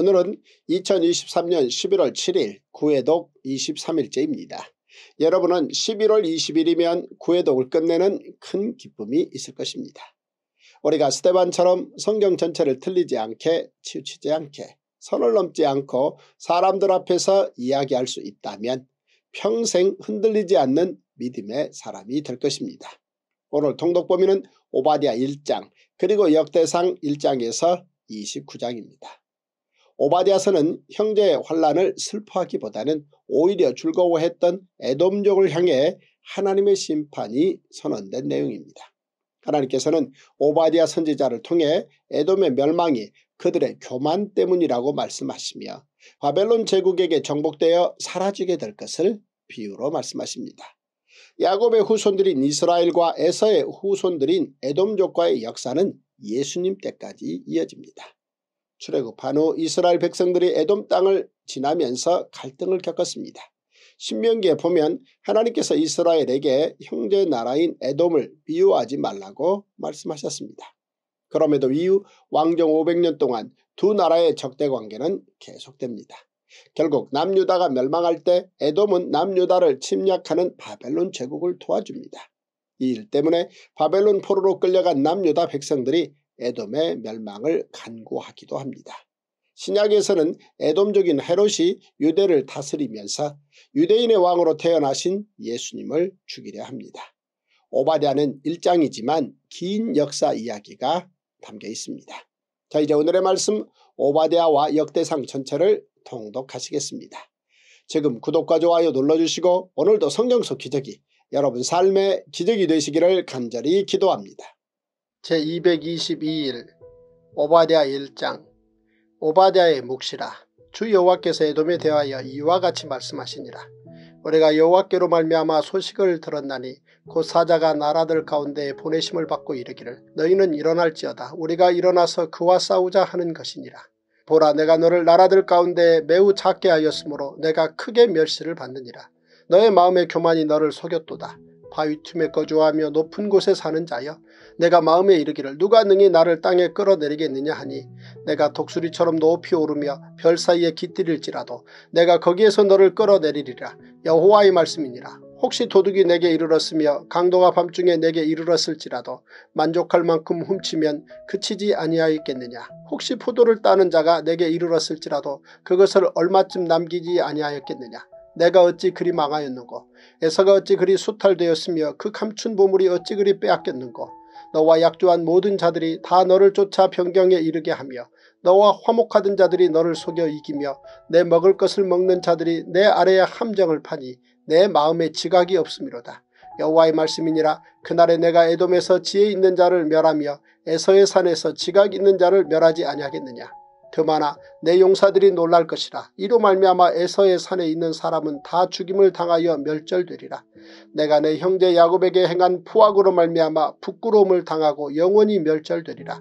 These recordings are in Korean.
오늘은 2023년 11월 7일 구해독 23일째입니다. 여러분은 11월 20일이면 구해독을 끝내는 큰 기쁨이 있을 것입니다. 우리가 스테반처럼 성경 전체를 틀리지 않게 치우치지 않게 선을 넘지 않고 사람들 앞에서 이야기할 수 있다면 평생 흔들리지 않는 믿음의 사람이 될 것입니다. 오늘 통독 범위는 오바디아 1장 그리고 역대상 1장에서 29장입니다. 오바디아서는 형제의 환란을 슬퍼하기보다는 오히려 즐거워했던 에돔족을 향해 하나님의 심판이 선언된 내용입니다. 하나님께서는 오바디아 선지자를 통해 에돔의 멸망이 그들의 교만 때문이라고 말씀하시며 바벨론 제국에게 정복되어 사라지게 될 것을 비유로 말씀하십니다. 야곱의 후손들인 이스라엘과 에서의 후손들인 에돔족과의 역사는 예수님 때까지 이어집니다. 출애굽한 후 이스라엘 백성들이 에돔 땅을 지나면서 갈등을 겪었습니다. 신명기에 보면 하나님께서 이스라엘에게 형제 나라인 에돔을 비유하지 말라고 말씀하셨습니다. 그럼에도 이후 왕정 500년 동안 두 나라의 적대관계는 계속됩니다. 결국 남유다가 멸망할 때 에돔은 남유다를 침략하는 바벨론 제국을 도와줍니다. 이 일 때문에 바벨론 포로로 끌려간 남유다 백성들이 에돔의 멸망을 간구하기도 합니다. 신약에서는 에돔족인 헤롯이 유대를 다스리면서 유대인의 왕으로 태어나신 예수님을 죽이려 합니다. 오바댜는 1장이지만 긴 역사 이야기가 담겨 있습니다. 자 이제 오늘의 말씀 오바댜와 역대상 전체를 통독하시겠습니다. 지금 구독과 좋아요 눌러주시고 오늘도 성경 속 기적이 여러분 삶의 기적이 되시기를 간절히 기도합니다. 제222일 오바댜 1장 오바댜의 묵시라 주 여호와께서 에돔에 대하여 이와 같이 말씀하시니라. 우리가 여호와께로 말미암아 소식을 들었나니 곧 사자가 나라들 가운데 보내심을 받고 이르기를 너희는 일어날지어다 우리가 일어나서 그와 싸우자 하는 것이니라. 보라 내가 너를 나라들 가운데 매우 작게 하였으므로 내가 크게 멸시를 받느니라. 너의 마음의 교만이 너를 속였도다. 바위 틈에 거주하며 높은 곳에 사는 자여 내가 마음에 이르기를 누가 능히 나를 땅에 끌어내리겠느냐 하니 내가 독수리처럼 높이 오르며 별 사이에 깃들일지라도 내가 거기에서 너를 끌어내리리라 여호와의 말씀이니라. 혹시 도둑이 내게 이르렀으며 강도가 밤중에 내게 이르렀을지라도 만족할 만큼 훔치면 그치지 아니하였겠느냐. 혹시 포도를 따는 자가 내게 이르렀을지라도 그것을 얼마쯤 남기지 아니하였겠느냐. 내가 어찌 그리 망하였는고 에서가 어찌 그리 수탈되었으며 그 감춘 보물이 어찌 그리 빼앗겼는고 너와 약조한 모든 자들이 다 너를 쫓아 변경에 이르게 하며 너와 화목하던 자들이 너를 속여 이기며 내 먹을 것을 먹는 자들이 내 아래에 함정을 파니 내 마음에 지각이 없음이로다. 여호와의 말씀이니라 그날에 내가 에돔에서 지혜 있는 자를 멸하며 에서의 산에서 지각 있는 자를 멸하지 아니하겠느냐. 그마나 내 용사들이 놀랄 것이라. 이로 말미암아 에서의 산에 있는 사람은 다 죽임을 당하여 멸절되리라. 내가 내 형제 야곱에게 행한 푸악으로 말미암아 부끄러움을 당하고 영원히 멸절되리라.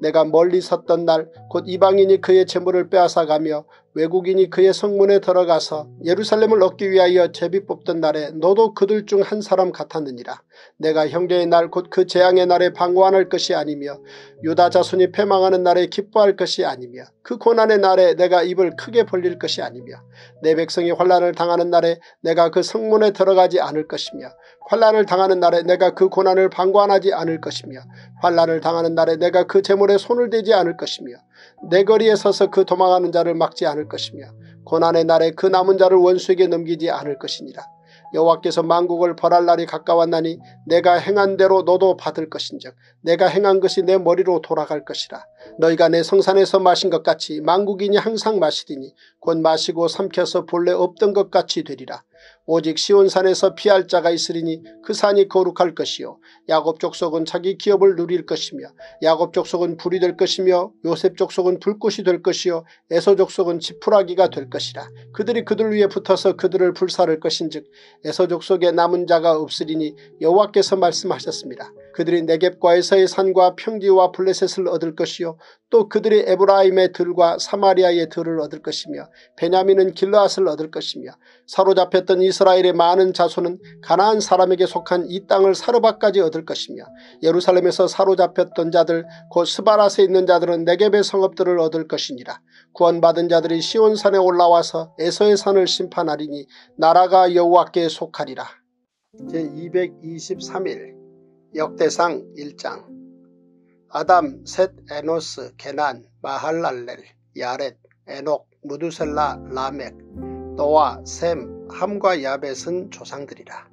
내가 멀리 섰던 날 곧 이방인이 그의 재물을 빼앗아가며 외국인이 그의 성문에 들어가서 예루살렘을 얻기 위하여 제비 뽑던 날에 너도 그들 중 한 사람 같았느니라. 내가 형제의 날 곧 그 재앙의 날에 방관할 것이 아니며 유다 자손이 패망하는 날에 기뻐할 것이 아니며 그 고난의 날에 내가 입을 크게 벌릴 것이 아니며 내 백성이 환란을 당하는 날에 내가 그 성문에 들어가지 않을 것이며 환란을 당하는 날에 내가 그 고난을 방관하지 않을 것이며 환란을 당하는 날에 내가 그 재물에 손을 대지 않을 것이며 내 거리에 서서 그 도망하는 자를 막지 않을 것이며 고난의 날에 그 남은 자를 원수에게 넘기지 않을 것이니라. 여호와께서 만국을 벌할 날이 가까웠나니 내가 행한 대로 너도 받을 것인즉 내가 행한 것이 내 머리로 돌아갈 것이라. 너희가 내 성산에서 마신 것 같이 만국인이 항상 마시리니 곧 마시고 삼켜서 본래 없던 것 같이 되리라. 오직 시온산에서 피할 자가 있으리니 그 산이 거룩할 것이요. 야곱 족속은 자기 기업을 누릴 것이며 야곱 족속은 불이 될 것이며 요셉 족속은 불꽃이 될 것이요. 에서 족속은 지푸라기가 될 것이라. 그들이 그들 위에 붙어서 그들을 불사를 것인즉 에서 족속에 남은 자가 없으리니 여호와께서 말씀하셨습니다. 그들이 네겝과에서의 산과 평지와 블레셋을 얻을 것이요 또 그들이 에브라임의 들과 사마리아의 들을 얻을 것이며 베냐민은 길르앗을 얻을 것이며 사로잡혔던 이스라엘의 많은 자손은 가나안 사람에게 속한 이 땅을 사르바까지 얻을 것이며 예루살렘에서 사로잡혔던 자들 곧 스바라스에 있는 자들은 네겝의 성읍들을 얻을 것이니라. 구원받은 자들이 시온산에 올라와서 에서의 산을 심판하리니 나라가 여호와께 속하리라. 제223일 역대상 1장 아담, 셋, 에노스, 게난, 마할랄렐, 야렛, 에녹, 무두셀라, 라멕, 노아, 셈, 함과 야벳은 조상들이라.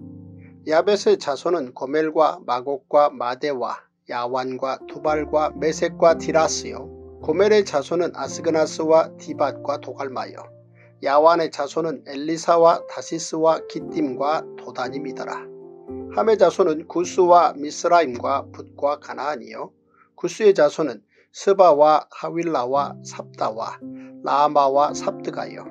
야벳의 자손은 고멜과 마곡과 마데와 야완과 두발과 메색과 디라스요. 고멜의 자손은 아스그나스와 디밧과 도갈마요. 야완의 자손은 엘리사와 다시스와 기띔과 도다님이더라. 함의 자손은 구스와 미스라임과 붓과 가나안이요. 구스의 자손은 스바와 하윌라와 삽다와 라마와 삽드가요.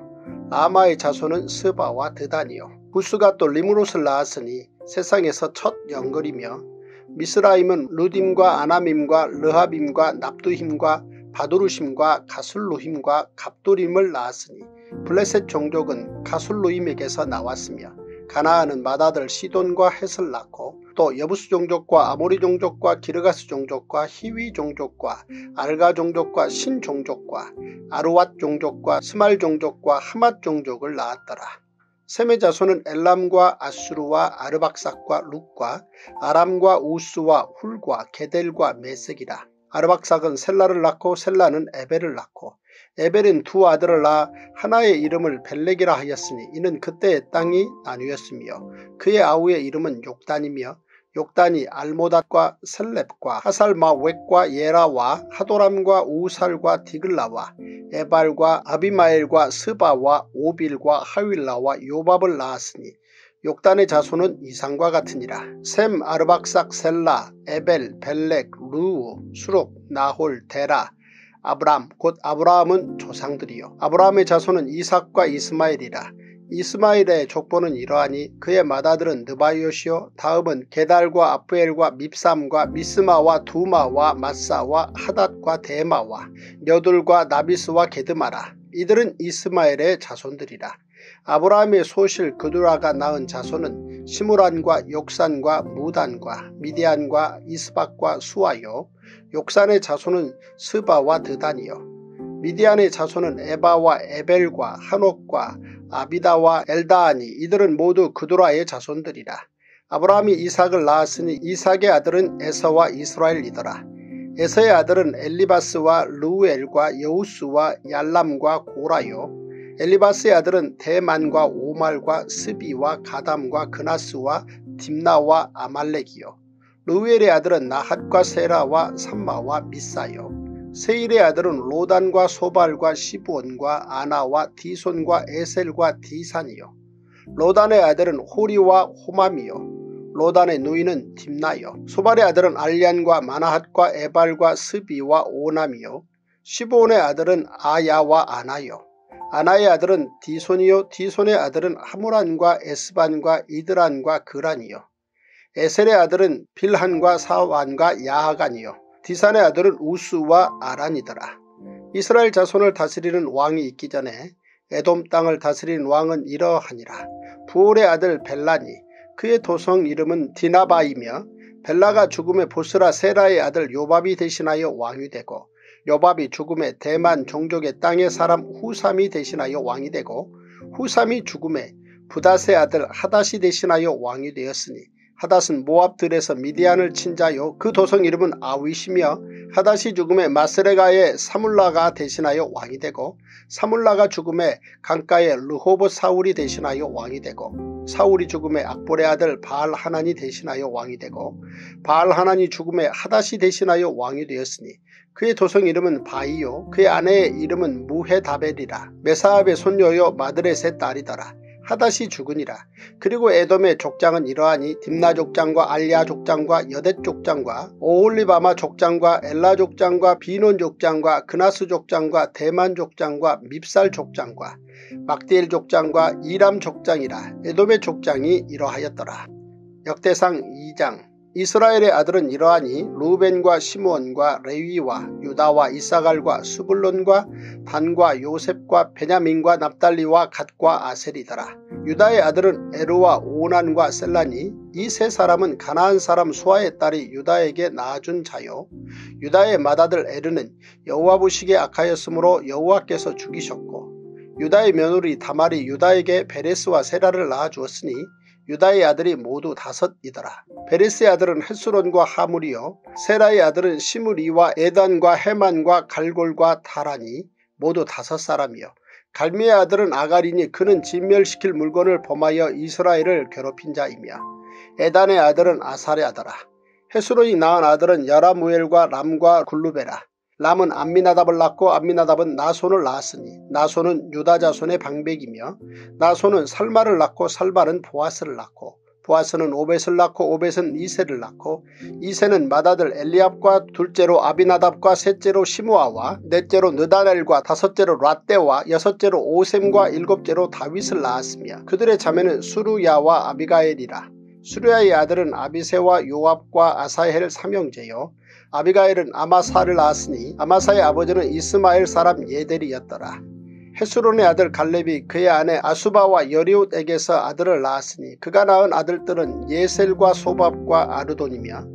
라마의 자손은 스바와 드단이요. 구스가 또 리무롯을 낳았으니 세상에서 첫 영걸이며 미스라임은 루딤과 아나밈과 르하빔과 납두힘과 바두루심과 가술루힘과 갑두림을 낳았으니 블레셋 종족은 가술루임에게서 나왔으며 가나안은 맏아들 시돈과 헷을 낳고 또 여부스 종족과 아모리 종족과 기르가스 종족과 히위 종족과 알가 종족과 신 종족과 아루왓 종족과 스말 종족과 하맛 종족을 낳았더라. 셈의 자손은 엘람과 아수르와 아르박삭과 룩과 아람과 우스와 훌과 게델과 메색이라. 아르박삿은 셀라를 낳고 셀라는 에벨을 낳고 에벨은 두 아들을 낳아 하나의 이름을 벨렉이라 하였으니 이는 그때의 땅이 나뉘었으며 그의 아우의 이름은 욕단이며 욕단이 알모닷과 셀렙과 하살마웻과 예라와 하도람과 우살과 디글라와 에발과 아비마엘과 스바와 오빌과 하윌라와 요밥을 낳았으니 욕단의 자손은 이상과 같으니라. 셈, 아르박삿, 셀라, 에벨, 벨렉, 르우, 스룩, 나홀, 데라, 아브람, 곧 아브라함은 조상들이요. 아브라함의 자손은 이삭과 이스마엘이라. 이스마일의 족보는 이러하니 그의 맏아들은 느바이오시오 다음은 게달과 아프엘과 밉삼과 미스마와 두마와 마사와 하닷과 데마와 여둘과 나비스와 게드마라 이들은 이스마엘의 자손들이라 아브라함의 소실 그두라가 낳은 자손은 시무란과 욕산과 무단과 미디안과 이스박과 수아요 욕산의 자손은 스바와 드단이요 미디안의 자손은 에바와 에벨과 한옥과 아비다와 엘다하니 이들은 모두 그도라의 자손들이라. 아브라함이 이삭을 낳았으니 이삭의 아들은 에서와 이스라엘이더라. 에서의 아들은 엘리바스와 루엘과 여우스와 얄람과 고라요. 엘리바스의 아들은 대만과 오말과 스비와 가담과 그나스와 딤나와 아말렉이요. 루엘의 아들은 나핫과 세라와 삼마와 미사요. 세일의 아들은 로단과 소발과 시부온과 아나와 디손과 에셀과 디산이요. 로단의 아들은 호리와 호맘이요. 로단의 누이는 딤나요. 소발의 아들은 알리안과 마나핫과 에발과 스비와 오남이요. 시부온의 아들은 아야와 아나요. 아나의 아들은 디손이요. 디손의 아들은 하무란과 에스반과 이드란과 그란이요. 에셀의 아들은 빌한과 사완과 야하간이요. 디산의 아들은 우스와 아란이더라. 이스라엘 자손을 다스리는 왕이 있기 전에 에돔 땅을 다스리는 왕은 이러하니라. 부올의 아들 벨라니 그의 도성 이름은 디나바이며 벨라가 죽음의 보스라 세라의 아들 요밥이 대신하여 왕이 되고 요밥이 죽음의 대만 종족의 땅의 사람 후삼이 대신하여 왕이 되고 후삼이 죽음의 부다세 아들 하다시 대신하여 왕이 되었으니 하닷은 모압들에서 미디안을 친 자요 그 도성 이름은 아윗이며 하닷이 죽음에 마스레가의 사물라가 대신하여 왕이 되고 사물라가 죽음에 강가의 르호보 사울이 대신하여 왕이 되고 사울이 죽음에 악볼의 아들 바알 하나니 대신하여 왕이 되고 바알 하나니 죽음에 하닷이 대신하여 왕이 되었으니 그의 도성 이름은 바이요 그의 아내의 이름은 무헤다벨이라 메사압의 손녀요 마드렛의 딸이더라 하닷이 죽으니라. 그리고 에돔의 족장은 이러하니 딥나 족장과 알리아 족장과 여대 족장과 오홀리바마 족장과 엘라 족장과 비논 족장과 그나스 족장과 대만 족장과 밉살 족장과 막디엘 족장과 이람 족장이라 에돔의 족장이 이러하였더라. 역대상 2장 이스라엘의 아들은 이러하니 루벤과 시므온과 레위와 유다와 이사갈과 수불론과 단과 요셉과 베냐민과 납달리와 갓과 아셀이더라. 유다의 아들은 에르와 오난과 셀라니 이 세 사람은 가나안 사람 수아의 딸이 유다에게 낳아준 자요. 유다의 맏아들 에르는 여호와 보시기에 악하였으므로 여호와께서 죽이셨고 유다의 며느리 다말이 유다에게 베레스와 세라를 낳아주었으니 유다의 아들이 모두 다섯이더라. 베레스의 아들은 헬스론과 하물이요 세라의 아들은 시므리와 에단과 헤만과 갈골과 다라니 모두 다섯 사람이요 갈미의 아들은 아가리니 그는 진멸시킬 물건을 범하여 이스라엘을 괴롭힌 자이며 에단의 아들은 아사레 아더라. 헤스론이 낳은 아들은 야라무엘과 람과 굴루베라. 람은 암미나답을 낳고 암미나답은 나손을 낳았으니 나손은 유다 자손의 방백이며 나손은 살마를 낳고 살마는 보아스를 낳고 보아스는 오벳을 낳고 오벳은 이세를 낳고 이세는 맏아들 엘리압과 둘째로 아비나답과 셋째로 시므아와 넷째로 느다넬과 다섯째로 라떼와 여섯째로 오셈과 일곱째로 다윗을 낳았으며 그들의 자매는 수루야와 아비가엘이라. 수루야의 아들은 아비세와 요압과 아사헬 삼형제요 아비가엘은 아마사를 낳았으니 아마사의 아버지는 이스마엘 사람 예델이었더라. 헤스론의 아들 갈렙이 그의 아내 아수바와 여리옷에게서 아들을 낳았으니 그가 낳은 아들들은 예셀과 소밥과 아르돈이며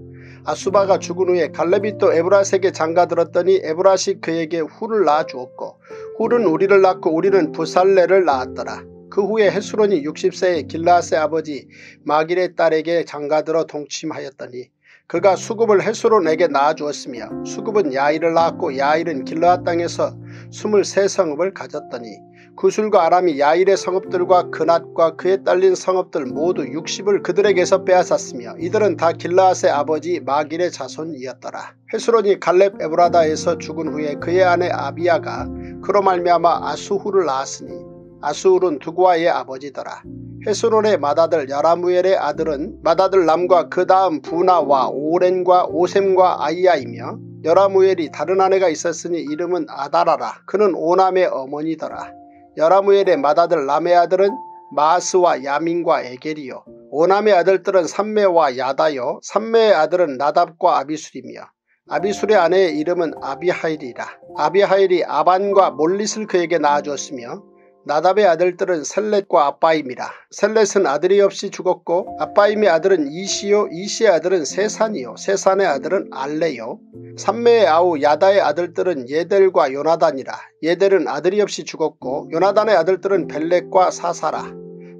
아수바가 죽은 후에 갈렙이 또 에브라스에게 장가들었더니 에브라시 그에게 후를 낳아주었고 훌은 우리를 낳고 우리는 부살레를 낳았더라. 그 후에 헤스론이 60세에 길라스의 아버지 마길의 딸에게 장가들어 동침하였더니 그가 수급을 헤스론에게 낳아주었으며 수급은 야일을 낳았고 야일은 길라앗 땅에서 23성읍을 가졌더니 구술과 아람이 야일의 성읍들과 그낫과 그에 딸린 성읍들 모두 60을 그들에게서 빼앗았으며 이들은 다 길라앗의 아버지 마길의 자손이었더라. 헤스론이 갈렙 에브라다에서 죽은 후에 그의 아내 아비아가 그로 말미암아 아수후를 낳았으니 아수훌은 두구아의 아버지더라. 헤스론의 맏아들 야라무엘의 아들은 맏아들 남과 그 다음 부나와 오렌과 오셈과 아이야이며 여라무엘이 다른 아내가 있었으니 이름은 아다라라. 그는 오남의 어머니더라. 여라무엘의 맏아들 남의 아들은 마스와 야민과 에겔이요. 오남의 아들들은 삼매와 야다요. 삼매의 아들은 나답과 아비술이며 아비술의 아내의 이름은 아비하일이라. 아비하일이 아반과 몰릿을 그에게 낳아주었으며 나답의 아들들은 셀렛과 아빠임이라. 셀렛은 아들이 없이 죽었고 아빠임의 아들은 이시요 이시의 아들은 세산이요 세산의 아들은 알레요. 삼매의 아우 야다의 아들들은 예델과 요나단이라. 예델은 아들이 없이 죽었고 요나단의 아들들은 벨렉과 사사라.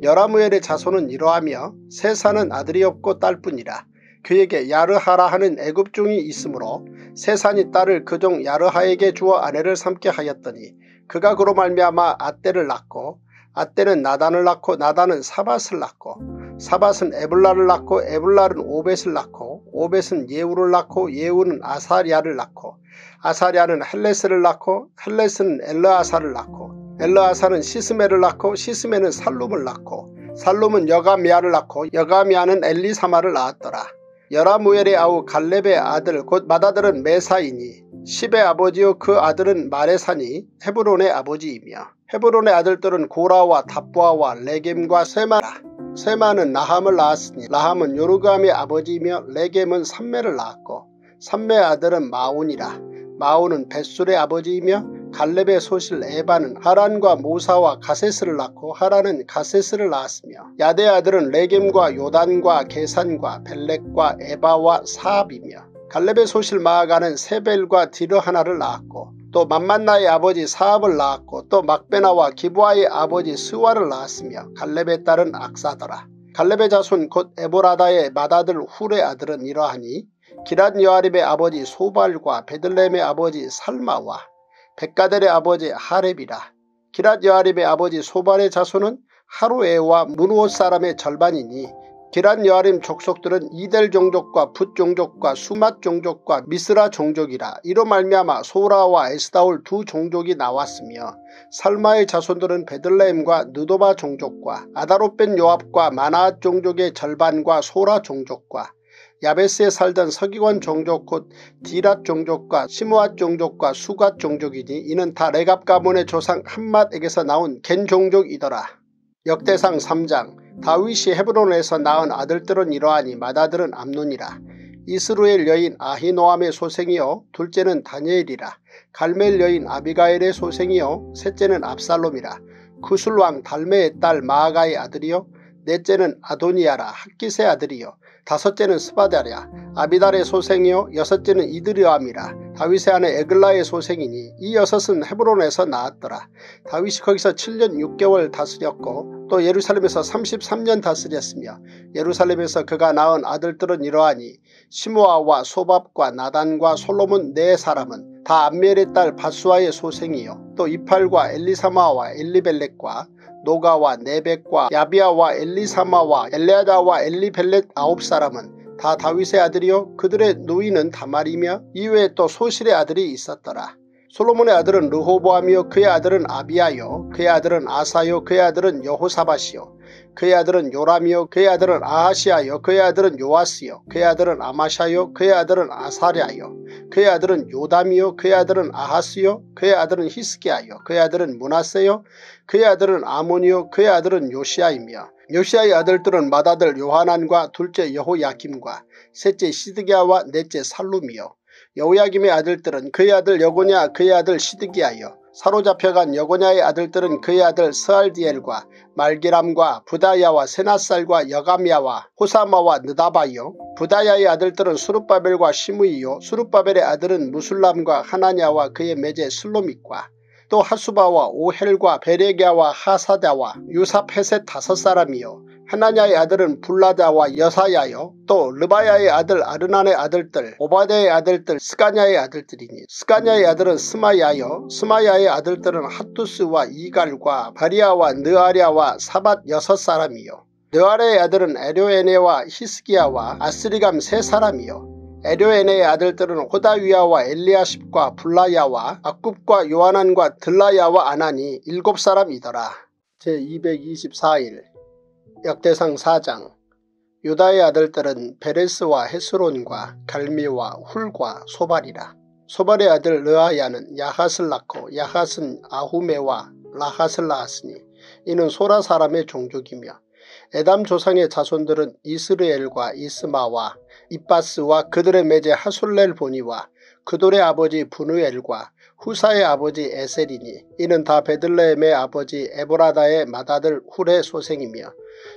여라무엘의 자손은 이러하며 세산은 아들이 없고 딸뿐이라. 그에게 야르하라 하는 애굽종이 있으므로 세산이 딸을 그 종 야르하에게 주어 아내를 삼게 하였더니 그가 그로 말미암아 앗대를 낳고 앗대는 나단을 낳고 나단은 사밧을 낳고 사밧은 에블랄을 낳고 에블랄은 오벳을 낳고 오벳은 예후를 낳고 예후는 아사랴를 낳고 아사랴는 헬레스를 낳고 헬레스는 엘르아사를 낳고 엘르아사는 시스메를 낳고 시스메는 살룸을 낳고 살룸은 여가먀를 낳고 여가먀는 엘리사마를 낳았더라. 여라므엘의 아우 갈렙의 아들 곧 맏아들은 메사이니 십의 아버지요 그 아들은 마레사니 헤브론의 아버지이며 헤브론의 아들들은 고라와 답부아와 레겜과 세마라. 세마는 나함을 낳았으니 나함은 요르감의 아버지이며 레겜은 삼매를 낳았고 삼매의 아들은 마온이라. 마온은 벳술의 아버지이며 갈렙의 소실 에바는 하란과 모사와 가세스를 낳고 하란은 가세스를 낳았으며 야대 아들은 레겜과 요단과 계산과 벨렉과 에바와 사압이며 갈렙의 소실 마아가는 세벨과 디르 하나를 낳았고 또 맛만나의 아버지 사압을 낳았고 또 막베나와 기브아의 아버지 스와를 낳았으며 갈렙의 딸은 악사더라. 갈렙의 자손 곧 에보라다의 맏아들 훌의 아들은 이러하니 기란 여아립의 아버지 소발과 베들렘의 아버지 살마와 백가델의 아버지 하렙이라. 기랏 여아립의 아버지 소발의 자손은 하루에와 문우옷 사람의 절반이니 기란 여아림 족속들은 이델 종족과 붓 종족과 수맛 종족과 미스라 종족이라 이로 말미암아 소라와 에스다올 두 종족이 나왔으며 살마의 자손들은 베들레헴과 느도바 종족과 아다롯벤 요압과 마나앗 종족의 절반과 소라 종족과 야베스에 살던 서기관 종족 곧 디랏 종족과 시므앗 종족과 수갓 종족이니 이는 다 레갑 가문의 조상 한맛에게서 나온 겐 종족이더라. 역대상 3장 다윗이 헤브론에서 낳은 아들들은 이러하니 맏아들은 암논이라. 이스루엘 여인 아히노암의 소생이요 둘째는 다니엘이라. 갈멜 여인 아비가엘의 소생이요 셋째는 압살롬이라. 구술왕 달메의 딸 마아가의 아들이요 넷째는 아도니아라 학기세 아들이요 다섯째는 스바다랴 아비달의 소생이요 여섯째는 이드리암이라 다윗의 아내 에글라의 소생이니 이 여섯은 헤브론에서 나왔더라. 다윗이 거기서 7년 6개월 다스렸고 또 예루살렘에서 33년 다스렸으며 예루살렘에서 그가 낳은 아들들은 이러하니 시모아와 소밥과 나단과 솔로몬 네 사람은 다 암멜의 딸 바수아의 소생이요 또 이팔과 엘리사마와 엘리벨렉과 노가와 네벡과 야비아와 엘리사마와 엘레아다와 엘리벨렛 아홉 사람은 다 다윗의 아들이요 그들의 누이는 다말이며 이외에 또 소실의 아들이 있었더라. 솔로몬의 아들은 르호보암이요 그의 아들은 아비아요 그의 아들은 아사요 그의 아들은 여호사바시요 그의 아들은 요람이요 그의 아들은 아하시아요 그의 아들은 요아스요 그의 아들은 아마샤요 그의 아들은 아사랴요 그의 아들은 요담이요 그의 아들은 아하스요 그의 아들은 히스기야요 그의 아들은 문하세요 그의 아들은 아모니요 그의 아들은 요시아이며 요시아의 아들들은 맏아들 요하난과 둘째 여호야김과 셋째 시드기야와 넷째 살룸이요. 여호야김의 아들들은 그의 아들 여고냐 그의 아들 시드기야요. 사로잡혀간 여고냐의 아들들은 그의 아들 스알디엘과 말기람과 브다야와 세나살과 여가먀와 호사마와 느다바이요. 브다야의 아들들은 스룹바벨과 시므이요. 스룹바벨의 아들은 무술람과 하나냐와 그의 매제 슬로믹과 또 하수바와 오헬과 베레기야와 하사다와 유사페셋 다섯 사람이요. 하나냐의 아들은 불라다와 여사야요. 또 르바야의 아들 아르난의 아들들 오바데의 아들들 스가냐의 아들들이니. 스가냐의 아들은 스마야요. 스마야의 아들들은 하투스와 이갈과 바리아와 느아랴와 사밧 여섯 사람이요. 느아랴의 아들은 에료에네와 히스기야와 아스리감 세 사람이요 에료에네의 아들들은 호다위아와 엘리아십과 불라야와 악굽과 요하난과 들라야와 아나니 일곱 사람이더라. 제224일 역대상 4장 유다의 아들들은 베레스와 헤스론과 갈미와 훌과 소발이라. 소발의 아들 르아야는 야핫을 낳고 야핫은 아후메와 라핫을 낳았으니 이는 소라 사람의 종족이며 에담 조상의 자손들은 이스르엘과 이스마와 이빠스와 그들의 매제 하솔렐 보니와 그돌의 아버지 분우엘과 후사의 아버지 에셀이니 이는 다 베들레헴의 아버지 에보라다의 맏아들 훌의 소생이며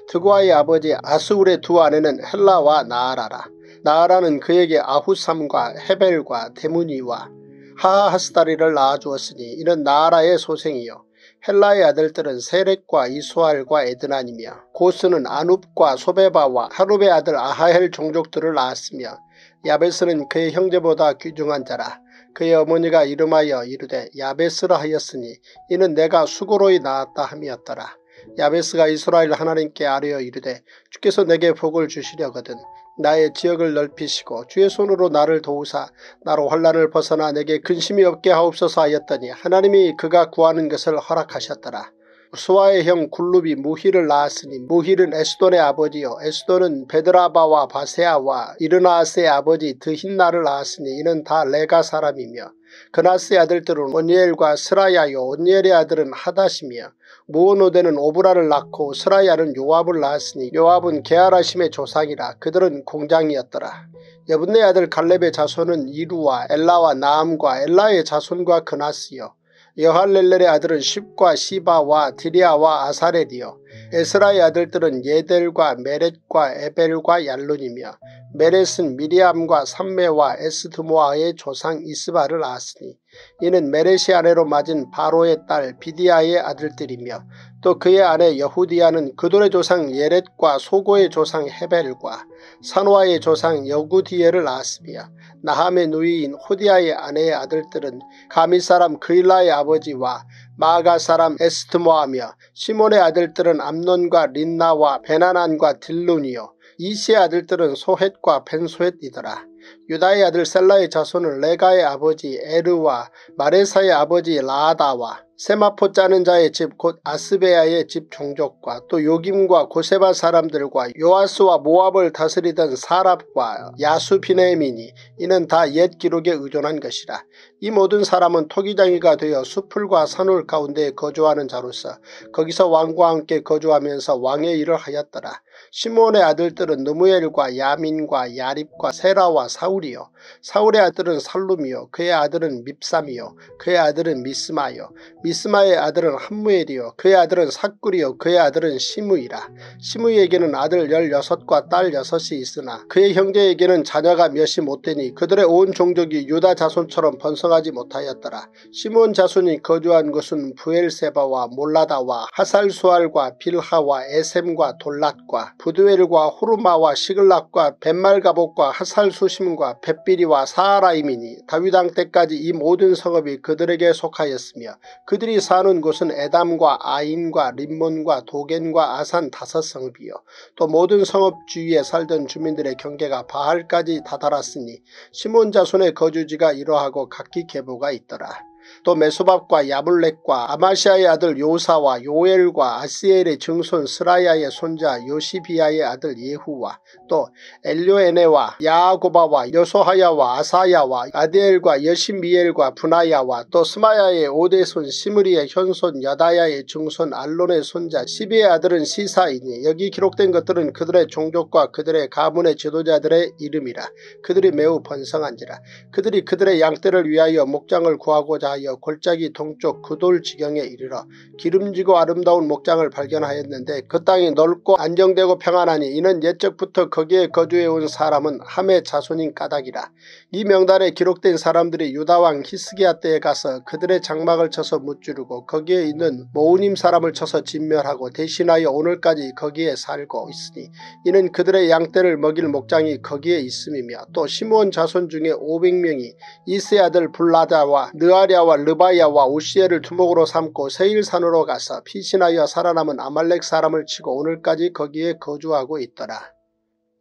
드고아의 아버지 아스울의 두 아내는 헬라와 나아라라. 나아라는 그에게 아후삼과 헤벨과 데무니와 하하스다리를 낳아주었으니 이는 나아라의 소생이요 헬라의 아들들은 세렉과 이소알과 에드난이며 고스는 아눕과 소베바와 하룹의 아들 아하헬 종족들을 낳았으며 야베스는 그의 형제보다 귀중한 자라 그의 어머니가 이름하여 이르되 야베스라 하였으니 이는 내가 수고로이 낳았다 함이었더라. 야베스가 이스라엘 하나님께 아뢰어 이르되 주께서 내게 복을 주시려거든 나의 지역을 넓히시고 주의 손으로 나를 도우사 나로 환란을 벗어나 내게 근심이 없게 하옵소서 하였더니 하나님이 그가 구하는 것을 허락하셨더라. 수아의 형 글룹이 므힐을 낳았으니 므힐은 에스돈의 아버지요. 에스돈은 베드라바와 바세아와 이르나스의 아버지 드힌나를 낳았으니 이는 다 레가 사람이며 그나스의 아들들은 옷니엘과 스라야요. 옷니엘의 아들은 하닷이며 무오노데는 오브라를 낳고 스라야는 요압을 낳았으니 요압은 게하라심의 조상이라 그들은 공장이었더라. 여분네 아들 갈렙의 자손은 이루와 엘라와 나암과 엘라의 자손과 그나스요 여할렐렐의 아들은 십과 시바와 디리아와 아사렐이요. 에스라의 아들들은 예델과 메렛과 에벨과 얄룬이며 메렛은 미리암과 삼메와 에스드모아의 조상 이스바를 낳았으니 이는 메렛이 아내로 맞은 바로의 딸 비디아의 아들들이며 또 그의 아내 여후디야는 그돌의 조상 예렛과 소고의 조상 헤벨과 산화의 조상 여구디에를 낳았으며 나함의 누이인 호디아의 아내의 아들들은 가미 사람 그일라의 아버지와 마가 사람 에스트모하며 시몬의 아들들은 암논과 린나와 베나난과 딜룬이요 이시의 아들들은 소헷과 벤소헷이더라. 유다의 아들 셀라의 자손은 레가의 아버지 에르와 마레사의 아버지 라아다와 세마포 짜는 자의 집 곧 아스베아의 집 종족과 또 요김과 고세바 사람들과 요아스와 모압을 다스리던 사랍과 야수 비네민이 이는 다 옛 기록에 의존한 것이라. 이 모든 사람은 토기장이가 되어 수풀과 산울 가운데 거주하는 자로서 거기서 왕과 함께 거주하면서 왕의 일을 하였더라. 시몬의 아들들은 느무엘과 야민과 야립과 세라와 사울이요. 사울의 아들은 살룸이요. 그의 아들은 밉삼이요. 그의 아들은 미스마요. 미스마의 아들은 함무엘이요. 그의 아들은 사꿀이요. 그의 아들은 시무이라. 시무이에게는 아들 16과 딸 6이 있으나 그의 형제에게는 자녀가 몇이 못되니 그들의 온 종족이 유다 자손처럼 번성하지 못하였더라. 시몬 자손이 거주한 곳은 부엘세바와 몰라다와 하살수알과 빌하와 에셈과 돌랏과 부두엘과 호르마와 시글락과 벤말가복과 하살수심과 벳비리와 사하라임이니 다윗왕 때까지 이 모든 성읍이 그들에게 속하였으며 그들이 사는 곳은 에담과 아인과 림몬과 도겐과 아산 다섯 성읍이요 또 모든 성읍 주위에 살던 주민들의 경계가 바할까지 다다랐으니 시몬 자손의 거주지가 이러하고 각기 계보가 있더라. 또 메소밥과 야블렉과 아마시아의 아들 요사와 요엘과 아스엘의 증손 스라야의 손자 요시비아의 아들 예후와 또 엘료에네와 야고바와 여소하야와 아사야와 아데엘과 여신미엘과 분하야와 또 스마야의 오대손 시므리의 현손 여다야의 증손 알론의 손자 시비의 아들은 시사이니 여기 기록된 것들은 그들의 종족과 그들의 가문의 지도자들의 이름이라 그들이 매우 번성한지라 그들이 그들의 양떼를 위하여 목장을 구하고자 하여 골짜기 동쪽 그돌 지경에 이르러 기름지고 아름다운 목장을 발견하였는데 그 땅이 넓고 안정되고 평안하니 이는 옛적부터 거기에 거주해온 사람은 함의 자손인 까닭이라. 이 명단에 기록된 사람들이 유다왕 히스기야 때에 가서 그들의 장막을 쳐서 무찌르고 거기에 있는 모우님 사람을 쳐서 진멸하고 대신하여 오늘까지 거기에 살고 있으니 이는 그들의 양떼를 먹일 목장이 거기에 있음이며 또 시므온 자손 중에 500명이 이세 아들 블라다와 느아랴와 르바야와 우시엘을 두목으로 삼고 세일산으로 가서 피신하여 살아남은 아말렉 사람을 치고 오늘까지 거기에 거주하고 있더라.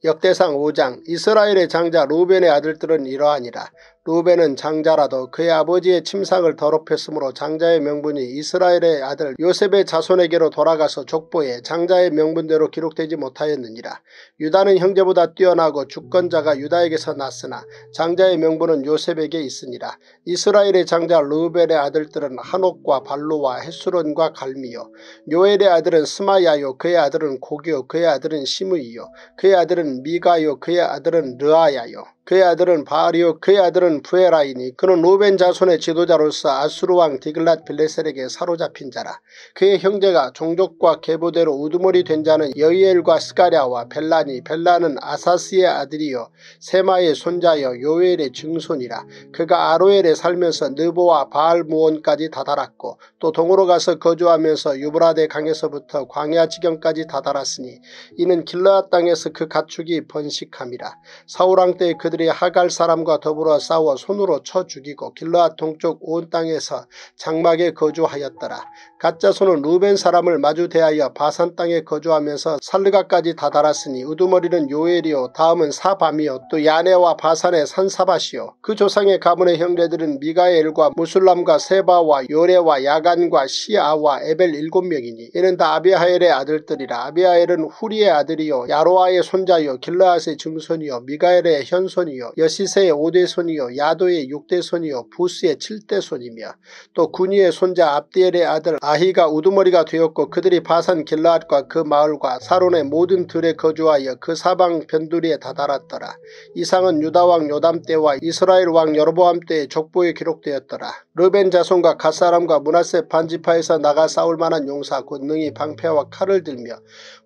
역대상 5장 이스라엘의 장자 루벤의 아들들은 이러하니라. 루벤은 장자라도 그의 아버지의 침상을 더럽혔으므로 장자의 명분이 이스라엘의 아들 요셉의 자손에게로 돌아가서 족보에 장자의 명분대로 기록되지 못하였느니라. 유다는 형제보다 뛰어나고 주권자가 유다에게서 났으나 장자의 명분은 요셉에게 있으니라. 이스라엘의 장자 루벤의 아들들은 한옥과 발로와 헤스론과 갈미요. 요엘의 아들은 스마야요 그의 아들은 고기요 그의 아들은 시므이요 그의 아들은 미가요 그의 아들은 르아야요. 그의 아들은 바알이요 그의 아들은 부에라이니 그는 루벤 자손의 지도자로서 아수르 왕 디글랏 빌레셀에게 사로잡힌 자라. 그의 형제가 종족과 계보대로 우두머리 된 자는 여이엘과 스가랴와 벨라니 벨라는 아사스의 아들이요 세마의 손자여 요엘의 증손이라. 그가 아로엘에 살면서 느보와 바알무온까지 다다랐고 또 동으로 가서 거주하면서 유브라데 강에서부터 광야 지경까지 다다랐으니 이는 길라앗 땅에서 그 가축이 번식함이라. 사우랑 때 그들 그들이 하갈 사람과 더불어 싸워 손으로 쳐 죽이고 길라앗 동쪽 온 땅에서 장막에 거주하였더라. 가짜 손은 루벤 사람을 마주 대하여 바산 땅에 거주하면서 살르가까지 다다랐으니 우두머리는 요엘이요 다음은 사밤이요 또 야네와 바산의 산사밭이요 그 조상의 가문의 형제들은 미가엘과 무술람과 세바와 요레와 야간과 시아와 에벨 일곱 명이니 이는 다 아비하엘의 아들들이라 아비하엘은 후리의 아들이요 야로아의 손자요 길라앗의 증손이요 미가엘의 현손 이요 여시세의 오대손이요 야도의 육대손이요 부스의 칠대손이며 또 군이의 손자 압디엘의 아들 아히가 우두머리가 되었고 그들이 바산 길라앗과 그 마을과 사론의 모든 들에 거주하여 그 사방 변두리에 다다랐더라. 이상은 유다왕 요담 때와 이스라엘 왕 여로보암 때의 족보에 기록되었더라. 르벤 자손과 갓사람과 문하세 반지파에서 나가 싸울 만한 용사 곧 능히 방패와 칼을 들며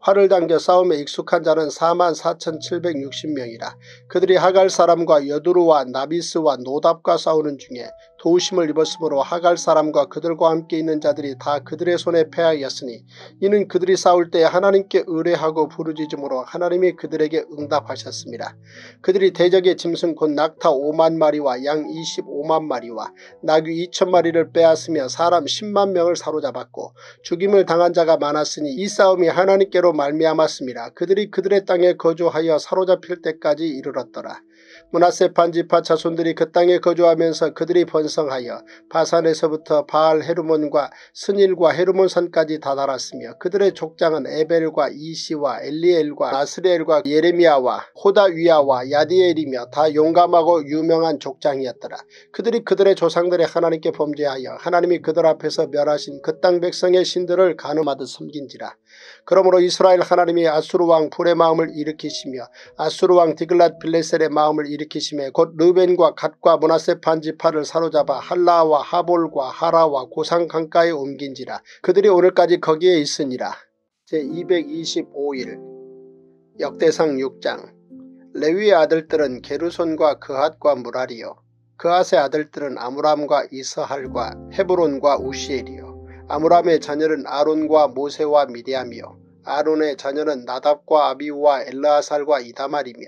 활을 당겨 싸움에 익숙한 자는 4만 4,760명이라. 그들이 하갈 사람과 여두루와 나비스와 노답과 싸우는 중에 도우심을 입었으므로 하갈 사람과 그들과 함께 있는 자들이 다 그들의 손에 패하였으니 이는 그들이 싸울 때 하나님께 의뢰하고 부르짖음으로 하나님이 그들에게 응답하셨습니다. 그들이 대적의 짐승 곧 낙타 5만 마리와 양 25만 마리와 나귀 2천 마리를 빼앗으며 사람 10만 명을 사로잡았고 죽임을 당한 자가 많았으니 이 싸움이 하나님께로 말미암았습니다. 그들이 그들의 땅에 거주하여 사로잡힐 때까지 이르렀더라. 문하세 반지파 자손들이 그 땅에 거주하면서 그들이 번성하여 바산에서부터 바알 헤르몬과 스닐과 헤르몬산까지 다다랐으며 그들의 족장은 에벨과 이시와 엘리엘과 아스리엘과 예레미야와 호다위야와 야디엘이며 다 용감하고 유명한 족장이었더라. 그들이 그들의 조상들의 하나님께 범죄하여 하나님이 그들 앞에서 멸하신 그 땅 백성의 신들을 가늠하듯 섬긴지라. 그러므로 이스라엘 하나님이 아수르 왕 불의 마음을 일으키시며 아수르 왕 디글랏 빌레셀의 마음을 일으키시며 곧 르벤과 갓과 문하세 판지파를 사로잡아 할라와 하볼과 하라와 고상 강가에 옮긴지라. 그들이 오늘까지 거기에 있으니라. 제225일 역대상 6장. 레위의 아들들은 게르손과 그핫과 무라리요. 그핫의 아들들은 아므람과 이스할과 헤브론과 우시엘이요. 아므람의 자녀는 아론과 모세와 미디암이요. 아론의 자녀는 나답과 아비우와 엘라아살과 이다말이며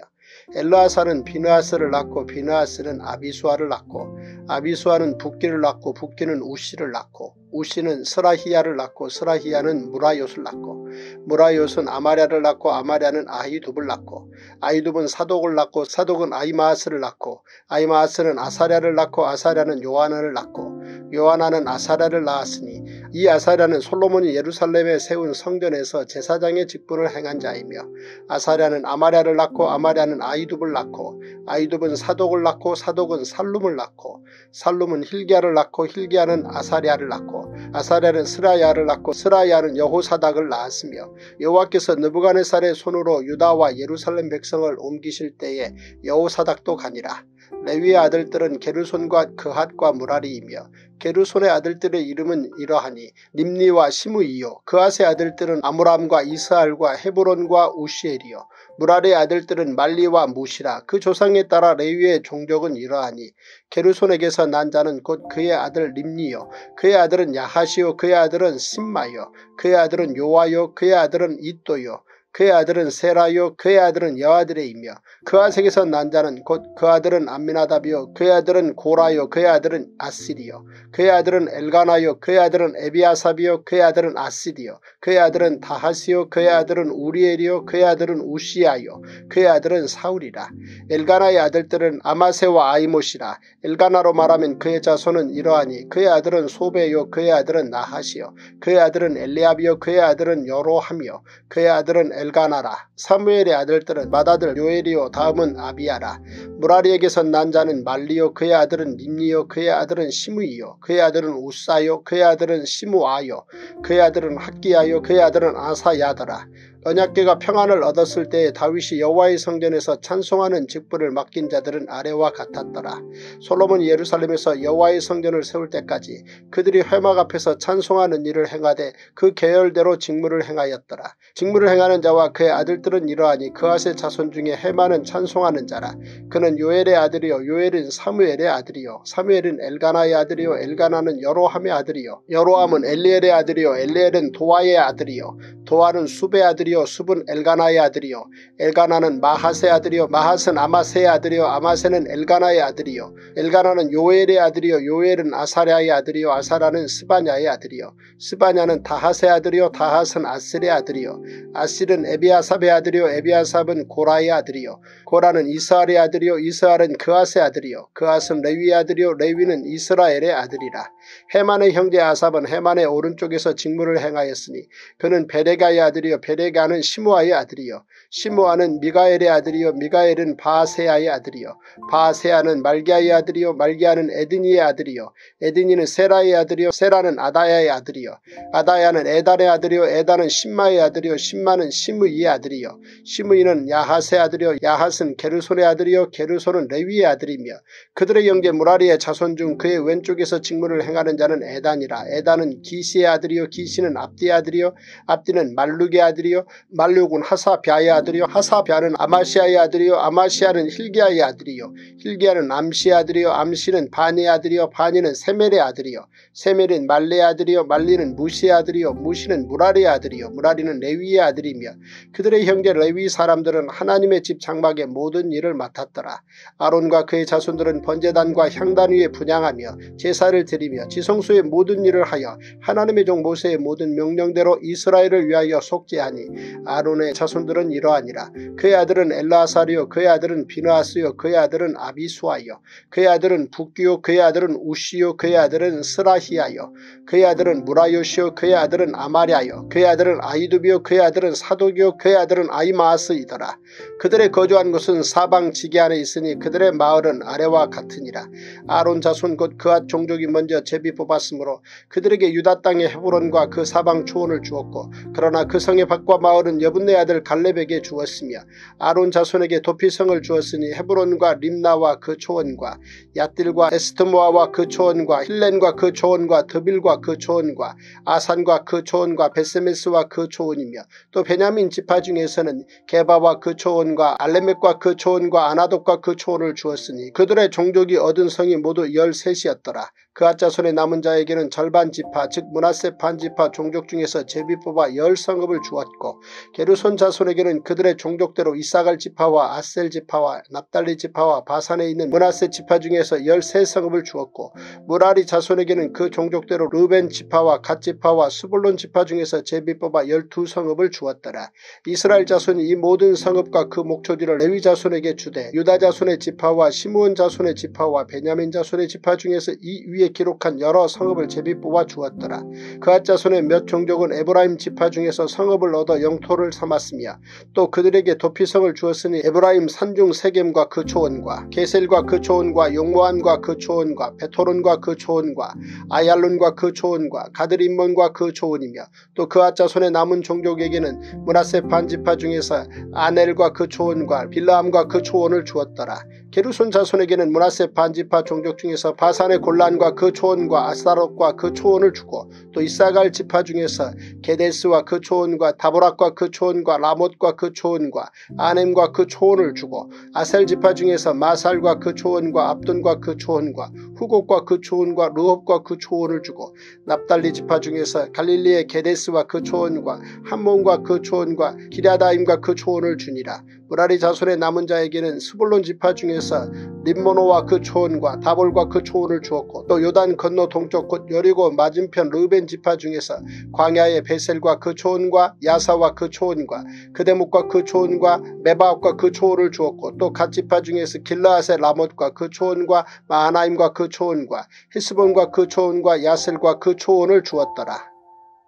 엘라아살은 비느하스를 낳고 비느하스는 아비수아를 낳고 아비수아는 붓기를 낳고 붓기는 우시를 낳고 우시는 스라히야를 낳고 스라히야는 무라요스를 낳고 무라요스는 아마랴를 낳고 아마랴는 아이둡을 낳고 아이둡은 사독을 낳고 사독은 아이마하스를 낳고 아이마하스는 아사랴를 낳고 아사랴는 요하나를 낳고 요하나는 아사랴를 낳았으니 이 아사랴는 솔로몬이 예루살렘에 세운 성전에서 제사장의 직분을 행한 자이며 아사랴는 아마랴를 낳고 아마랴는 아이둡을 낳고 아이둡은 사독을 낳고 사독은 살룸을 낳고 살룸은 힐기야를 낳고 힐기야는 아사랴를 낳고 아사랴는 스라야를 낳고 스라야는 여호사닥을 낳았으며 여호와께서 느부갓네살의 손으로 유다와 예루살렘 백성을 옮기실 때에 여호사닥도 가니라. 레위의 아들들은 게르손과 그핫과 무라리이며 게르손의 아들들의 이름은 이러하니 림니와 시므이요. 그핫의 아들들은 아므람과 이스알과 헤브론과 우시엘이요. 무라리의 아들들은 말리와 무시라. 그 조상에 따라 레위의 종족은 이러하니 게르손에게서 난 자는 곧 그의 아들 림니요. 그의 아들은 야하시요. 그의 아들은 심마요. 그의 아들은 요와요. 그의 아들은 이또요 그의 아들은 세라요 그의 아들은 여아들의이며 그아색에서 난 자는 곧 그 아들은 암미나답이요 그의 아들은 고라요 그의 아들은 아시리요 그의 아들은 엘가나요 그의 아들은 에비아삽이요 그의 아들은 아시리요 그의 아들은 다하시요 그의 아들은 우리엘이요 그의 아들은 우시아요 그의 아들은 사울이라 엘가나의 아들들은 아마세와 아이못이라 엘가나로 말하면 그의 자손은 이러하니 그의 아들은 소베요 그의 아들은 나하시요 그의 아들은 엘리압이요 그의 아들은 여로하며 그의 아들은 엘가나라 사무엘의 아들들은 맏아들 요엘이요 다음은 아비야라. 무라리에게서 난 자는 말리요 그의 아들은 림리요 그의 아들은 시므이요 그의 아들은 우사요 그의 아들은 시무아요 그의 아들은 학기야요 그의 아들은 아사야더라 언약계가 평안을 얻었을 때 다윗이 여호와의 성전에서 찬송하는 직분을 맡긴 자들은 아래와 같았더라. 솔로몬이 예루살렘에서 여호와의 성전을 세울 때까지 그들이 회막 앞에서 찬송하는 일을 행하되 그 계열대로 직무를 행하였더라. 직무를 행하는 자와 그의 아들들은 이러하니 그아의 자손 중에 해마는 찬송하는 자라. 그는 요엘의 아들이요 요엘은 사무엘의 아들이요 사무엘은 엘가나의 아들이요 엘가나는 여로함의 아들이요 여로함은 엘리엘의 아들이요 엘리엘은 도아의 아들이요 도아는 수베 아들이요 숲은 엘가나의 아들이요. 엘가나는 마하세 아들이요 마하스는 아마세의 아들이요 아마세는 엘가나의 아들이요. 엘가나는 요엘의 아들이요 요엘은 아사랴의 아들이요 아사라는 스바냐의 아들이요. 스바냐는 다하세 아들이요 다하스는 아슬의 아들이요. 아슬은 에비아삽의 아들이요 에비아삽은 고라의 아들이요. 고라는 이스알의 아들이요 이스알은 그아스의 아들이요. 그아스는 레위의 아들이요 레위는 이스라엘의 아들이라 해만의 형제 아삽은 해만의 오른쪽에서 직무를 행하였으니 그는 베레가의 아들이요 베레가는 시므아의 아들이요 시므아는 미가엘의 아들이요 미가엘은 바세아의 아들이요 바세아는 말기아의 아들이요 말기아는 에드니의 아들이요 에드니는 세라의 아들이요 세라는 아다야의 아들이요 아다야는 에달의 아들이요 에달은 신마의 아들이요 신마는 시므이의 아들이요 시므이는 야하세 아들이요 야하스는 게르손의 아들이요 게르손은 레위의 아들이며 그들의 영계 무라리의 자손 중 그의 왼쪽에서 직무를 행 하는 자는 에단이라 에단은 기시의 아들이요 기시는 압디의 아들이요 압디는 말룩의 아들이요 말룩은 하사비아의 아들이요 하사비아는 아마시아의 아들이요 아마시아는 힐기야의 아들이요 힐기야는 암시의 아들이요 암시는 바니의 아들이요 바니는 세멜의 아들이요 세멜은 말레의 아들이요 말리는 무시의 아들이요 무시는 무라리의 아들이요 무라리는 레위의 아들이며 그들의 형제 레위 사람들은 하나님의 집 장막의 모든 일을 맡았더라. 아론과 그의 자손들은 번제단과 향단 위에 분양하며 제사를 드리며 지성소의 모든 일을 하여 하나님의 종 모세의 모든 명령대로 이스라엘을 위하여 속죄하니 아론의 자손들은 이러하니라. 그의 아들은 엘라사리요 그의 아들은 비나하스요 그의 아들은 아비수아요 그의 아들은 북기요 그의 아들은 우시요 그의 아들은 스라히아요 그의 아들은 무라요시요 그의 아들은 아마랴요 그의 아들은 아이두비요 그의 아들은 사독이요 그의 아들은 아이마하스이더라. 그들의 거주한 곳은 사방 지게 안에 있으니 그들의 마을은 아래와 같으니라. 아론 자손 곧 그앗 종족이 먼저 제비 뽑았으므로 그들에게 유다 땅의 헤브론과 그 사방 초원을 주었고 그러나 그 성의 밖과 마을은 여분네 아들 갈렙에게 주었으며 아론 자손에게 도피성을 주었으니 헤브론과 림나와 그 초원과 야딜과 에스트모아와 그 초원과 힐렌과 그 초원과 드빌과 그 초원과 아산과 그 초원과 베세메스와 그 초원이며 또 베냐민 지파 중에서는 게바와 그 초원 과 알레멧과 그 초원과 아나독과 그 초원을 주었으니 그들의 종족이 얻은 성이 모두 열셋이었더라. 그아자손의 남은 자에게는 절반 지파 즉 문하세 반지파 종족 중에서 제비 뽑아 열 성읍을 주었고 게르손 자손에게는 그들의 종족대로 이사갈 지파와 아셀 지파와 납달리 지파와 바산에 있는 문하세 지파 중에서 열세 성읍을 주었고 무라리 자손에게는 그 종족대로 루벤 지파와 갓 지파와 수불론 지파 중에서 제비 뽑아 열두 성읍을 주었더라. 이스라엘 자손이 이 모든 성읍과 그 목초지를 레위 자손에게 주되 유다 자손의 지파와 시므온 자손의 지파와 베냐민 자손의 지파 중에서 이 위에 기록한 여러 성읍을 제비 뽑아 주었더라. 그핫 자손의 몇 종족은 에브라임 지파 중에서 성읍을 얻어 영토를 삼았으며 또 그들에게 도피성을 주었으니 에브라임 산중 세겜과 그 초원과 게셀과 그 초원과 욕므암과 그 초원과 벧호론과 그 초원과 아얄론과 그 초원과 가드림몬과 그 초원이며 또 그핫 자손의 남은 종족에게는 므낫세 반 지파 중에서 아넬과 그 초원과 빌르암과 그 초원을 주었더라. 게르손 자손에게는 므낫세 반 지파 종족 중에서 바산의 골란과 그 초원과 아스타롯과 그 초원을 주고 또 잇사갈 지파 중에서 게데스와 그 초원과 다보락과 그 초원과 라못과 그 초원과 아넴과 그 초원을 주고 아셀 지파 중에서 마살과 그 초원과 압돈과 그 초원과 후곡과 그 초원과 르홉과 그 초원을 주고 납달리 지파 중에서 갈릴리의 게데스와 그 초원과 함몬과 그 초원과 기랴다임과 그 초원을 주니라. 무라리 자손의 남은 자에게는 스불론 지파 중에서 림모노와 그 초원과 다볼과 그 초원을 주었고 또 요단 건너 동쪽 곧 여리고 맞은편 르벤 지파 중에서 광야의 베셀과 그 초원과 야사와 그 초원과 그대목과 그 초원과 메바옥과 그 초원을 주었고 또 갓 지파 중에서 길라앗의 라못과 그 초원과 마하나임과 그 초원과 히스본과 그 초원과 야셀과 그 초원을 주었더라.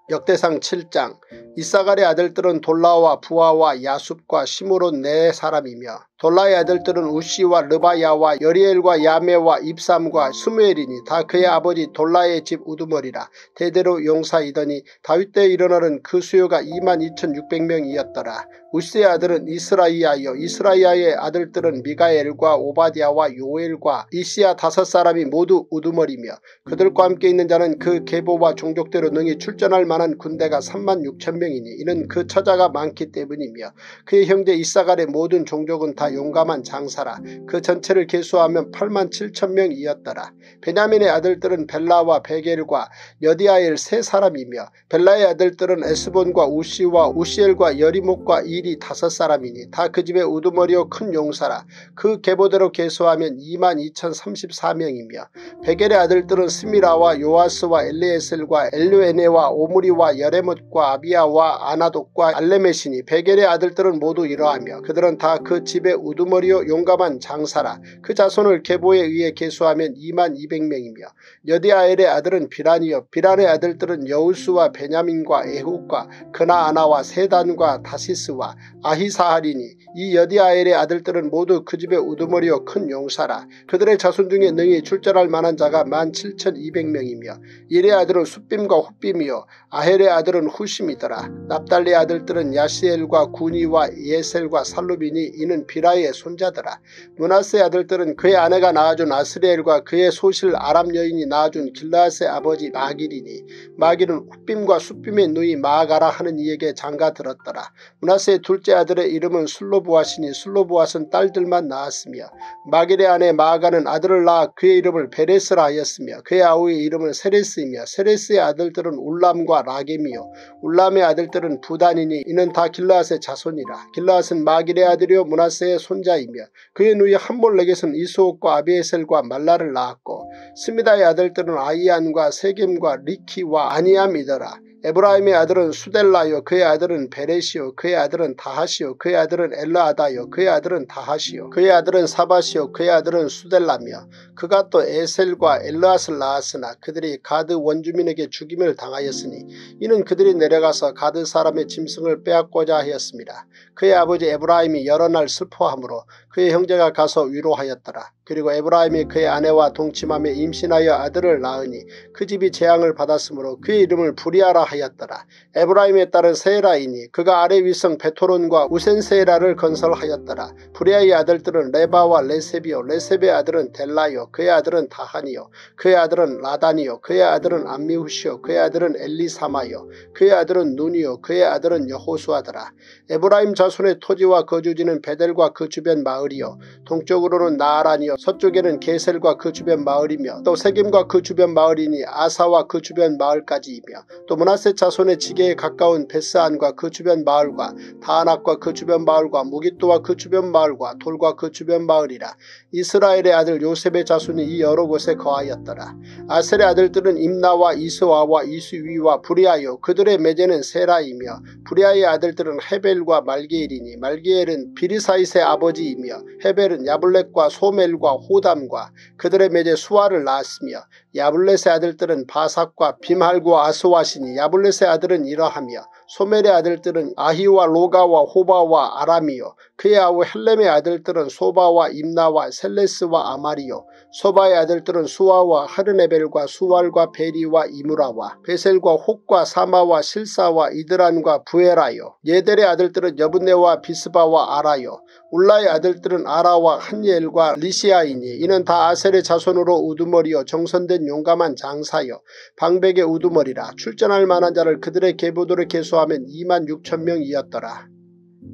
역대상 7장. 이사갈의 아들들은 돌라와 부하와 야숲과 시므론 네 사람이며 돌라의 아들들은 우시와 르바야와 여리엘과 야메와 입삼과 스무엘이니 다 그의 아버지 돌라의 집 우두머리라 대대로 용사이더니 다윗 때 일어나는 그 수요가 2만 2,600명이었더라. 우시의 아들은 이스라이아여 이스라이아의 아들들은 미가엘과 오바디아와 요엘과 이시아 다섯 사람이 모두 우두머리며 그들과 함께 있는 자는 그 계보와 종족대로 능히 출전할 만한 군대가 3만 6천 명이니 이는 그 처자가 많기 때문이며 그의 형제 이사갈의 모든 종족은 다 용감한 장사라 그 전체를 계수하면 8만 7천 명이었더라. 베냐민의 아들들은 벨라와 베겔과 여디아엘 세 사람이며 벨라의 아들들은 에스본과 우시와 우시엘과 여리목과 일이 다섯 사람이니 다 그 집의 우두머리요 큰 용사라. 그 계보대로 계수하면 2만 2천 34명이며 베겔의 아들들은 스미라와 요아스와 엘리에셀과 엘류에네와 오므리와 여레못과 아비아와 아나독과 알레메시니 베겔의 아들들은 모두 이러하며 그들은 다 그 집의 우두머리요 용감한 장사라. 그 자손을 계보에 의해 계수하면 2만 200명이며 여디아엘의 아들은 비란이요. 비란의 아들들은 여우스와 베냐민과 에훗과 그나아나와 세단과 다시스와 아히사하리니 이 여디아엘의 아들들은 모두 그 집의 우두머리요 큰 용사라. 그들의 자손 중에 능히 출전할 만한 자가 1만 7,200명이며 일의 아들은 숫빔과 훗빔이요. 아헬의 아들은 후심이더라. 납달리 아들들은 야시엘과 구니와 예셀과 살루비니 이는 비라 유다의 손자들아 문하세 아들들은 그의 아내가 낳아준 아스리엘과 그의 소실 아람 여인이 낳아준 길라스의 아버지 마길이니 마길은 훗빔과 숫빔의 누이 마가라 하는 이에게 장가 들었더라. 문하세의 둘째 아들의 이름은 술로보아시니 술로보아스는 딸들만 낳았으며 마길의 아내 마가는 아들을 낳아 그의 이름을 베레스라 하였으며 그의 아우의 이름은 세레스이며 세레스의 아들들은 울람과 라겜이요 울람의 아들들은 부단이니 이는 다 길라앗의 자손이라 길라앗은 마길의 아들이요 문하세의 손자이며 그의 누이 함몰렉에서는 이소옥과 아비에셀과 말라를 낳았고 스미다의 아들들은 아이안과 세겜과 리키와 아니암이더라. 에브라임의 아들은 수델라요 그의 아들은 베레시요 그의 아들은 다하시요 그의 아들은 엘라아다요 그의 아들은 다하시요 그의 아들은 사바시요 그의 아들은 수델라며 그가 또 에셀과 엘라앗을 낳았으나 그들이 가드 원주민에게 죽임을 당하였으니 이는 그들이 내려가서 가드 사람의 짐승을 빼앗고자 하였습니다. 그의 아버지 에브라임이 여러 날 슬퍼하므로 그의 형제가 가서 위로하였더라. 그리고 에브라임이 그의 아내와 동침하매 임신하여 아들을 낳으니 그 집이 재앙을 받았으므로 그의 이름을 브리아라 하였더라. 에브라임의 딸은 세에라이니 그가 아래 윗성 벧호론과 우센세에라를 건설하였더라. 브리아의 아들들은 레바와 레셉이요 레셉의 아들은 델라요 그의 아들은 다한이요 그의 아들은 라단이요 그의 아들은 암미훗이요 그의 아들은 엘리사마요 그의 아들은 눈이요 그의 아들은 여호수아더라. 에브라임 자손의 토지와 거주지는 벧엘과 그 주변 마을 이요. 동쪽으로는 나아란이요. 서쪽에는 게셀과 그 주변 마을이며 또 세겜과 그 주변 마을이니 아사와 그 주변 마을까지이며 또 므낫세 자손의 지계에 가까운 벧스안과 그 주변 마을과 다아낙과 그 주변 마을과 므깃도와 그 주변 마을과 돌과 그 주변 마을이라 이스라엘의 아들 요셉의 자손이 이 여러 곳에 거하였더라. 아셀의 아들들은 임나와 이스와와 이스위와 브리아요 그들의 매제는 세라이며 브리아의 아들들은 헤벨과 말기엘이니 말기엘은 비르사잇의 아버지이며 헤벨은 야블렛과 소멜과 호담과 그들의 매제 수아를 낳았으며 야블렛의 아들들은 바삭과 빔할과 아스왓이니 야블렛의 아들은 이러하며 소멜의 아들들은 아히와 로가와 호바와 아람이요. 그의 아우 헬렘의 아들들은 소바와 임나와 셀레스와 아말이요 소바의 아들들은 수아와 하르네벨과 수왈과 베리와 이므라와 베셀과 홋과 사마와 실사와 이드란과 브에라요 예델의 아들들은 여분네와 비스바와 아라요 울라의 아들들은 아라와 한니엘과 리시아이니 이는 다 아셀의 자손으로 우두머리요 정선된 용감한 장사여 방백의 우두머리라 출전할 만한 자를 그들의 계보도를 계수하면 2만 6천 명이었더라.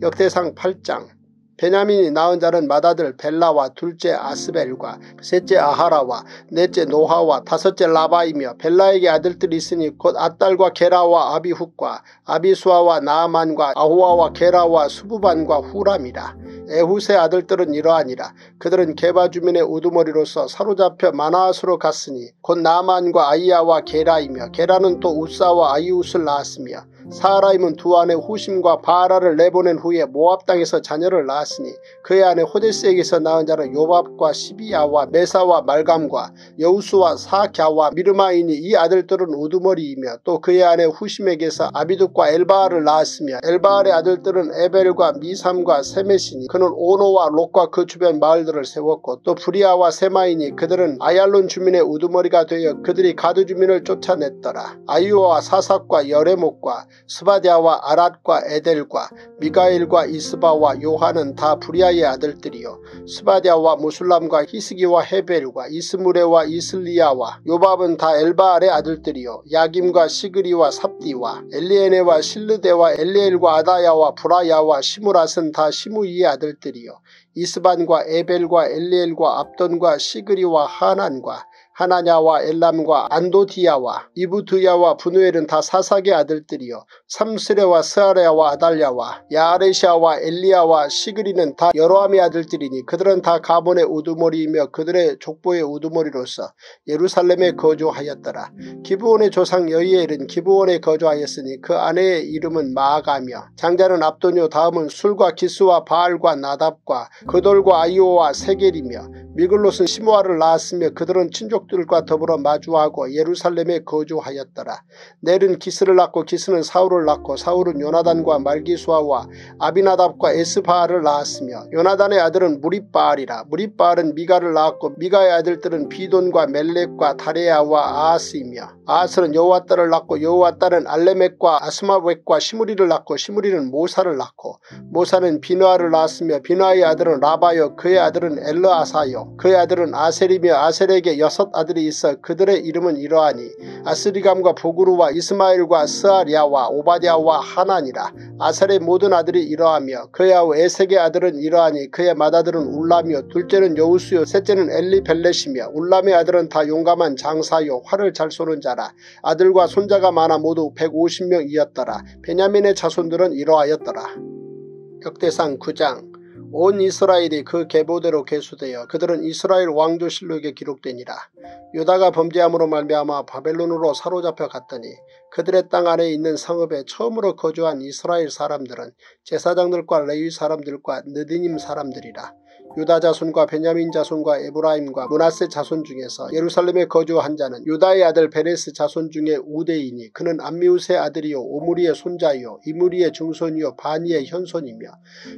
역대상 8장 베냐민이 낳은 자는 맏아들 벨라와 둘째 아스벨과 셋째 아하라와 넷째 노하와 다섯째 라바이며 벨라에게 아들들이 있으니 곧 아딸과 게라와 아비훗과 아비수아와 나아만과 아호아와 게라와 수부반과 후람이라. 에훗의 아들들은 이러하니라. 그들은 게바 주민의 우두머리로서 사로잡혀 마나스로 갔으니 곧 나만과 아이야와 게라이며 게라는 또 우사와 아이웃을 낳았으며 사라임은 두 아내 후심과 바라를 내보낸 후에 모압 땅에서 자녀를 낳았으니 그의 아내 호데스에게서 낳은 자는 요밥과 시비야와 메사와 말감과 여우스와 사갸와 미르마이니 이 아들들은 우두머리이며 또 그의 아내 후심에게서 아비둡과 엘바알을 낳았으며 엘바알의 아들들은 에벨과 미삼과 세멧이니 그는 오노와 롯과 그 주변 마을들을 세웠고 또 브리아와 세마이니 그들은 아얄론 주민의 우두머리가 되어 그들이 가드 주민을 쫓아냈더라. 아히요와 사삭과 여레못과 스바디아와 아랏과 에델과 미가엘과 이스바와 요하는 다 브리아의 아들들이요. 스바디아와 므술람과 히스기와 헤벨과 이스므래와 이슬리아와 요밥은 다 엘바알의 아들들이요. 야김과 시그리와 삽디와 엘리에내와 실르대와 엘리엘과 아다야와 브라야와 시므랏은 다 시므이의 아들들이요. 이스반과 에벨과 엘리엘과 압돈과 시그리와 하난과 하나냐와 엘람과 안도디야와 이브드야와 브누엘은 다 사삭의 아들들이요 삼스래와 스하랴와 아달랴와 야아레시아와 엘리야와 시그리는 다 여로함의 아들들이니 그들은 다 가문의 우두머리이며 그들의 족보의 우두머리로서 예루살렘에 거주하였더라. 기브온의 조상 여이엘은 기브온에 거주하였으니 그 아내의 이름은 마아가며 장자는 압도뇨 다음은 술과 기스와 바알과 나답과 그돌과 아이오와 세겔이며 미글롯은 시모아를 낳았으며 그들은 친족 들과 더불어 마주하고 예루살렘에 거주하였더라. 넬은 기스를 낳고 기스는 사울을 낳고 사울은 요나단과 말기수아와 아비나답과 에스바알을 낳았으며 요나단의 아들은 무리바알이라 무리바알은 미가를 낳았고 미가의 아들들은 비돈과 멜렉과 다레아와 아하스이며 아하스는 여호와 딸을 낳고 여호와 딸은 알레멕과 아스마웻과 시무리를 낳고 시무리는 모사를 낳고 모사는 비누아를 낳았으며 비누아의 아들은 라바요 그의 아들은 엘르아사요 그의 아들은 아셀이며 아셀에게 여섯 아들이 있어 그들의 이름은 이러하니 아스리감과 보구루와 이스마엘과 스아리아와 오바디아와 하나니라. 아셀의 모든 아들이 이러하며 그의 아우 에색의 아들은 이러하니 그의 맏아들은 울라며 둘째는 여우수요 셋째는 엘리벨렛이며 울람의 아들은 다 용감한 장사요 활을 잘 쏘는 자라. 아들과 손자가 많아 모두 150명이었더라. 베냐민의 자손들은 이러하였더라. 역대상 9장 온 이스라엘이 그 계보대로 계수되어 그들은 이스라엘 왕조실록에 기록되니라. 유다가 범죄함으로 말미암아 바벨론으로 사로잡혀 갔더니 그들의 땅 안에 있는 성읍에 처음으로 거주한 이스라엘 사람들은 제사장들과 레위 사람들과 느디님 사람들이라. 유다 자손과 베냐민 자손과 에브라임과 므낫세 자손 중에서 예루살렘에 거주한 자는 유다의 아들 베레스 자손 중에 우대이니 그는 암미훗의 아들이요 오므리의 손자이요 이므리의 증손이요 바니의 현손이며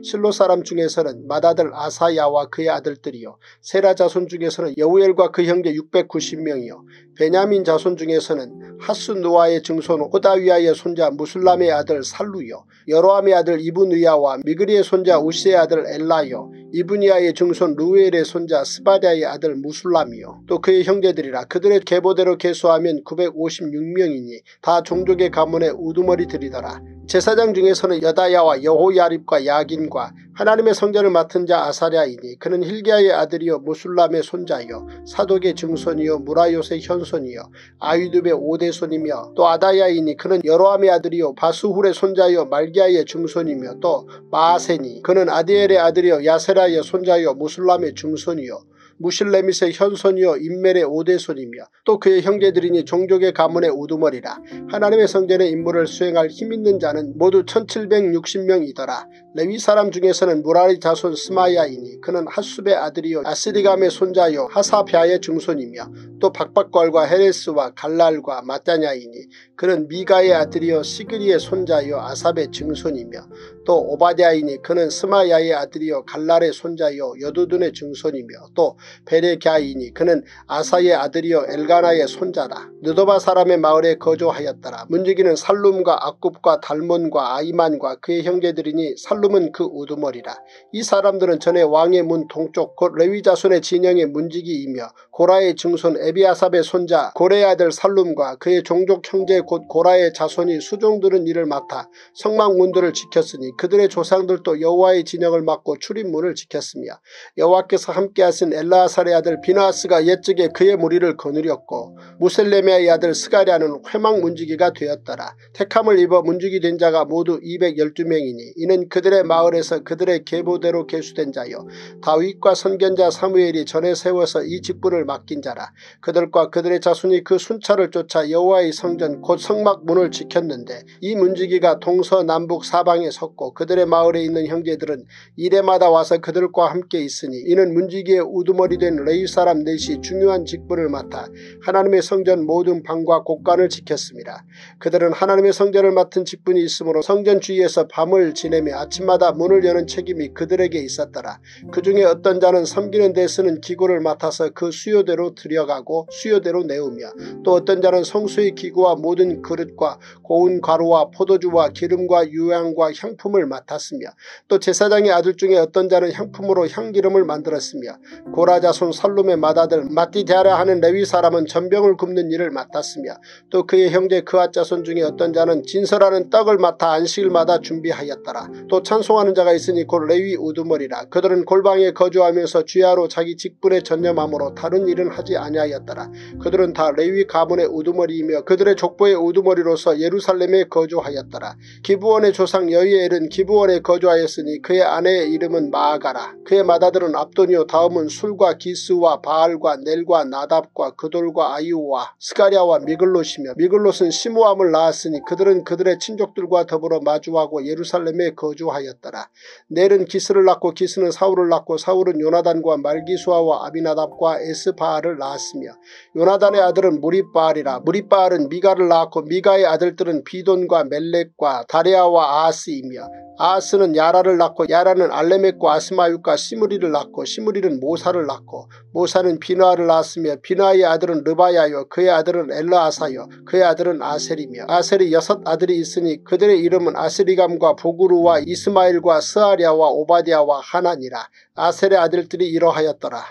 실로 사람 중에서는 맏아들 아사야와 그의 아들들이요 세라 자손 중에서는 여우엘과 그 형제 690명이요 베냐민 자손 중에서는 하스누아의 증손 호다위아의 손자 므술람의 아들 살루요 여로함의 아들 이브느야와 미그리의 손자 우시의 아들 엘라요 이브니아의 증손 르우엘의 손자 스바디아의 아들 므술람이요 또 그의 형제들이라 그들의 계보대로 계수하면 956명이니 다 종족의 가문의 우두머리들이더라. 제사장 중에서는 여다야와 여호야립과 야긴과 하나님의 성전을 맡은 자 아사랴이니 그는 힐기야의 아들이요 므술람의 손자요 사독의 증손이요 므라욧의 현손이요 아유둡의 오대손이며 또 아다야이니 그는 여로함의 아들이요 바수훌의 손자요 말기야의 증손이며 또 마아세니 그는 아디엘의 아들이요 야세라의 손자요 무술람의 증손이요 무실레밋의 현손이요 인멜의 오대손이며 또 그의 형제들이니 종족의 가문의 우두머리라 하나님의 성전의 임무를 수행할 힘있는 자는 모두 1760명이더라. 레위 사람 중에서는 무라리 자손 스마야이니 그는 하숲의 아들이요 아스리감의 손자요 하사비아의 증손이며 또 박박갈과 헤레스와 갈랄과 맛다냐이니 그는 미가의 아들이요 시그리의 손자요 아삽의 증손이며 또 오바댜이니 그는 스마야의 아들이요 갈랄의 손자요 여두둔의 증손이며 또 베레갸이니 그는 아사의 아들이요 엘가나의 손자라. 느도바 사람의 마을에 거주하였더라. 문지기는 살룸과 악굽과 달몬과 아히만과 그의 형제들이니 살룸은 그 우두머리라. 이 사람들은 전에 왕의 문 동쪽 곧 레위 자손의 진영의 문지기이며 고라의 증손 에비아삽의 손자 고레의 아들 살룸과 그의 종족 형제 곧 고라의 자손이 수종 드는 일을 맡아 성막문들을 지켰으니 그들의 조상들도 여호와의 진영을 맡고 출입문을 지켰으며 여호와께서 함께하신 엘라살의 아들 비나스가 옛적에 그의 무리를 거느렸고 무셀레메의 아들 스가랴는 회막 문지기가 되었더라. 택함을 입어 문지기 된 자가 모두 212명이니 이는 그들의 마을에서 그들의 계보대로 계수된 자요 다윗과 선견자 사무엘이 전에 세워서 이 직분을 맡긴 자라. 그들과 그들의 자손이 그 순찰을 쫓아 여호와의 성전 곧 성막 문을 지켰는데 이 문지기가 동서남북 사방에 섰고 그들의 마을에 있는 형제들은 이래마다 와서 그들과 함께 있으니 이는 문지기의 우두머리 된 레이 사람 넷이 중요한 직분을 맡아 하나님의 성전 모든 방과 곳간을 지켰습니다. 그들은 하나님의 성전을 맡은 직분이 있으므로 성전 주위에서 밤을 지내며 아침마다 문을 여는 책임이 그들에게 있었더라. 그 중에 어떤 자는 섬기는 데 쓰는 기구를 맡아서 그 수요대로 들여가고 수요대로 내우며 또 어떤 자는 성수의 기구와 모든 그릇과 고운 가루와 포도주와 기름과 유향과 향품 을 맡았으며 또 제사장의 아들 중에 어떤 자는 향품으로 향기름을 만들었으며 고라자손 살룸의 맏아들 마띠데아라 하는 레위 사람은 전병을 굽는 일을 맡았으며 또 그의 형제 그앗 자손 중에 어떤 자는 진설하는 떡을 맡아 안식일마다 준비하였더라. 또 찬송하는 자가 있으니 곧 레위 우두머리라. 그들은 골방에 거주하면서 주야로 자기 직분에 전념함으로 다른 일은 하지 아니하였더라. 그들은 다 레위 가문의 우두머리이며 그들의 족보의 우두머리로서 예루살렘에 거주하였더라. 기부원의 조상 여이엘은 기부원에 거주하였으니 그의 아내의 이름은 마아가라. 그의 맏아들은 압도니오 다음은 술과 기스와 바알과 넬과 나답과 그돌과 아이오와 스가랴와 미글롯이며 미글롯은 시무함을 낳았으니 그들은 그들의 친족들과 더불어 마주하고 예루살렘에 거주하였더라. 넬은 기스를 낳고 기스는 사울을 낳고 사울은 요나단과 말기수아와 아비나답과 에스바알을 낳았으며 요나단의 아들은 무리바알이라 무리바알은 미가를 낳았고 미가의 아들들은 비돈과 멜렉과 다레아와 아스이며 아스는 야라를 낳고 야라는 알레멕과 아스마육과 시무리를 낳고 시무리는 모사를 낳고 모사는 비나를 낳았으며 비나의 아들은 르바야요 그의 아들은 엘라아사요 그의 아들은 아셀이며 아셀이 여섯 아들이 있으니 그들의 이름은 아스리감과 보구루와 이스마일과 스아리아와 오바디아와 하나니라 아셀의 아들들이 이러하였더라.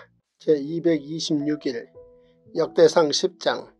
제226일 역대상 10장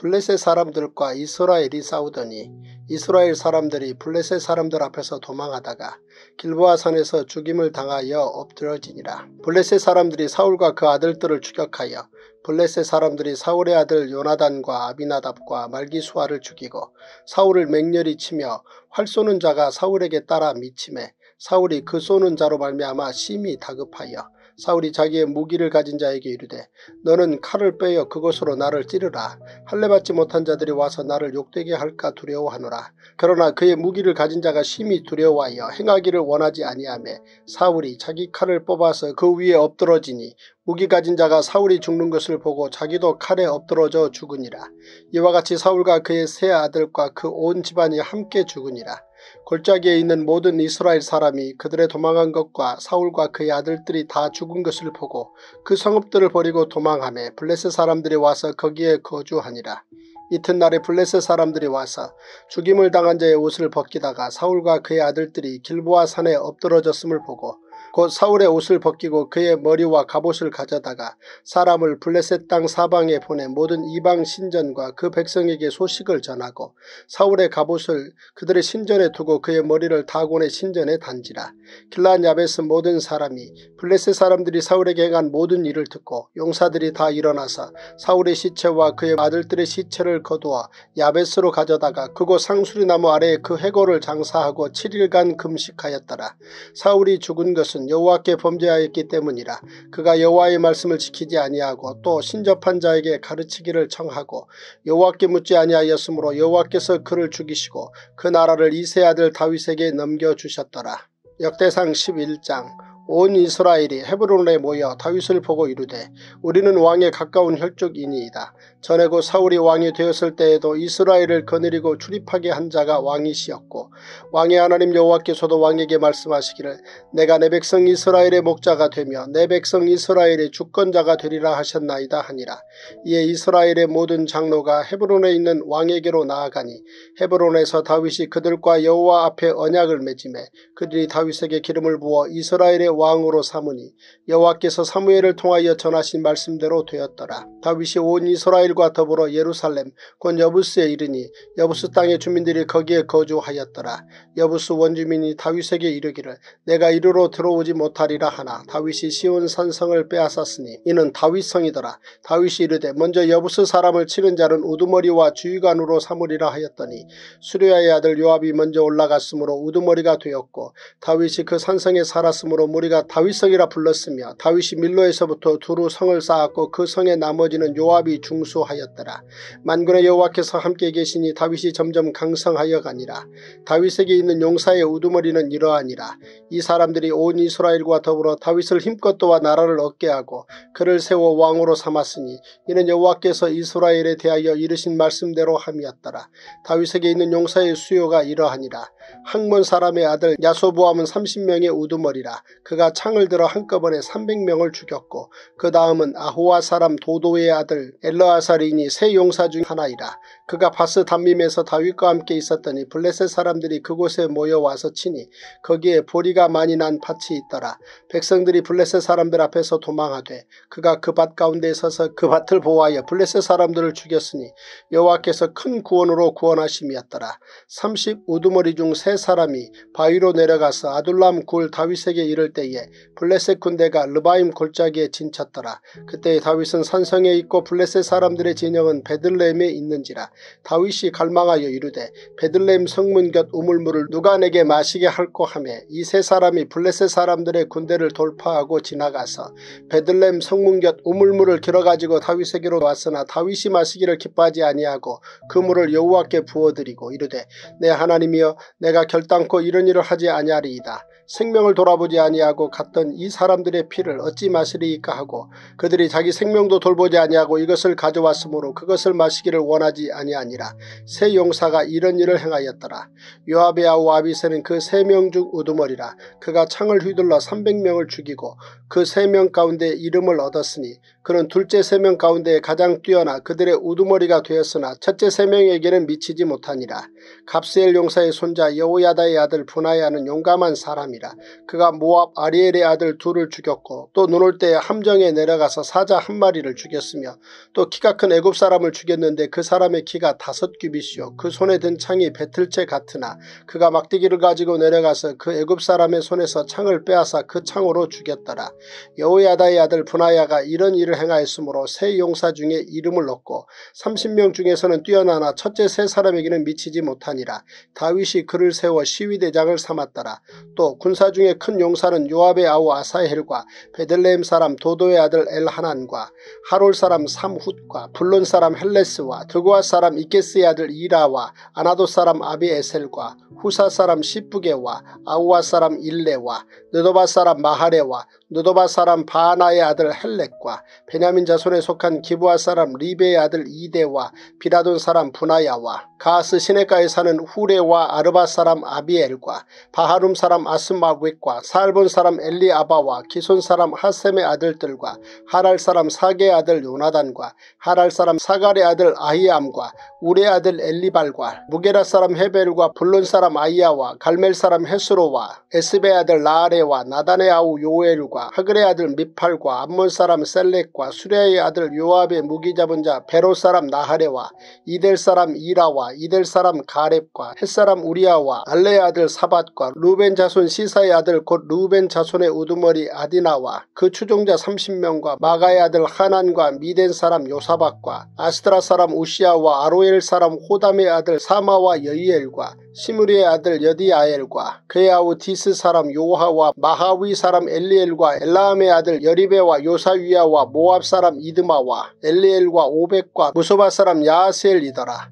블레셋 사람들과 이스라엘이 싸우더니 이스라엘 사람들이 블레셋 사람들 앞에서 도망하다가 길보아 산에서 죽임을 당하여 엎드러지니라. 블레셋 사람들이 사울과 그 아들들을 추격하여 블레셋 사람들이 사울의 아들 요나단과 아비나답과 말기수아를 죽이고 사울을 맹렬히 치며 활 쏘는 자가 사울에게 따라 미침해 사울이 그 쏘는 자로 말미암아 심히 다급하여 사울이 자기의 무기를 가진 자에게 이르되 너는 칼을 빼어 그곳으로 나를 찌르라 할례받지 못한 자들이 와서 나를 욕되게 할까 두려워하노라 그러나 그의 무기를 가진 자가 심히 두려워하여 행하기를 원하지 아니하매 사울이 자기 칼을 뽑아서 그 위에 엎드러지니 무기 가진 자가 사울이 죽는 것을 보고 자기도 칼에 엎드러져 죽으니라. 이와 같이 사울과 그의 세 아들과 그 온 집안이 함께 죽으니라. 골짜기에 있는 모든 이스라엘 사람이 그들의 도망한 것과 사울과 그의 아들들이 다 죽은 것을 보고 그 성읍들을 버리고 도망하며 블레셋 사람들이 와서 거기에 거주하니라. 이튿날에 블레셋 사람들이 와서 죽임을 당한 자의 옷을 벗기다가 사울과 그의 아들들이 길보아 산에 엎드러졌음을 보고 곧 사울의 옷을 벗기고 그의 머리와 갑옷을 가져다가 사람을 블레셋 땅 사방에 보내 모든 이방 신전과 그 백성에게 소식을 전하고 사울의 갑옷을 그들의 신전에 두고 그의 머리를 다곤의 신전에 단지라. 길란 야베스 모든 사람이 블레셋 사람들이 사울에게 행한 모든 일을 듣고 용사들이 다 일어나서 사울의 시체와 그의 아들들의 시체를 거두어 야베스로 가져다가 그곳 상수리나무 아래에 그 해골을 장사하고 7일간 금식하였더라. 사울이 죽은 것은 여호와께 범죄하였기 때문이라 그가 여호와의 말씀을 지키지 아니하고 또 신접한 자에게 가르치기를 청하고 여호와께 묻지 아니하였으므로 여호와께서 그를 죽이시고 그 나라를 이세 아들 다윗에게 넘겨주셨더라. 역대상 11장 온 이스라엘이 헤브론에 모여 다윗을 보고 이르되 우리는 왕에 가까운 혈족이니이다. 전에 고 사울이 왕이 되었을 때에도 이스라엘을 거느리고 출입하게 한 자가 왕이시였고 왕의 하나님 여호와께서도 왕에게 말씀하시기를 내가 내 백성 이스라엘의 목자가 되며 내 백성 이스라엘의 주권자가 되리라 하셨나이다 하니라. 이에 이스라엘의 모든 장로가 헤브론에 있는 왕에게로 나아가니 헤브론에서 다윗이 그들과 여호와 앞에 언약을 맺음에 그들이 다윗에게 기름을 부어 이스라엘의 왕으로 삼으니 여호와께서 사무엘을 통하여 전하신 말씀대로 되었더라. 다윗이 온 이스라엘과 더불어 예루살렘 곧 여부스에 이르니 여부스 땅의 주민들이 거기에 거주하였더라. 여부스 원주민이 다윗에게 이르기를 내가 이르러 들어오지 못하리라 하나 다윗이 시온 산성을 빼앗았으니 이는 다윗성이더라. 다윗이 이르되 먼저 여부스 사람을 치는 자는 우두머리와 주의관으로 삼으리라 하였더니 수리아의 아들 요압이 먼저 올라갔으므로 우두머리가 되었고 다윗이 그 산성에 살았으므로 무리 우리가 다윗성이라 불렀으며 다윗이 밀로에서부터 두루 성을 쌓았고 그 성의 나머지는 요압이 중수하였더라. 만군의 여호와께서 함께 계시니 다윗이 점점 강성하여 가니라. 다윗에게 있는 용사의 우두머리는 이러하니라. 이 사람들이 온 이스라엘과 더불어 다윗을 힘껏 도와 나라를 얻게 하고 그를 세워 왕으로 삼았으니 이는 여호와께서 이스라엘에 대하여 이르신 말씀대로 함이었더라. 다윗에게 있는 용사의 수요가 이러하니라. 항몬 사람의 아들 야소보암은 30명의 우두머리라. 그가 창을 들어 한꺼번에 300명을 죽였고 그 다음은 아호와 사람 도도의 아들 엘러아살인이 세 용사 중 하나이라. 그가 바스 단밈에서 다윗과 함께 있었더니 블레셋 사람들이 그곳에 모여와서 치니 거기에 보리가 많이 난 밭이 있더라. 백성들이 블레셋 사람들 앞에서 도망하되 그가 그 밭 가운데 서서 그 밭을 보호하여 블레셋 사람들을 죽였으니 여호와께서 큰 구원으로 구원하심이었더라. 30 우두머리 중 세 사람이 바위로 내려가서 아둘람 굴 다윗에게 이를 때에 블레셋 군대가 르바임 골짜기에 진쳤더라. 그때 다윗은 산성에 있고 블레셋 사람들의 진영은 베들레헴에 있는지라. 다윗이 갈망하여 이르되 베들레헴 성문 곁 우물물을 누가 내게 마시게 할꼬 하며 이 세 사람이 블레셋 사람들의 군대를 돌파하고 지나가서 베들레헴 성문 곁 우물물을 길어가지고 다윗에게로 왔으나 다윗이 마시기를 기뻐하지 아니하고 그 물을 여호와께 부어드리고 이르되 내 하나님이여 내가 결단코 이런 일을 하지 아니하리이다. 생명을 돌아보지 아니하고 갔던 이 사람들의 피를 어찌 마시리이까 하고 그들이 자기 생명도 돌보지 아니하고 이것을 가져왔으므로 그것을 마시기를 원하지 아니하니라. 새 용사가 이런 일을 행하였더라. 요압의 아우 아비세는 그 세 명 중 우두머리라. 그가 창을 휘둘러 300명을 죽이고 그 세 명 가운데 이름을 얻었으니 그는 둘째 세 명 가운데 가장 뛰어나 그들의 우두머리가 되었으나 첫째 세 명에게는 미치지 못하니라. 갑스엘 용사의 손자 여호야다의 아들 분하야는 용감한 사람이라. 그가 모압 아리엘의 아들 둘을 죽였고 또 눈올때 함정에 내려가서 사자 한 마리를 죽였으며 또 키가 큰 애굽 사람을 죽였는데 그 사람의 키가 다섯 규빗이요 그 손에 든 창이 배틀채 같으나 그가 막대기를 가지고 내려가서 그 애굽 사람의 손에서 창을 빼앗아 그 창으로 죽였더라. 여호야다의 아들 분하야가 이런 일을 행하였으므로 세 용사 중에 이름을 얻고 30명 중에서는 뛰어나나 첫째 세 사람에게는 미치지 못 하니라. 다윗이 그를 세워 시위대장을 삼았더라. 또 군사 중에 큰 용사는 요압의 아우 아사헬과 베들레헴 사람 도도의 아들 엘하난과 하롤 사람 삼훗과 블론 사람 헬레스와 드고아 사람 이케스의 아들 이라와 아나도 사람 아비에셀과 후사 사람 시프게와 아우아 사람 일레와 느도바 사람 마하레와 느도바 사람 바아나의 아들 헬렛과 베냐민 자손에 속한 기브아 사람 리배의 아들 이대와 비라돈 사람 브나야와 가아스 시냇가에 사는 후래와 아르바 사람 아비엘과 바하룸 사람 아스마웹과 사알본 사람 엘리아바와 기손 사람 하셈의 아들들과 하랄 사람 사게의 아들 요나단과 하랄 사람 사갈의 아들 아히암과 울의 아들 엘리발과 므게랏 사람 헤벨과 블론 사람 아히야와 갈멜 사람 헤스로와 에스배의 아들 나아래와 나단의 아우 요엘과 하그리의 아들 밉할과 암몬 사람 셀렉과 스루야의 아들 요압의 무기 잡은 자 베롯 사람 나하래와 이델 사람 이라와 이델 사람 가렙과 헷 사람 우리아와 알래의 아들 사밧과 루벤 자손 시사의 아들 곧 루벤 자손의 우두머리 아디나와 그 추종자 30명과 마아가의 아들 하난과 미덴 사람 요사밧과 아스드랏 사람 웃시야와 아로엘 사람 호담의 아들 사마와 여이엘과 시므리의 아들 여디아엘과 그의 아우 디스 사람 요하와 마하위 사람 엘리엘과 엘라암의 아들 여리배와 요사위야와 모압 사람 이드마와 엘리엘과 오벳과 므소바 사람 야아시엘이더라.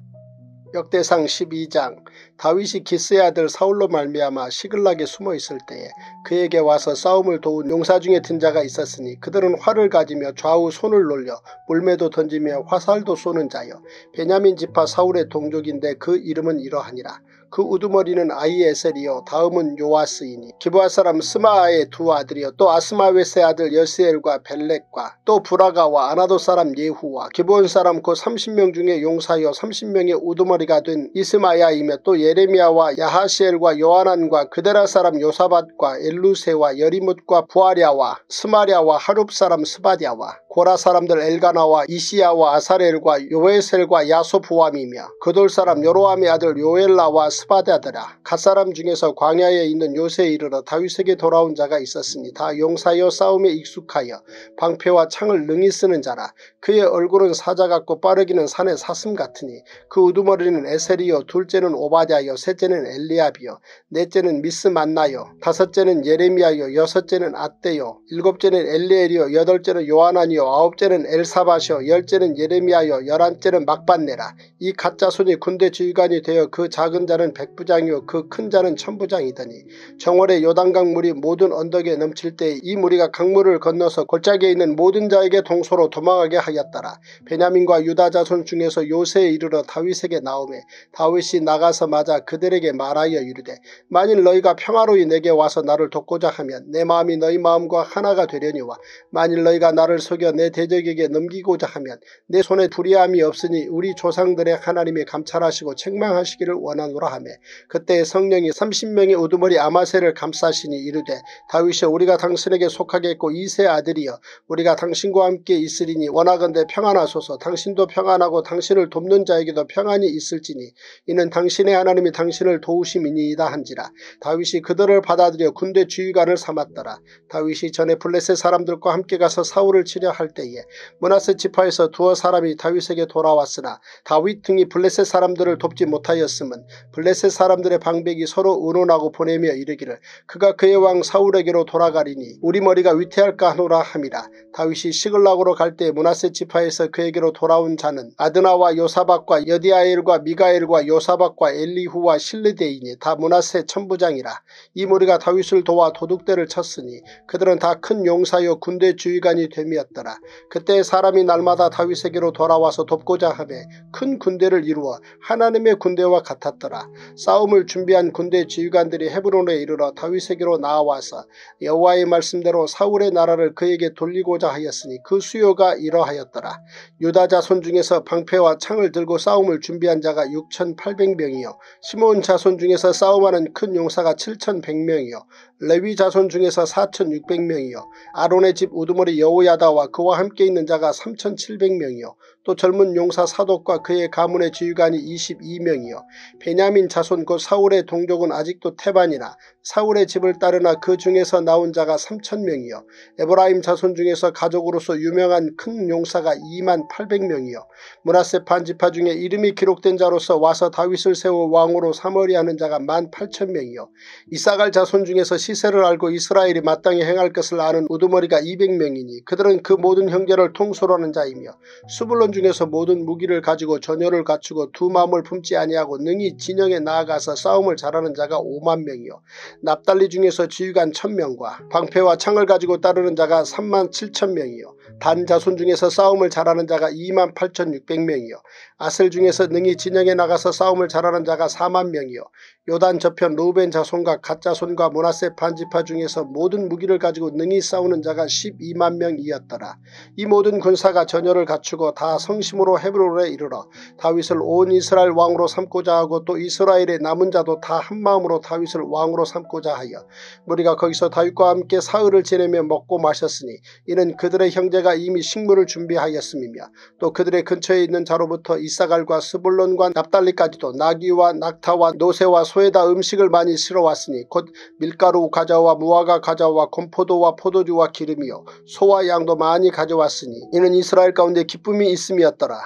역대상 12장 다윗이 기스의 아들 사울로 말미암아 시글락에 숨어 있을 때에 그에게 와서 싸움을 도운 용사 중에 든 자가 있었으니 그들은 활을 가지며 좌우 손을 놀려 물매도 던지며 화살도 쏘는 자요 베냐민 지파 사울의 동족인데 그 이름은 이러하니라. 그 우두머리는 아히에셀이요. 다음은 요아스이니. 기브아 사람 스마아의 두 아들이요. 또 아스마웹의 아들 여시엘과 벨렛과 또 브라가와 아나돗 사람 예후와 기브온 사람 곧 30명 중에 용사요 30명의 우두머리가 된 이스마야이며 또 예레미야와 야하시엘과 요하난과 그데라 사람 요사밧과 엘루새와 여리못과 브아랴와 스마랴와 하룹 사람 스바댜와 고라 사람들 엘가나와 이시야와 아사렐과 요에셀과 야소부함이며 그돌 사람 요로함의 아들 요엘라와 스바다더라. 갓사람 중에서 광야에 있는 요새에 이르러 다윗에게 돌아온 자가 있었으니 다 용사여 싸움에 익숙하여 방패와 창을 능히 쓰는 자라. 그의 얼굴은 사자 같고 빠르기는 산의 사슴 같으니 그 우두머리는 에셀이요 둘째는 오바댜여 셋째는 엘리압이요 넷째는 미스만나요 다섯째는 예레미야요 여섯째는 아떼요 일곱째는 엘리엘이요 여덟째는 요하나니요 아홉째는 엘사바시요 열째는 예레미야요 열한째는 막반네라. 이 가짜 손이 군대 지휘관이 되어 그 작은 자는 백부장이요 그 큰 자는 천부장이더니 정월의 요단강 물이 모든 언덕에 넘칠 때 이 무리가 강물을 건너서 골짜기에 있는 모든 자에게 동서로 도망하게 하였더라. 베냐민과 유다 자손 중에서 요새에 이르러 다윗에게 나오매 다윗이 나가서 맞아 그들에게 말하여 이르되 만일 너희가 평화로이 내게 와서 나를 돕고자 하면 내 마음이 너희 마음과 하나가 되려니와 만일 너희가 나를 속여 내 대적에게 넘기고자 하면 내 손에 불의함이 없으니 우리 조상들의 하나님이 감찰하시고 책망하시기를 원하노라 하며 그때 성령이 30명의 우두머리 아마세를 감싸시니 이르되 다윗이 우리가 당신에게 속하겠고 이세 아들이여 우리가 당신과 함께 있으리니 원하건대 평안하소서. 당신도 평안하고 당신을 돕는 자에게도 평안이 있을지니 이는 당신의 하나님이 당신을 도우심이니이다 한지라. 다윗이 그들을 받아들여 군대 주의관을 삼았더라. 다윗이 전에 블레셋 사람들과 함께 가서 사울을 치려 할 때에 문하세 지파에서 두어 사람이 다윗에게 돌아왔으나 다윗 등이 블레셋 사람들을 돕지 못하였음은 블레 셋 사람들의 방백이 서로 의논하고 보내며 이르기를 그가 그의 왕 사울에게로 돌아가리니 우리 머리가 위태할까 하노라 함이라. 다윗이 시글락으로 갈 때 문하세 지파에서 그에게로 돌아온 자는 아드나와 요사박과 여디아엘과 미가엘과 요사박과 엘리후와 실르데이니 다 문하세 천부장이라. 이 무리가 다윗을 도와 도둑대를 쳤으니 그들은 다 큰 용사여 군대 주의관이 됨이었더라. 그때 사람이 날마다 다윗에게로 돌아와서 돕고자 하며 큰 군대를 이루어 하나님의 군대와 같았더라. 싸움을 준비한 군대 지휘관들이 헤브론에 이르러 다윗에게로 나와서 여호와의 말씀대로 사울의 나라를 그에게 돌리고자 하였으니 그 수요가 이러하였더라. 유다 자손 중에서 방패와 창을 들고 싸움을 준비한 자가 6,800명이요 시몬 자손 중에서 싸움하는 큰 용사가 7,100명이요 레위 자손 중에서 4,600명이요. 아론의 집 우두머리 여호야다와 그와 함께 있는 자가 3,700명이요. 또 젊은 용사 사독과 그의 가문의 지휘관이 22명이요. 베냐민 자손 곧 사울의 동족은 아직도 태반이나 사울의 집을 따르나 그 중에서 나온 자가 3천명이요. 에브라임 자손 중에서 가족으로서 유명한 큰 용사가 2만 800명이요. 문하세 반지파 중에 이름이 기록된 자로서 와서 다윗을 세워 왕으로 사머리하는 자가 1만 8천명이요. 이사갈 자손 중에서 시세를 알고 이스라엘이 마땅히 행할 것을 아는 우두머리가 200명이니 그들은 그 모든 형제를 통솔하는 자이며 수불론 중에서 모든 무기를 가지고 전열을 갖추고 두 마음을 품지 아니하고 능히 진영에 나아가서 싸움을 잘하는 자가 5만 명이요. 납달리 중에서 지휘관 1000명과 방패와 창을 가지고 따르는 자가 3만 7천명이요. 단 자손 중에서 싸움을 잘하는 자가 2만 8천6백명이요. 아셀 중에서 능히 진영에 나가서 싸움을 잘하는 자가 4만 명이요. 요단 저편 루벤 자손과 갓자손과 모나세 반지파 중에서 모든 무기를 가지고 능히 싸우는 자가 12만 명이었더라. 이 모든 군사가 전열을 갖추고 다 성심으로 헤브론에 이르러 다윗을 온 이스라엘 왕으로 삼고자 하고 또 이스라엘의 남은 자도 다 한마음으로 다윗을 왕으로 삼고자 하여 우리가 거기서 다윗과 함께 사흘을 지내며 먹고 마셨으니 이는 그들의 형제가 이미 식물을 준비하였음이며 또 그들의 근처에 있는 자로부터 이사갈과 스불론과 납달리까지도 나귀와 낙타와 노새와 소에다 음식을 많이 실어왔으니 곧 밀가루 가져와 무화과 가져와 곰포도와 포도주와 기름이요 소와 양도 많이 가져왔으니 이는 이스라엘 가운데 기쁨이 있음이었더라.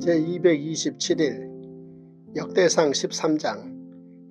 제227일 역대상 13장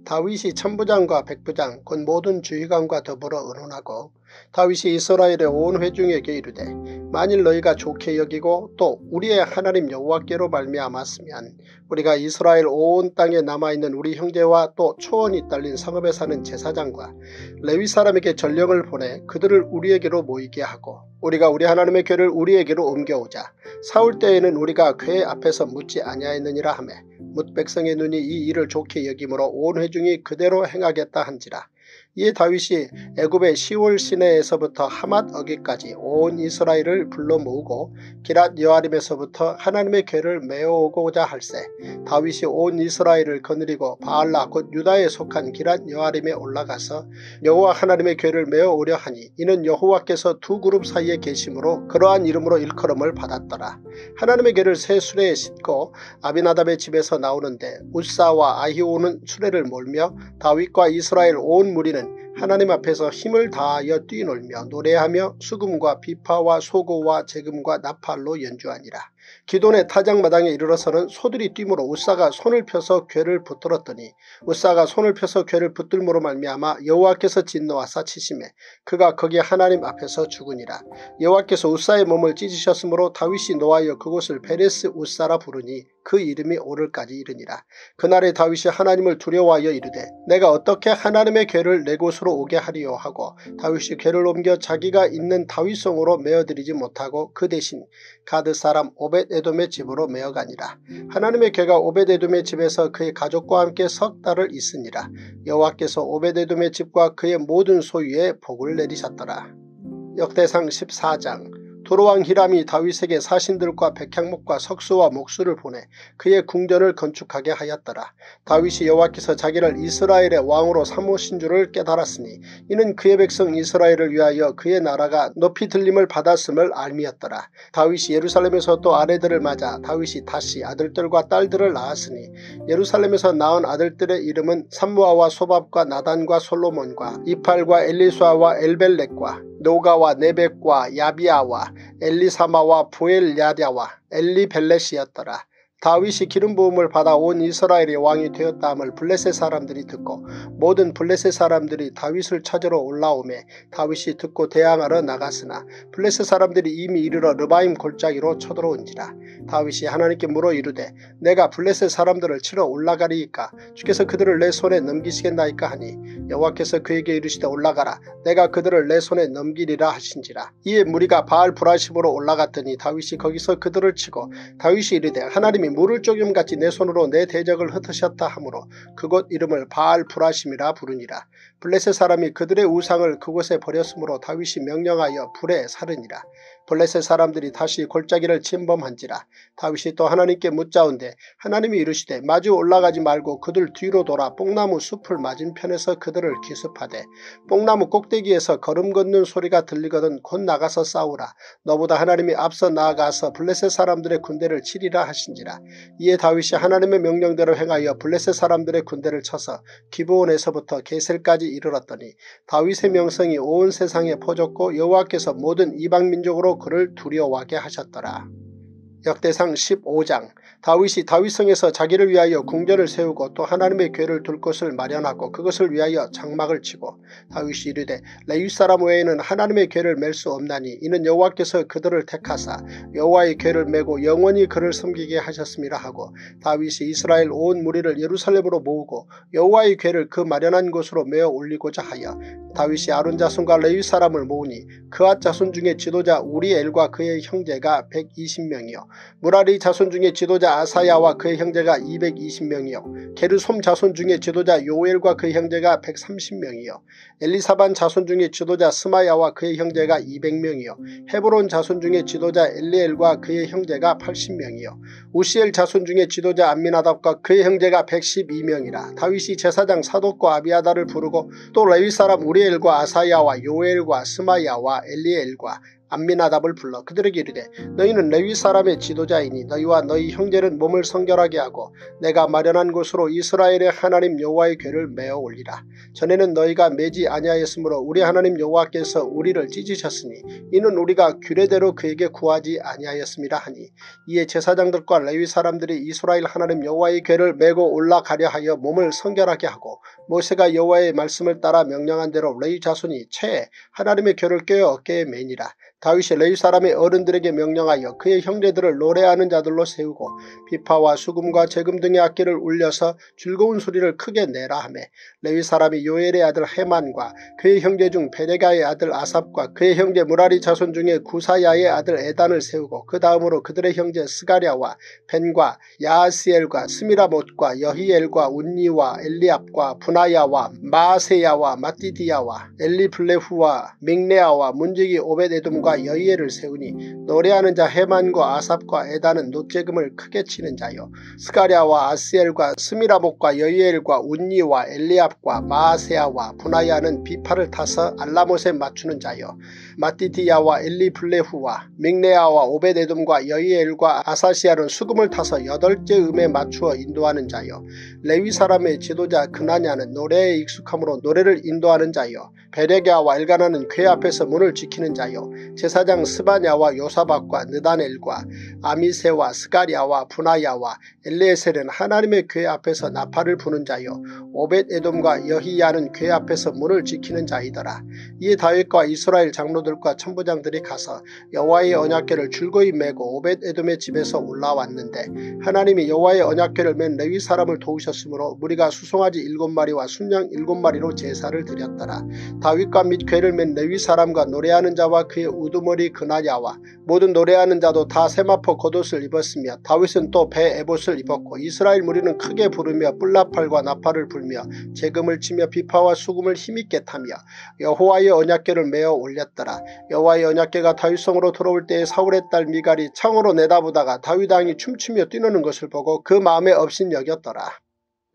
다윗이 천부장과 백부장 곧 모든 주의관과 더불어 의논하고 다윗이 이스라엘의 온 회중에게 이르되 만일 너희가 좋게 여기고 또 우리의 하나님 여호와께로 말미암았으면 우리가 이스라엘 온 땅에 남아있는 우리 형제와 또 초원이 딸린 성읍에 사는 제사장과 레위 사람에게 전령을 보내 그들을 우리에게로 모이게 하고 우리가 우리 하나님의 궤를 우리에게로 옮겨오자 사울 때에는 우리가 궤 앞에서 묻지 아니하였느니라 하매 뭇 백성의 눈이 이 일을 좋게 여김으로 온 회중이 그대로 행하겠다 한지라 이에 다윗이 애굽의 시월 시내에서부터 하맛 어기까지 온 이스라엘을 불러 모으고 기랏 여아림에서부터 하나님의 궤를 메어오고자 할세 다윗이 온 이스라엘을 거느리고 바알라 곧 유다에 속한 기랏 여아림에 올라가서 여호와 하나님의 궤를 메어오려 하니 이는 여호와께서 두 그룹 사이에 계심으로 그러한 이름으로 일컬음을 받았더라. 하나님의 궤를 새 수레에 싣고 아비나답의 집에서 나오는데 우사와 아히오는 수레를 몰며 다윗과 이스라엘 온 무리는 하나님 앞에서 힘을 다하여 뛰놀며 노래하며 수금과 비파와 소고와 재금과 나팔로 연주하니라. 기돈의 타작마당에 이르러서는 소들이 뛰므로 우사가 손을 펴서 괴를 붙들었더니 우사가 손을 펴서 괴를 붙들므로 말미암아 여호와께서 진노하사 치심에 그가 거기 하나님 앞에서 죽으니라. 여호와께서 웃사의 몸을 찢으셨으므로 다윗이 노하여 그곳을 베레스 웃사라 부르니 그 이름이 오늘까지 이르니라. 그날에 다윗이 하나님을 두려워하여 이르되 내가 어떻게 하나님의 궤를 내 곳으로 오게 하리요 하고 다윗이 궤를 옮겨 자기가 있는 다윗성으로 메어들이지 못하고 그 대신 가드 사람 오벳에돔의 집으로 메어가니라. 하나님의 궤가 오벳에돔의 집에서 그의 가족과 함께 석 달을 있으니라. 여호와께서 오벳에돔의 집과 그의 모든 소유에 복을 내리셨더라. 역대상 14장 도로왕 히람이 다윗에게 사신들과 백향목과 석수와 목수를 보내 그의 궁전을 건축하게 하였더라. 다윗이 여호와께서 자기를 이스라엘의 왕으로 삼으신 줄을 깨달았으니 이는 그의 백성 이스라엘을 위하여 그의 나라가 높이 들림을 받았음을 알미였더라. 다윗이 예루살렘에서 또 아내들을 맞아 다윗이 다시 아들들과 딸들을 낳았으니 예루살렘에서 낳은 아들들의 이름은 삼무아와 소밥과 나단과 솔로몬과 이팔과 엘리수아와 엘벨렉과 노가와 네벡과 야비아와 엘리사마와 부엘야랴와 엘리벨렛이었더라. 다윗이 기름 부음을 받아 온 이스라엘의 왕이 되었다함을 블레셋 사람들이 듣고 모든 블레셋 사람들이 다윗을 찾으러 올라오매 다윗이 듣고 대항하러 나갔으나 블레셋 사람들이 이미 이르러 르바임 골짜기로 쳐들어온지라 다윗이 하나님께 물어 이르되 내가 블레셋 사람들을 치러 올라가리이까? 주께서 그들을 내 손에 넘기시겠나이까 하니 여호와께서 그에게 이르시되 올라가라. 내가 그들을 내 손에 넘기리라 하신지라. 이에 무리가 바알 브라심으로 올라갔더니 다윗이 거기서 그들을 치고 다윗이 이르되 하나님이 물을 쪼김같이 내 손으로 내 대적을 흩으셨다 하므로 그곳 이름을 바알 브라심이라 부르니라. 블레셋 사람이 그들의 우상을 그곳에 버렸으므로 다윗이 명령하여 불에 사르니라. 블레셋 사람들이 다시 골짜기를 침범한지라 다윗이 또 하나님께 묻자온데 하나님이 이르시되 마주 올라가지 말고 그들 뒤로 돌아 뽕나무 숲을 맞은편에서 그들을 기습하되 뽕나무 꼭대기에서 걸음 걷는 소리가 들리거든 곧 나가서 싸우라. 너보다 하나님이 앞서 나아가서 블레셋 사람들의 군대를 치리라 하신지라. 이에 다윗이 하나님의 명령대로 행하여 블레셋 사람들의 군대를 쳐서 기브온에서부터 게셀까지 이르렀더니 다윗의 명성이 온 세상에 퍼졌고 여호와께서 모든 이방 민족으로 그를 두려워하게 하셨더라. 역대상 15장. 다윗이 다윗성에서 자기를 위하여 궁전을 세우고 또 하나님의 궤를 둘 곳을 마련하고 그것을 위하여 장막을 치고 다윗이 이르되 레위 사람 외에는 하나님의 궤를 맬 수 없나니 이는 여호와께서 그들을 택하사 여호와의 궤를 메고 영원히 그를 섬기게 하셨음이라 하고 다윗이 이스라엘 온 무리를 예루살렘으로 모으고 여호와의 궤를 그 마련한 곳으로 메어 올리고자 하여 다윗이 아론 자손과 레위 사람을 모으니 그앗 자손 중에 지도자 우리엘과 그의 형제가 120명이요 무라리 자손 중에 지도자 아사야와 그의 형제가 220명이요. 게르솜 자손 중에 지도자 요엘과 그의 형제가 130명이요. 엘리사반 자손 중에 지도자 스마야와 그의 형제가 200명이요. 헤브론 자손 중에 지도자 엘리엘과 그의 형제가 80명이요. 우시엘 자손 중에 지도자 안미나답과 그의 형제가 112명이라. 다윗이 제사장 사독과 아비아다를 부르고 또 레위 사람 우리엘과 아사야와 요엘과 스마야와 엘리엘과 안미나답을 불러 그들에게 이르되 너희는 레위 사람의 지도자이니 너희와 너희 형제는 몸을 성결하게 하고 내가 마련한 곳으로 이스라엘의 하나님 여호와의 궤를 메어 올리라. 전에는 너희가 매지 아니하였으므로 우리 하나님 여호와께서 우리를 찢으셨으니 이는 우리가 규례대로 그에게 구하지 아니하였습니다 하니 이에 제사장들과 레위 사람들이 이스라엘 하나님 여호와의 궤를 메고 올라가려 하여 몸을 성결하게 하고 모세가 여호와의 말씀을 따라 명령한 대로 레위 자손이 채 하나님의 궤를 꿰어 어깨에 매니라. 다윗이 레위 사람의 어른들에게 명령하여 그의 형제들을 노래하는 자들로 세우고 비파와 수금과 재금 등의 악기를 울려서 즐거운 소리를 크게 내라 하며 레위 사람이 요엘의 아들 헤만과 그의 형제 중 베레가의 아들 아삽과 그의 형제 무라리 자손 중에 구사야의 아들 에단을 세우고 그 다음으로 그들의 형제 스가랴와 벤과 야하스엘과 스미라못과 여히엘과 운니와 엘리압과 분하야와 마세야와 마띠디야와 엘리플레후와 믹네아와 문지기 오벳에돔과 여이엘을 세우니 노래하는 자 헤만과 아삽과 에다는 노재금을 크게 치는 자요. 스가랴와 아스엘과 스미라복과 여이엘과 운니와 엘리압 과 마세아와 분하야는 비파를 타서 알라못에 맞추는 자요 마티디야와 엘리플레후와 믹네아와 오베데돔과 여이엘과 아사시아는 수금을 타서 여덟째 음에 맞추어 인도하는 자요 레위 사람의 지도자 그나냐는 노래에 익숙함으로 노래를 인도하는 자요 베레갸와 엘가나는 궤 앞에서 문을 지키는 자요 제사장 스바냐와 요사박과 느다넬과 아미새와 스가랴와 브나야와 엘리에셀은 하나님의 궤 앞에서 나팔을 부는 자요 오벳 에돔과 여히야는 궤 앞에서 문을 지키는 자이더라. 이에 다윗과 이스라엘 장로들과 천부장들이 가서 여호와의 언약궤를 즐거이 메고 오벳 에돔의 집에서 올라왔는데 하나님이 여호와의 언약궤를 멘 레위 사람을 도우셨으므로 무리가 수송아지 일곱 마리와 숫양 일곱 마리로 제사를 드렸더라. 다윗과 및 궤를 멘 레위 사람과 노래하는 자와 그의 우두머리 그나냐와 모든 노래하는 자도 다 세마포 겉옷을 입었으며 다윗은 또 배 에봇을 입었고 이스라엘 무리는 크게 부르며 뿔나팔과 나팔을 불며 재금을 치며 비파와 수금을 힘있게 타며 여호와의 언약궤를 메어 올렸더라. 여호와의 언약궤가 다윗성으로 들어올 때에 사울의 딸 미갈이 창으로 내다보다가 다윗 왕이 춤추며 뛰노는 것을 보고 그 마음에 업신여겼더라.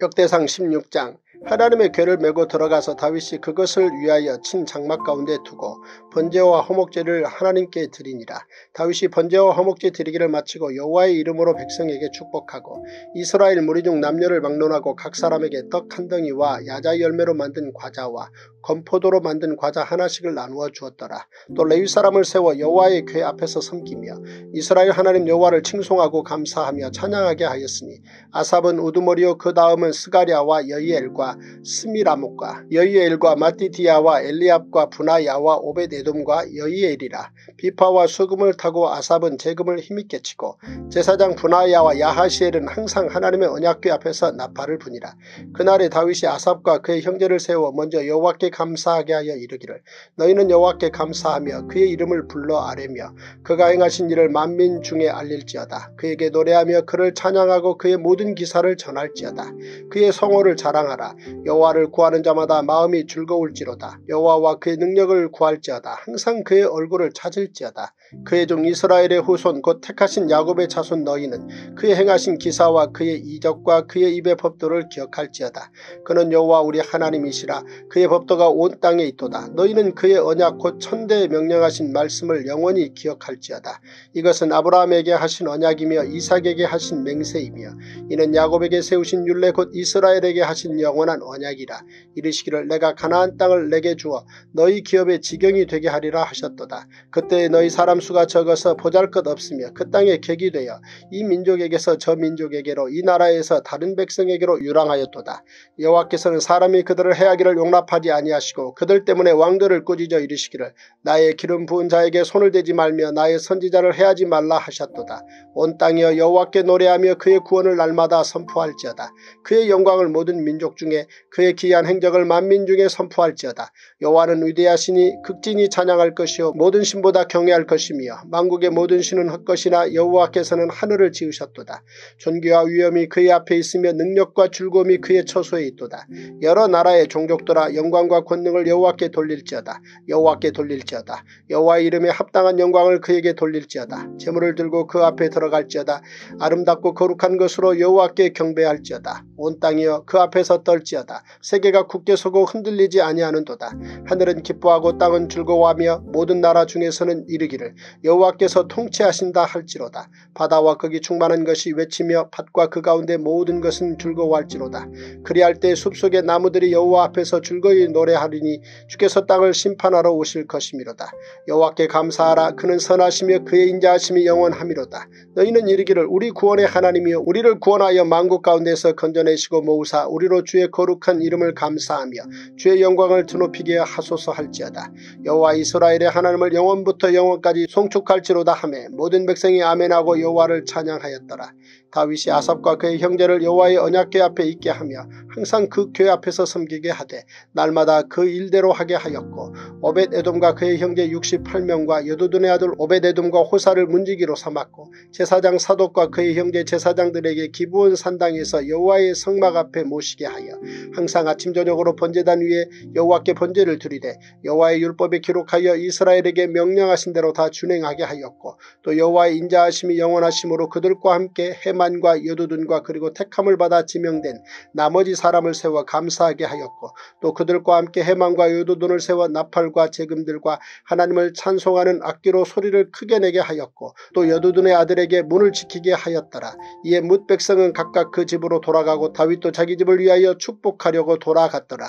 역대상 16장 하나님의 궤를 메고 들어가서 다윗이 그것을 위하여 친 장막 가운데 두고 번제와 허목제를 하나님께 드리니라. 다윗이 번제와 허목제 드리기를 마치고 여호와의 이름으로 백성에게 축복하고 이스라엘 무리 중 남녀를 막론하고 각 사람에게 떡 한 덩이와 야자 열매로 만든 과자와 건포도로 만든 과자 하나씩을 나누어 주었더라. 또 레위 사람을 세워 여호와의 궤 앞에서 섬기며 이스라엘 하나님 여호와를 칭송하고 감사하며 찬양하게 하였으니 아삽은 우두머리요 그 다음은 스가랴와 여이엘과 스미라목과 여이엘과 마티디아와 엘리압과 분하야와 오베데돔과 여이엘이라 비파와 수금을 타고 아삽은 재금을 힘있게 치고 제사장 분하야와 야하시엘은 항상 하나님의 언약궤 앞에서 나팔을 부니라. 그날에 다윗이 아삽과 그의 형제를 세워 먼저 여호와께 감사하게 하여 이르기를 너희는 여호와께 감사하며 그의 이름을 불러 아뢰며 그가 행하신 일을 만민 중에 알릴지어다. 그에게 노래하며 그를 찬양하고 그의 모든 기사를 전할지어다. 그의 성호를 자랑하라. 여호와를 구하는 자마다 마음이 즐거울지로다. 여호와와 그의 능력을 구할지어다. 항상 그의 얼굴을 찾을지어다. 그의 종 이스라엘의 후손 곧 택하신 야곱의 자손 너희는 그의 행하신 기사와 그의 이적과 그의 입의 법도를 기억할지어다. 그는 여호와 우리 하나님이시라 그의 법도가 온 땅에 있도다. 너희는 그의 언약 곧 천대에 명령하신 말씀을 영원히 기억할지어다. 이것은 아브라함에게 하신 언약이며 이삭에게 하신 맹세이며 이는 야곱에게 세우신 율례 곧 이스라엘에게 하신 영원한 언약이라. 이르시기를 내가 가나안 땅을 내게 주어 너희 기업의 지경이 되게 하리라 하셨도다. 그때 너희 사람 수가 적어서 보잘것없으며 그 땅에 객이 되어 이 민족에게서 저 민족에게로 이 나라에서 다른 백성에게로 유랑하였도다. 여호와께서는 사람이 그들을 해하기를 용납하지 아니하시고 그들 때문에 왕들을 꾸짖어 이르시기를 나의 기름 부은 자에게 손을 대지 말며 나의 선지자를 해하지 말라 하셨도다. 온 땅이여 여호와께 노래하며 그의 구원을 날마다 선포할지어다. 그의 영광을 모든 민족 중에 그의 기이한 행적을 만민 중에 선포할지어다. 여호와는 위대하시니 극진히 찬양할 것이요 모든 신보다 경외할 것이 며 만국의 모든 신은 헛것이나 여호와께서는 하늘을 지으셨도다. 존귀와 위엄이 그의 앞에 있으며 능력과 즐거움이 그의 처소에 있도다. 여러 나라의 종족들아 영광과 권능을 여호와께 돌릴지어다. 여호와께 돌릴지어다. 여호와의 이름에 합당한 영광을 그에게 돌릴지어다. 재물을 들고 그 앞에 들어갈지어다. 아름답고 거룩한 것으로 여호와께 경배할지어다. 온 땅이여 그 앞에서 떨지어다. 세계가 굳게 서고 흔들리지 아니하는도다. 하늘은 기뻐하고 땅은 즐거워하며 모든 나라 중에서는 이르기를 여호와께서 통치하신다 할지로다. 바다와 거기 충만한 것이 외치며 밭과 그 가운데 모든 것은 즐거워할지로다. 그리할 때 숲속의 나무들이 여호와 앞에서 즐거이 노래하리니 주께서 땅을 심판하러 오실 것이미로다. 여호와께 감사하라. 그는 선하시며 그의 인자하심이 영원하미로다. 너희는 이르기를 우리 구원의 하나님이여 우리를 구원하여 만국 가운데서 건져내시고 모으사 우리로 주의 거룩한 이름을 감사하며 주의 영광을 드높이게 하소서 할지어다. 여호와 이스라엘의 하나님을 영원부터 영원까지 송축할지로다 하매 모든 백성이 아멘하고 여호와를 찬양하였더라. 다윗이 아삽과 그의 형제를 여호와의 언약궤 앞에 있게 하며 항상 그 궤 앞에서 섬기게 하되 날마다 그 일대로 하게 하였고 오벳 에돔과 그의 형제 68명과 여두둔의 아들 오벳 에돔과 호사를 문지기로 삼았고 제사장 사독과 그의 형제 제사장들에게 기부원 산당에서 여호와의 성막 앞에 모시게 하여 항상 아침 저녁으로 번제단 위에 여호와께 번제를 드리되 여호와의 율법에 기록하여 이스라엘에게 명령하신 대로 다 준행하게 하였고 또 여호와의 인자하심이 영원하심으로 그들과 함께 해 만과 여두둔과 그리고 택함을 받아 지명된 나머지 사람을 세워 감사하게 하였고 또 그들과 함께 해만과 여두둔을 세워 나팔과 재금들과 하나님을 찬송하는 악기로 소리를 크게 내게 하였고 또 여두둔의 아들에게 문을 지키게 하였더라. 이에 뭇 백성은 각각 그 집으로 돌아가고 다윗도 자기 집을 위하여 축복하려고 돌아갔더라.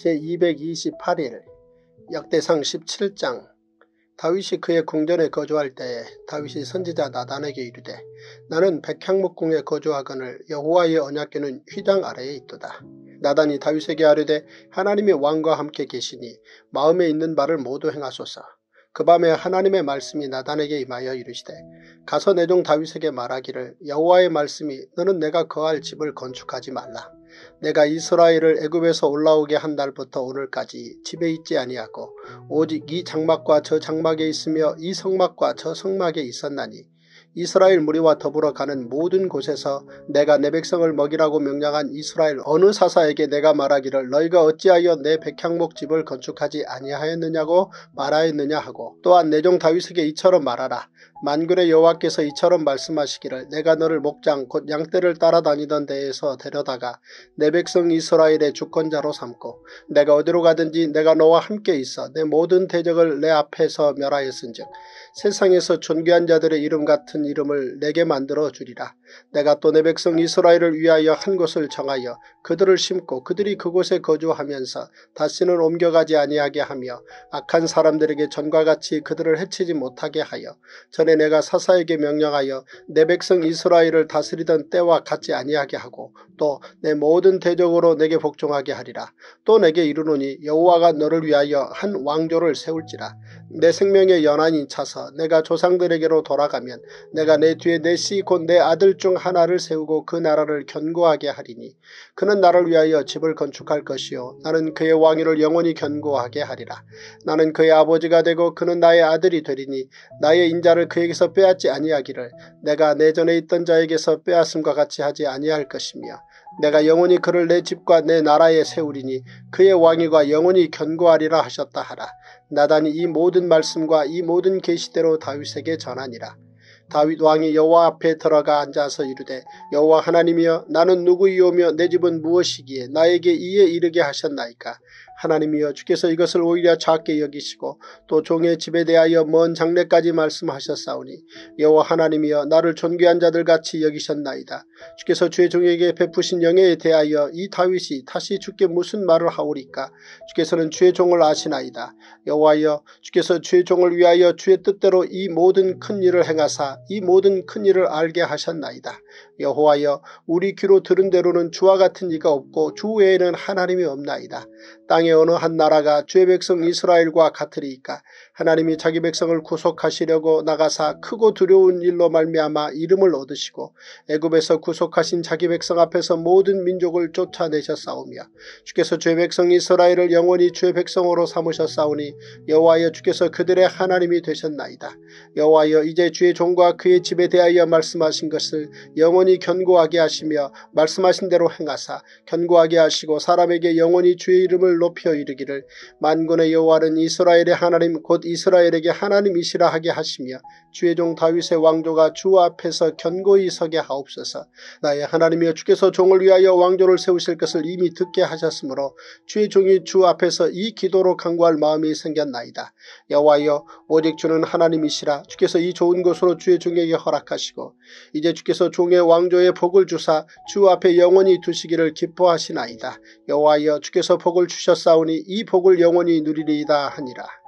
제228일 역대상 17장 다윗이 그의 궁전에 거주할 때에 다윗이 선지자 나단에게 이르되 나는 백향목궁에 거주하거늘 여호와의 언약궤는 휘장 아래에 있도다. 나단이 다윗에게 아뢰되 하나님이 왕과 함께 계시니 마음에 있는 바를 모두 행하소서. 그 밤에 하나님의 말씀이 나단에게 임하여 이르시되 가서 내 종 다윗에게 말하기를 여호와의 말씀이 너는 내가 거할 집을 건축하지 말라. 내가 이스라엘을 애굽에서 올라오게 한 날부터 오늘까지 집에 있지 아니하고 오직 이 장막과 저 장막에 있으며 이 성막과 저 성막에 있었나니 이스라엘 무리와 더불어 가는 모든 곳에서 내가 내 백성을 먹이라고 명령한 이스라엘 어느 사사에게 내가 말하기를 너희가 어찌하여 내 백향목 집을 건축하지 아니하였느냐고 말하였느냐 하고 또한 내 종 다윗에게 이처럼 말하라. 만군의 여호와께서 이처럼 말씀하시기를 내가 너를 목장 곧 양떼를 따라다니던 데에서 데려다가 내 백성 이스라엘의 주권자로 삼고 내가 어디로 가든지 내가 너와 함께 있어 내 모든 대적을 내 앞에서 멸하였은즉 세상에서 존귀한 자들의 이름 같은 이름을 내게 만들어 주리라. 내가 또 내 백성 이스라엘을 위하여 한 곳을 정하여 그들을 심고 그들이 그곳에 거주하면서 다시는 옮겨가지 아니하게 하며 악한 사람들에게 전과 같이 그들을 해치지 못하게 하여 전에 내가 사사에게 명령하여 내 백성 이스라엘을 다스리던 때와 같지 아니하게 하고 또 내 모든 대적으로 내게 복종하게 하리라. 또 내게 이르노니 여호와가 너를 위하여 한 왕조를 세울지라. 내 생명의 연한이 차서 내가 조상들에게로 돌아가면 내가 내 뒤에 내 씨 곧 내 아들 중 하나를 세우고 그 나라를 견고하게 하리니 그는 나를 위하여 집을 건축할 것이요 나는 그의 왕위를 영원히 견고하게 하리라. 나는 그의 아버지가 되고 그는 나의 아들이 되리니 나의 인자를 그에게서 빼앗지 아니하기를 내가 내전에 있던 자에게서 빼앗음과 같이 하지 아니할 것이며 내가 영원히 그를 내 집과 내 나라에 세우리니 그의 왕위가 영원히 견고하리라 하셨다 하라. 나단이 이 모든 말씀과 이 모든 계시대로 다윗에게 전하니라. 다윗 왕이 여호와 앞에 들어가 앉아서 이르되 여호와 하나님이여 나는 누구이오며 내 집은 무엇이기에 나에게 이에 이르게 하셨나이까 하나님이여 주께서 이것을 오히려 작게 여기시고 또 종의 집에 대하여 먼 장래까지 말씀하셨사오니 여호와 하나님이여 나를 존귀한 자들같이 여기셨나이다. 주께서 주의 종에게 베푸신 영예에 대하여 이 다윗이 다시 주께 무슨 말을 하오리까 주께서는 주의 종을 아시나이다. 여호와여 주께서 주의 종을 위하여 주의 뜻대로 이 모든 큰 일을 행하사 이 모든 큰 일을 알게 하셨나이다. 여호와여 우리 귀로 들은 대로는 주와 같은 이가 없고 주 외에는 하나님이 없나이다. 땅의 어느 한 나라가 주의 백성 이스라엘과 같으리이까 하나님이 자기 백성을 구속하시려고 나가사 크고 두려운 일로 말미암아 이름을 얻으시고 애굽에서 구속하신 자기 백성 앞에서 모든 민족을 쫓아내셨사오며 주께서 주의 백성 이스라엘을 영원히 주의 백성으로 삼으셨사오니 여호와여 주께서 그들의 하나님이 되셨나이다. 여호와여 이제 주의 종과 그의 집에 대하여 말씀하신 것을 영원히 견고하게 하시며 말씀하신 대로 행하사 견고하게 하시고 사람에게 영원히 주의 이름을 높여 이르기를 만군의 여호와는 이스라엘의 하나님 곧 이스라엘에게 하나님이시라 하게 하시며 주의 종 다윗의 왕조가 주 앞에서 견고히 서게 하옵소서 나의 하나님이여 주께서 종을 위하여 왕조를 세우실 것을 이미 듣게 하셨으므로 주의 종이 주 앞에서 이 기도로 강구할 마음이 생겼나이다. 여호와여 오직 주는 하나님이시라 주께서 이 좋은 곳으로 주의 종에게 허락하시고 이제 주께서 종의 왕조의 복을 주사 주 앞에 영원히 두시기를 기뻐하시나이다. 여호와여 주께서 복을 주셨사오니 이 복을 영원히 누리리이다 하니라.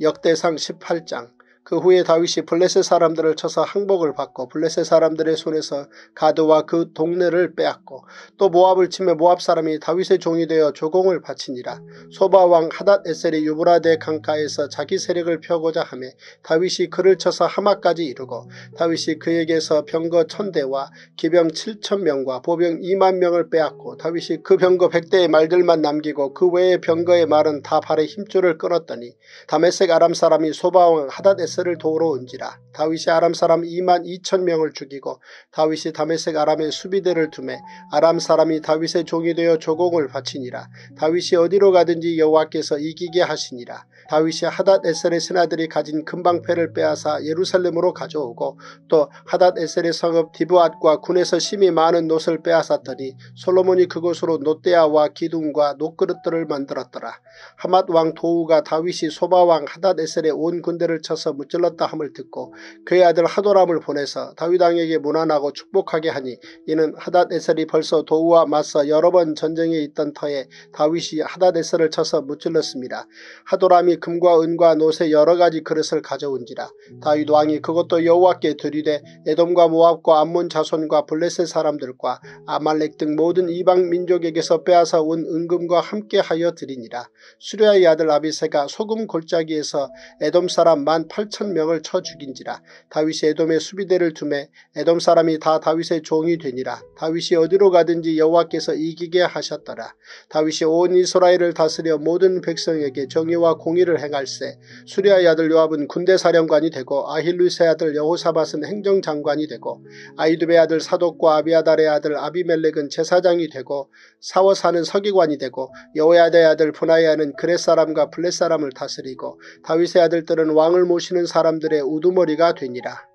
역대상 18장 그 후에 다윗이 블레셋 사람들을 쳐서 항복을 받고 블레셋 사람들의 손에서 가드와 그 동네를 빼앗고 또 모압을 치며 모압 사람이 다윗의 종이 되어 조공을 바치니라. 소바왕 하닷 에셀이 유브라데 강가에서 자기 세력을 펴고자 하며 다윗이 그를 쳐서 하마까지 이르고 다윗이 그에게서 병거 천대와 기병 7천명과 보병 2만 명을 빼앗고 다윗이 그 병거 100대의 말들만 남기고 그 외의 병거의 말은 다 발에 힘줄을 끊었더니 다메섹 아람 사람이 소바왕 하닷 에셀 다메섹을 도우러 온지라. 다윗이 아람 사람 2만 2천 명을 죽이고 다윗이 다메섹 아람의 수비대를 두매 아람 사람이 다윗의 종이 되어 조공을 바치니라. 다윗이 어디로 가든지 여호와께서 이기게 하시니라. 다윗이 하닷 에셀의 신하들이 가진 금방패를 빼앗아 예루살렘으로 가져오고 또 하닷 에셀의 성읍 디브앗과 군에서 심히 많은 놋을 빼앗았더니 솔로몬이 그곳으로 놋대야와 기둥과 놋그릇들을 만들었더라. 하맛 왕 도우가 다윗이 소바 왕 하닷 에셀의 온 군대를 쳐서 무찔렀다 함을 듣고 그의 아들 하도람을 보내서 다윗 왕에게 무난하고 축복하게 하니 이는 하닷 에셀이 벌써 도우와 맞서 여러 번 전쟁에 있던 터에 다윗이 하닷 에셀을 쳐서 무찔렀습니다. 하도람이 금과 은과 노새 여러가지 그릇을 가져온지라 다윗 왕이 그것도 여호와께 드리되 에돔과 모압과 암몬 자손과 블레셋 사람들과 아말렉 등 모든 이방 민족에게서 빼앗아 온 은금과 함께하여 드리니라 수레아의 아들 아비세가 소금 골짜기에서 에돔 사람 만 팔천 명을 쳐 죽인지라. 다윗이 에돔의 수비대를 두매 에돔 사람이 다 다윗의 종이 되니라. 다윗이 어디로 가든지 여호와께서 이기게 하셨더라. 다윗이 온 이스라엘을 다스려 모든 백성에게 정의와 공의 공의를 행할세. 수리아의 아들 요압은 군대 사령관이 되고 아힐루스의 아들 여호사밧은 행정장관이 되고 아이두베 아들 사독과 아비아달의 아들 아비멜렉은 제사장이 되고 사워사는 서기관이 되고 여호야다의 아들 분하야는 그렛 사람과 블렛 사람을 다스리고 다윗의 아들들은 왕을 모시는 사람들의 우두머리가 되니라.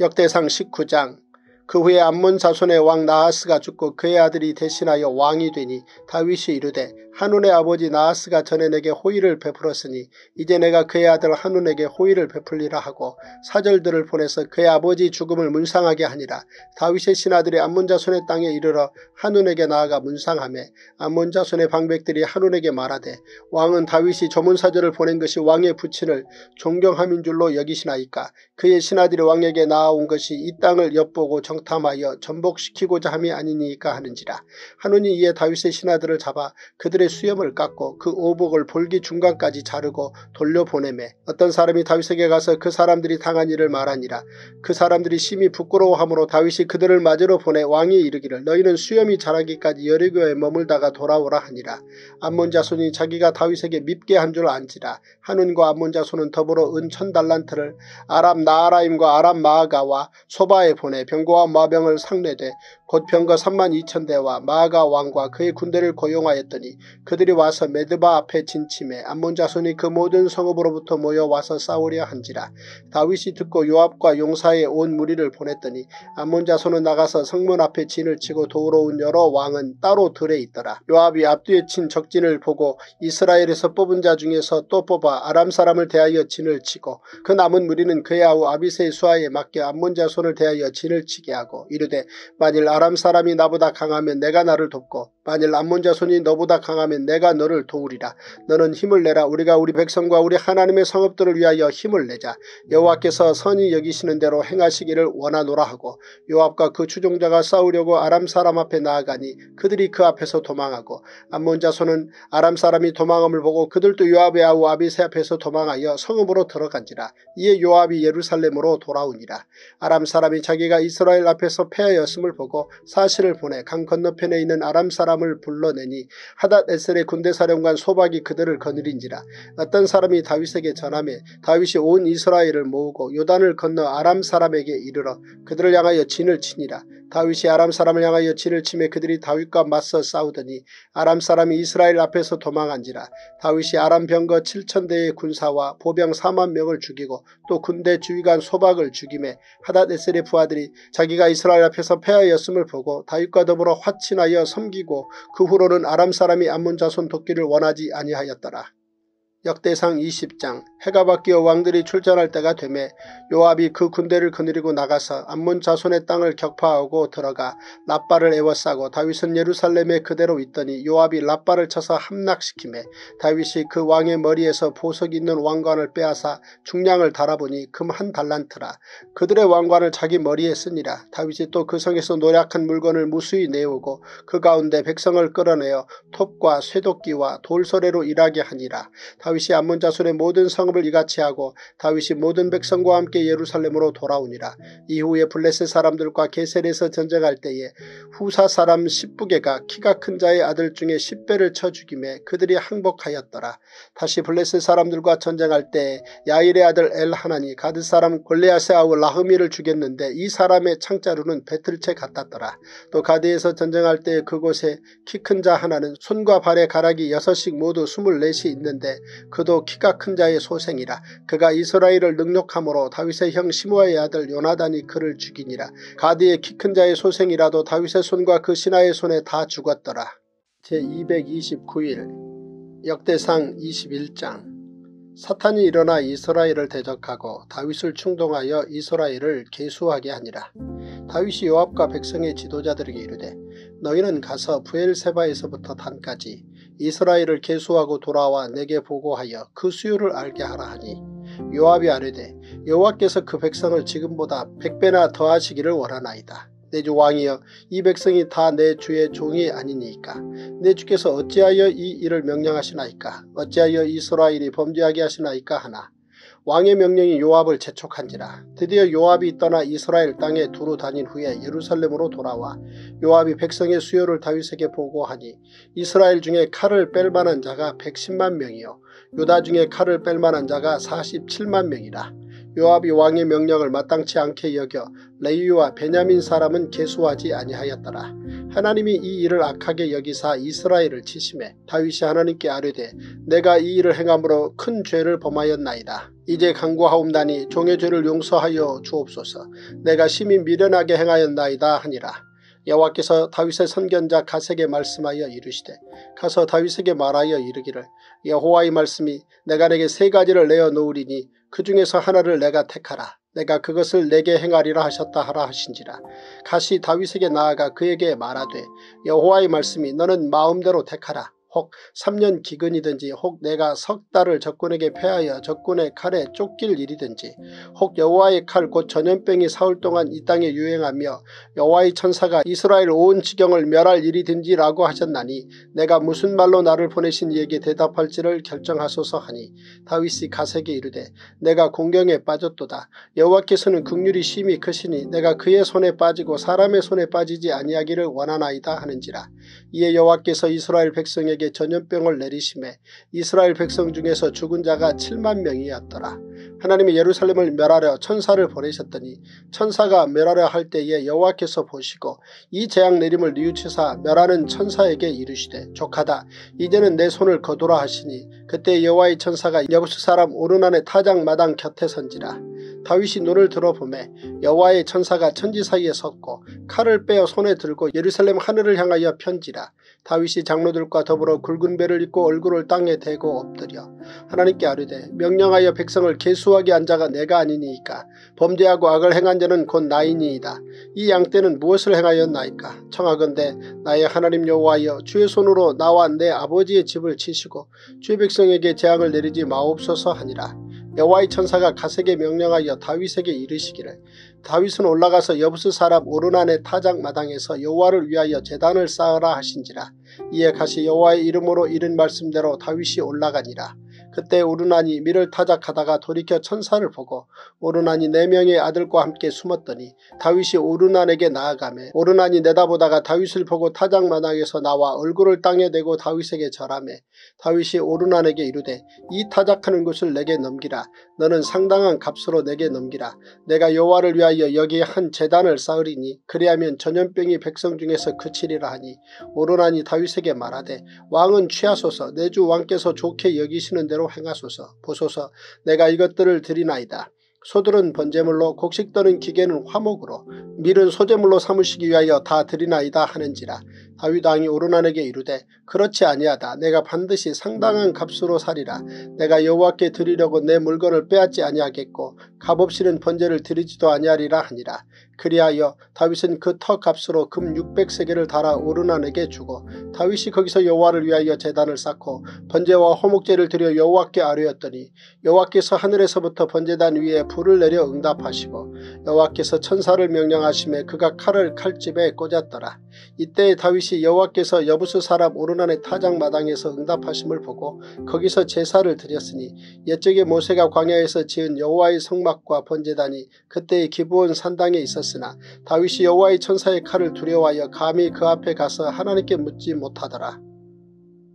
역대상 19장 그 후에 암몬 자손의 왕 나하스가 죽고 그의 아들이 대신하여 왕이 되니 다윗이 이르되 한운의 아버지 나하스가 전에 내게 호의를 베풀었으니 이제 내가 그의 아들 한운에게 호의를 베풀리라 하고 사절들을 보내서 그의 아버지 죽음을 문상하게 하니라. 다윗의 신하들이 암몬 자손의 땅에 이르러 한운에게 나아가 문상하매 암몬 자손의 방백들이 한운에게 말하되 왕은 다윗이 조문사절을 보낸 것이 왕의 부친을 존경함인 줄로 여기시나이까 그의 신하들이 왕에게 나아온 것이 이 땅을 엿보고 정탐하여 전복시키고자 함이 아니니까 하는지라. 한운이 이에 다윗의 신하들을 잡아 그들의 수염을 깎고 그 오복을 볼기 중간까지 자르고 돌려보내매 어떤 사람이 다윗에게 가서 그 사람들이 당한 일을 말하니라. 그 사람들이 심히 부끄러워하므로 다윗이 그들을 맞으러 보내 왕이 이르기를 너희는 수염이 자라기까지 여리고에 머물다가 돌아오라 하니라. 암몬 자손이 자기가 다윗에게 밉게 한 줄 안지라. 한운과 암몬 자손은 더불어 은 천 달란트를 아람 나아라임과 아람 마아가와 소바에 보내 병거와 마병을 상례되 곧 병거 3만 2천 대와 마아가 왕과 그의 군대를 고용하였더니 그들이 와서 메드바 앞에 진침해 암몬 자손이 그 모든 성읍으로부터 모여와서 싸우려 한지라. 다윗이 듣고 요압과 용사의 온 무리를 보냈더니 암몬 자손은 나가서 성문 앞에 진을 치고 도우러 온 여러 왕은 따로 들에 있더라. 요압이 앞뒤에 친 적진을 보고 이스라엘에서 뽑은 자 중에서 또 뽑아 아람 사람을 대하여 진을 치고 그 남은 무리는 그의 아우 아비세의 수하에 맡겨 암몬 자손을 대하여 진을 치게 하고 이르되 만일 사람이 나보다 강하면 내가 나를 돕고 만일 암몬 자손이 너보다 강하면 내가 너를 도우리라. 너는 힘을 내라. 우리가 우리 백성과 우리 하나님의 성읍들을 위하여 힘을 내자. 여호와께서 선이 여기시는 대로 행하시기를 원하노라 하고 요압과 그 추종자가 싸우려고 아람 사람 앞에 나아가니 그들이 그 앞에서 도망하고 암몬 자손은 아람 사람이 도망함을 보고 그들도 요압의 아우 아비세 앞에서 도망하여 성읍으로 들어간지라. 이에 요압이 예루살렘으로 돌아오니라. 아람 사람이 자기가 이스라엘 앞에서 패하였음을 보고 사실을 보내 강 건너편에 있는 아람 사람 사람을 불러내니 하닷 에셀의 군대사령관 소박이 그들을 거느린지라. 어떤 사람이 다윗에게 전함에 다윗이 온 이스라엘을 모으고 요단을 건너 아람 사람에게 이르러 그들을 향하여 진을 치니라 다윗이 아람 사람을 향하여 진을 치매 그들이 다윗과 맞서 싸우더니 아람 사람이 이스라엘 앞에서 도망한지라 다윗이 아람 병거 7천대의 군사와 보병 4만 명을 죽이고 또 군대 주위관 소박을 죽임에 하닷 에셀의 부하들이 자기가 이스라엘 앞에서 패하였음을 보고 다윗과 더불어 화친하여 섬기고 그 후로는 아람 사람이 암몬 자손 돕기를 원하지 아니하였더라. 역대상 20장 해가 바뀌어 왕들이 출전할 때가 되매 요압이 그 군대를 거느리고 나가서 암몬 자손의 땅을 격파하고 들어가 라빠를 에워싸고 다윗은 예루살렘에 그대로 있더니 요압이 라빠를 쳐서 함락시키매 다윗이 그 왕의 머리에서 보석 있는 왕관을 빼앗아 중량을 달아보니 금 한 달란트라. 그들의 왕관을 자기 머리에 쓰니라. 다윗이 또 그 성에서 노력한 물건을 무수히 내오고 그 가운데 백성을 끌어내어 톱과 쇠도끼와 돌소래로 일하게 하니라 다윗이 암몬 자손의 모든 성읍을 이같이 하고 다윗이 모든 백성과 함께 예루살렘으로 돌아오니라. 이후에 블레셋 사람들과 게셀에서 전쟁할 때에 후사 사람 10부계가 키가 큰 자의 아들 중에 10배를 쳐 죽임에 그들이 항복하였더라. 다시 블레셋 사람들과 전쟁할 때 야일의 아들 엘하나니 가드 사람 골레아세 아우 라흐미를 죽였는데 이 사람의 창자루는 배틀채 같았더라. 또 가드에서 전쟁할 때 그곳에 키 큰 자 하나는 손과 발의 가락이 6씩 모두 24이 있는데 그도 키가 큰 자의 소생이라 그가 이스라엘을 능력함으로 다윗의 형 시므아의 아들 요나단이 그를 죽이니라 가드의 키 큰 자의 소생이라도 다윗의 손과 그 신하의 손에 다 죽었더라. 제229일 역대상 21장 사탄이 일어나 이스라엘을 대적하고 다윗을 충동하여 이스라엘을 개수하게 하니라. 다윗이 요압과 백성의 지도자들에게 이르되 너희는 가서 부엘세바에서부터 단까지 이스라엘을 개수하고 돌아와 내게 보고하여 그 수요를 알게 하라 하니 요압이 아뢰되 여호와께서 그 백성을 지금보다 백배나 더하시기를 원하나이다. 내 주 왕이여 이 백성이 다 내 주의 종이 아니니까. 내 주께서 어찌하여 이 일을 명령하시나이까? 어찌하여 이스라엘이 범죄하게 하시나이까 하나 왕의 명령이 요압을 재촉한지라. 드디어 요압이 떠나 이스라엘 땅에 두루 다닌 후에 예루살렘으로 돌아와 요압이 백성의 수요를 다윗에게 보고하니 이스라엘 중에 칼을 뺄 만한 자가 110만 명이요. 요다 중에 칼을 뺄 만한 자가 47만 명이라 요압이 왕의 명령을 마땅치 않게 여겨 레이와 베냐민 사람은 개수하지 아니하였더라. 하나님이 이 일을 악하게 여기사 이스라엘을 치심해 다윗이 하나님께 아뢰되 내가 이 일을 행함으로 큰 죄를 범하였나이다. 이제 강구하옵나니 종의 죄를 용서하여 주옵소서. 내가 심히 미련하게 행하였나이다 하니라. 여호와께서 다윗의 선견자 가세게 말씀하여 이르시되 가서 다윗에게 말하여 이르기를 여호와의 말씀이 내가 내게 세 가지를 내어 놓으리니 그 중에서 하나를 내가 택하라. 내가 그것을 내게 행하리라 하셨다 하라 하신지라. 가시 다윗에게 나아가 그에게 말하되 여호와의 말씀이 너는 마음대로 택하라. 혹 3년 기근이든지 혹 내가 석 달을 적군에게 패하여 적군의 칼에 쫓길 일이든지 혹 여호와의 칼 곧 전염병이 사흘 동안 이 땅에 유행하며 여호와의 천사가 이스라엘 온 지경을 멸할 일이든지 라고 하셨나니 내가 무슨 말로 나를 보내신 이에게 대답할지를 결정하소서 하니 다윗이 가세게 이르되 내가 공경에 빠졌도다. 여호와께서는 극률이 심히 크시니 내가 그의 손에 빠지고 사람의 손에 빠지지 아니하기를 원하나이다 하는지라. 이에 여호와께서 이스라엘 백성에게 전염병을 내리심에 이스라엘 백성 중에서 죽은 자가 7만 명이었더라. 하나님이 예루살렘을 멸하려 천사를 보내셨더니 천사가 멸하려 할 때에 여호와께서 보시고 이 재앙 내림을 뉘우치사 멸하는 천사에게 이르시되 족하다 이제는 내 손을 거두라 하시니 그때 여호와의 천사가 여부스 사람 오르난의 타작 마당 곁에 선지라. 다윗이 눈을 들어보매 여호와의 천사가 천지 사이에 섰고 칼을 빼어 손에 들고 예루살렘 하늘을 향하여 편지라. 다윗이 장로들과 더불어 굵은 배를 입고 얼굴을 땅에 대고 엎드려 하나님께 아뢰되 명령하여 백성을 계수하게 한 자가 내가 아니니이까 범죄하고 악을 행한 자는 곧 나이니이다. 이 양떼는 무엇을 행하였나이까 청하건대 나의 하나님 여호와여 주의 손으로 나와 내 아버지의 집을 치시고 주의 백성에게 재앙을 내리지 마옵소서 하니라. 여호와의 천사가 가세게 명령하여 다윗에게 이르시기를 다윗은 올라가서 여부스 사람 오르난의 타작 마당에서 여호와를 위하여 재단을 쌓으라 하신지라 이에 가시 여호와의 이름으로 이른 말씀대로 다윗이 올라가니라. 그때 오르난이 밀을 타작하다가 돌이켜 천사를 보고 오르난이 네 명의 아들과 함께 숨었더니 다윗이 오르난에게 나아가매 오르난이 내다보다가 다윗을 보고 타작마당에서 나와 얼굴을 땅에 대고 다윗에게 절하매 다윗이 오르난에게 이르되 이 타작하는 것을 내게 넘기라. 너는 상당한 값으로 내게 넘기라. 내가 여호와를 위하여 여기에 한 재단을 쌓으리니 그리하면 전염병이 백성 중에서 그치리라 하니 오르난이 다윗에게 말하되 왕은 취하소서. 내 주 왕께서 좋게 여기시는 대로 행하소서. 보소서 내가 이것들을 드리나이다. 소들은 번제물로 곡식 떠는 기계는 화목으로 밀은 소제물로 삼으시기 위하여 다 드리나이다 하는지라. 다윗 왕이 오르난에게 이르되 그렇지 아니하다. 내가 반드시 상당한 값으로 살이라. 내가 여호와께 드리려고 내 물건을 빼앗지 아니하겠고 값없이는 번제를 드리지도 아니하리라 하니라 그리하여 다윗은 그터 값으로 금 600세계를 달아 오르난에게 주고 다윗이 거기서 여호와를 위하여 제단을 쌓고 번제와 호목제를 드려 여호와께 아뢰었더니 여호와께서 하늘에서부터 번제단 위에 불을 내려 응답하시고 여호와께서 천사를 명령하심에 그가 칼을 칼집에 꽂았더라. 이때 다윗이 여호와께서 여부스 사람 오르난의 타작 마당에서 응답하심을 보고 거기서 제사를 드렸으니 옛적에 모세가 광야에서 지은 여호와의 성막과 번제단이 그때의 기브온 산당에 있었 으나 다윗이 여호와의 천사의 칼을 두려워하여 감히 그 앞에 가서 하나님께 묻지 못하더라.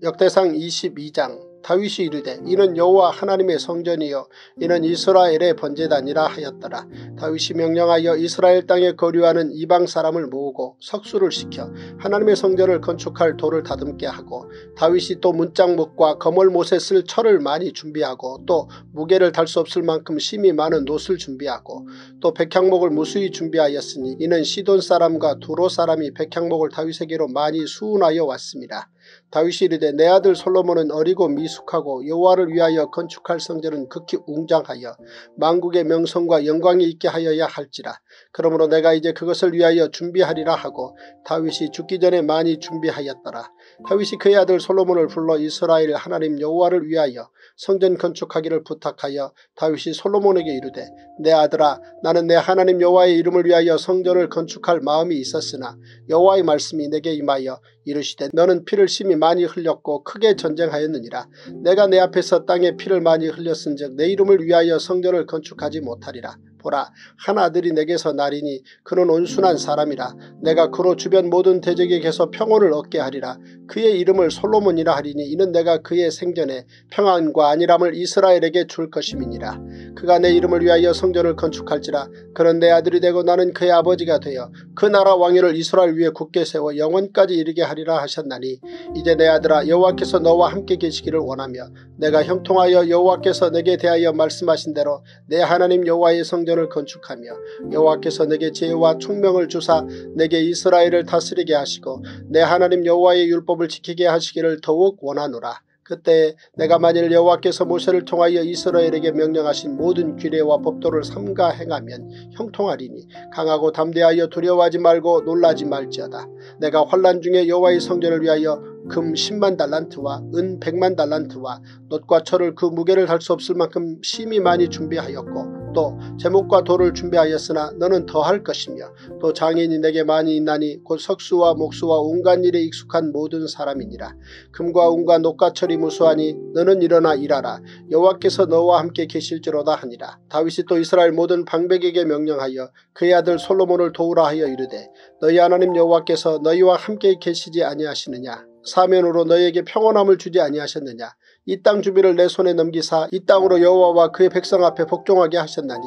역대상 22장 다윗이 이르되 이는 여호와 하나님의 성전이요 이는 이스라엘의 번제단이라 하였더라. 다윗이 명령하여 이스라엘 땅에 거류하는 이방 사람을 모으고 석수를 시켜 하나님의 성전을 건축할 돌을 다듬게 하고 다윗이 또 문짝목과 거멀못에 쓸 철을 많이 준비하고 또 무게를 달 수 없을 만큼 심이 많은 놋을 준비하고 또 백향목을 무수히 준비하였으니 이는 시돈 사람과 두로 사람이 백향목을 다윗에게로 많이 수운하여 왔습니다. 다윗이 이르되 내 아들 솔로몬은 어리고 미숙하고 여호와를 위하여 건축할 성전은 극히 웅장하여 만국의 명성과 영광이 있게 하여야 할지라. 그러므로 내가 이제 그것을 위하여 준비하리라 하고 다윗이 죽기 전에 많이 준비하였더라. 다윗이 그의 아들 솔로몬을 불러 이스라엘 하나님 여호와를 위하여 성전 건축하기를 부탁하여 다윗이 솔로몬에게 이르되 내 아들아 나는 내 하나님 여호와의 이름을 위하여 성전을 건축할 마음이 있었으나 여호와의 말씀이 내게 임하여 이르시되 너는 피를 심히 많이 흘렸고 크게 전쟁하였느니라. 내가 내 앞에서 땅에 피를 많이 흘렸은즉 내 이름을 위하여 성전을 건축하지 못하리라 보라. 한 아들이 내게서 나리니 그는 온순한 사람이라. 내가 그로 주변 모든 대적에게서 평온을 얻게 하리라. 그의 이름을 솔로몬이라 하리니 이는 내가 그의 생전에 평안과 안일함을 이스라엘에게 줄 것임이니라. 그가 내 이름을 위하여 성전을 건축할지라. 그는 내 아들이 되고 나는 그의 아버지가 되어 그 나라 왕위를 이스라엘 위에 굳게 세워 영원까지 이르게 하리라 하셨나니 이제 내 아들아 여호와께서 너와 함께 계시기를 원하며 내가 형통하여 여호와께서 내게 대하여 말씀하신 대로 내 하나님 여호와의 성전을 건축하며 여호와께서 내게 지혜와 총명을 주사 내게 이스라엘을 다스리게 하시고 내 하나님 여호와의 율법을 지키게 하시기를 더욱 원하노라. 그때 내가 만일 여호와께서 모세를 통하여 이스라엘에게 명령하신 모든 규례와 법도를 삼가 행하면 형통하리니 강하고 담대하여 두려워하지 말고 놀라지 말지어다. 내가 환란 중에 여호와의 성전을 위하여 금 10만 달란트와 은 100만 달란트와 놋과 철을 그 무게를 할 수 없을 만큼 심히 많이 준비하였고 또 제목과 돌을 준비하였으나 너는 더할 것이며 또 장인이 내게 많이 있나니 곧 석수와 목수와 온갖 일에 익숙한 모든 사람이니라. 금과 운과 녹과 철이 무수하니 너는 일어나 일하라. 여호와께서 너와 함께 계실지로다 하니라. 다윗이 또 이스라엘 모든 방백에게 명령하여 그의 아들 솔로몬을 도우라 하여 이르되 너희 하나님 여호와께서 너희와 함께 계시지 아니하시느냐. 사면으로 너희에게 평온함을 주지 아니하셨느냐. 이 땅 주비를 내 손에 넘기사 이 땅으로 여호와와 그의 백성 앞에 복종하게 하셨나니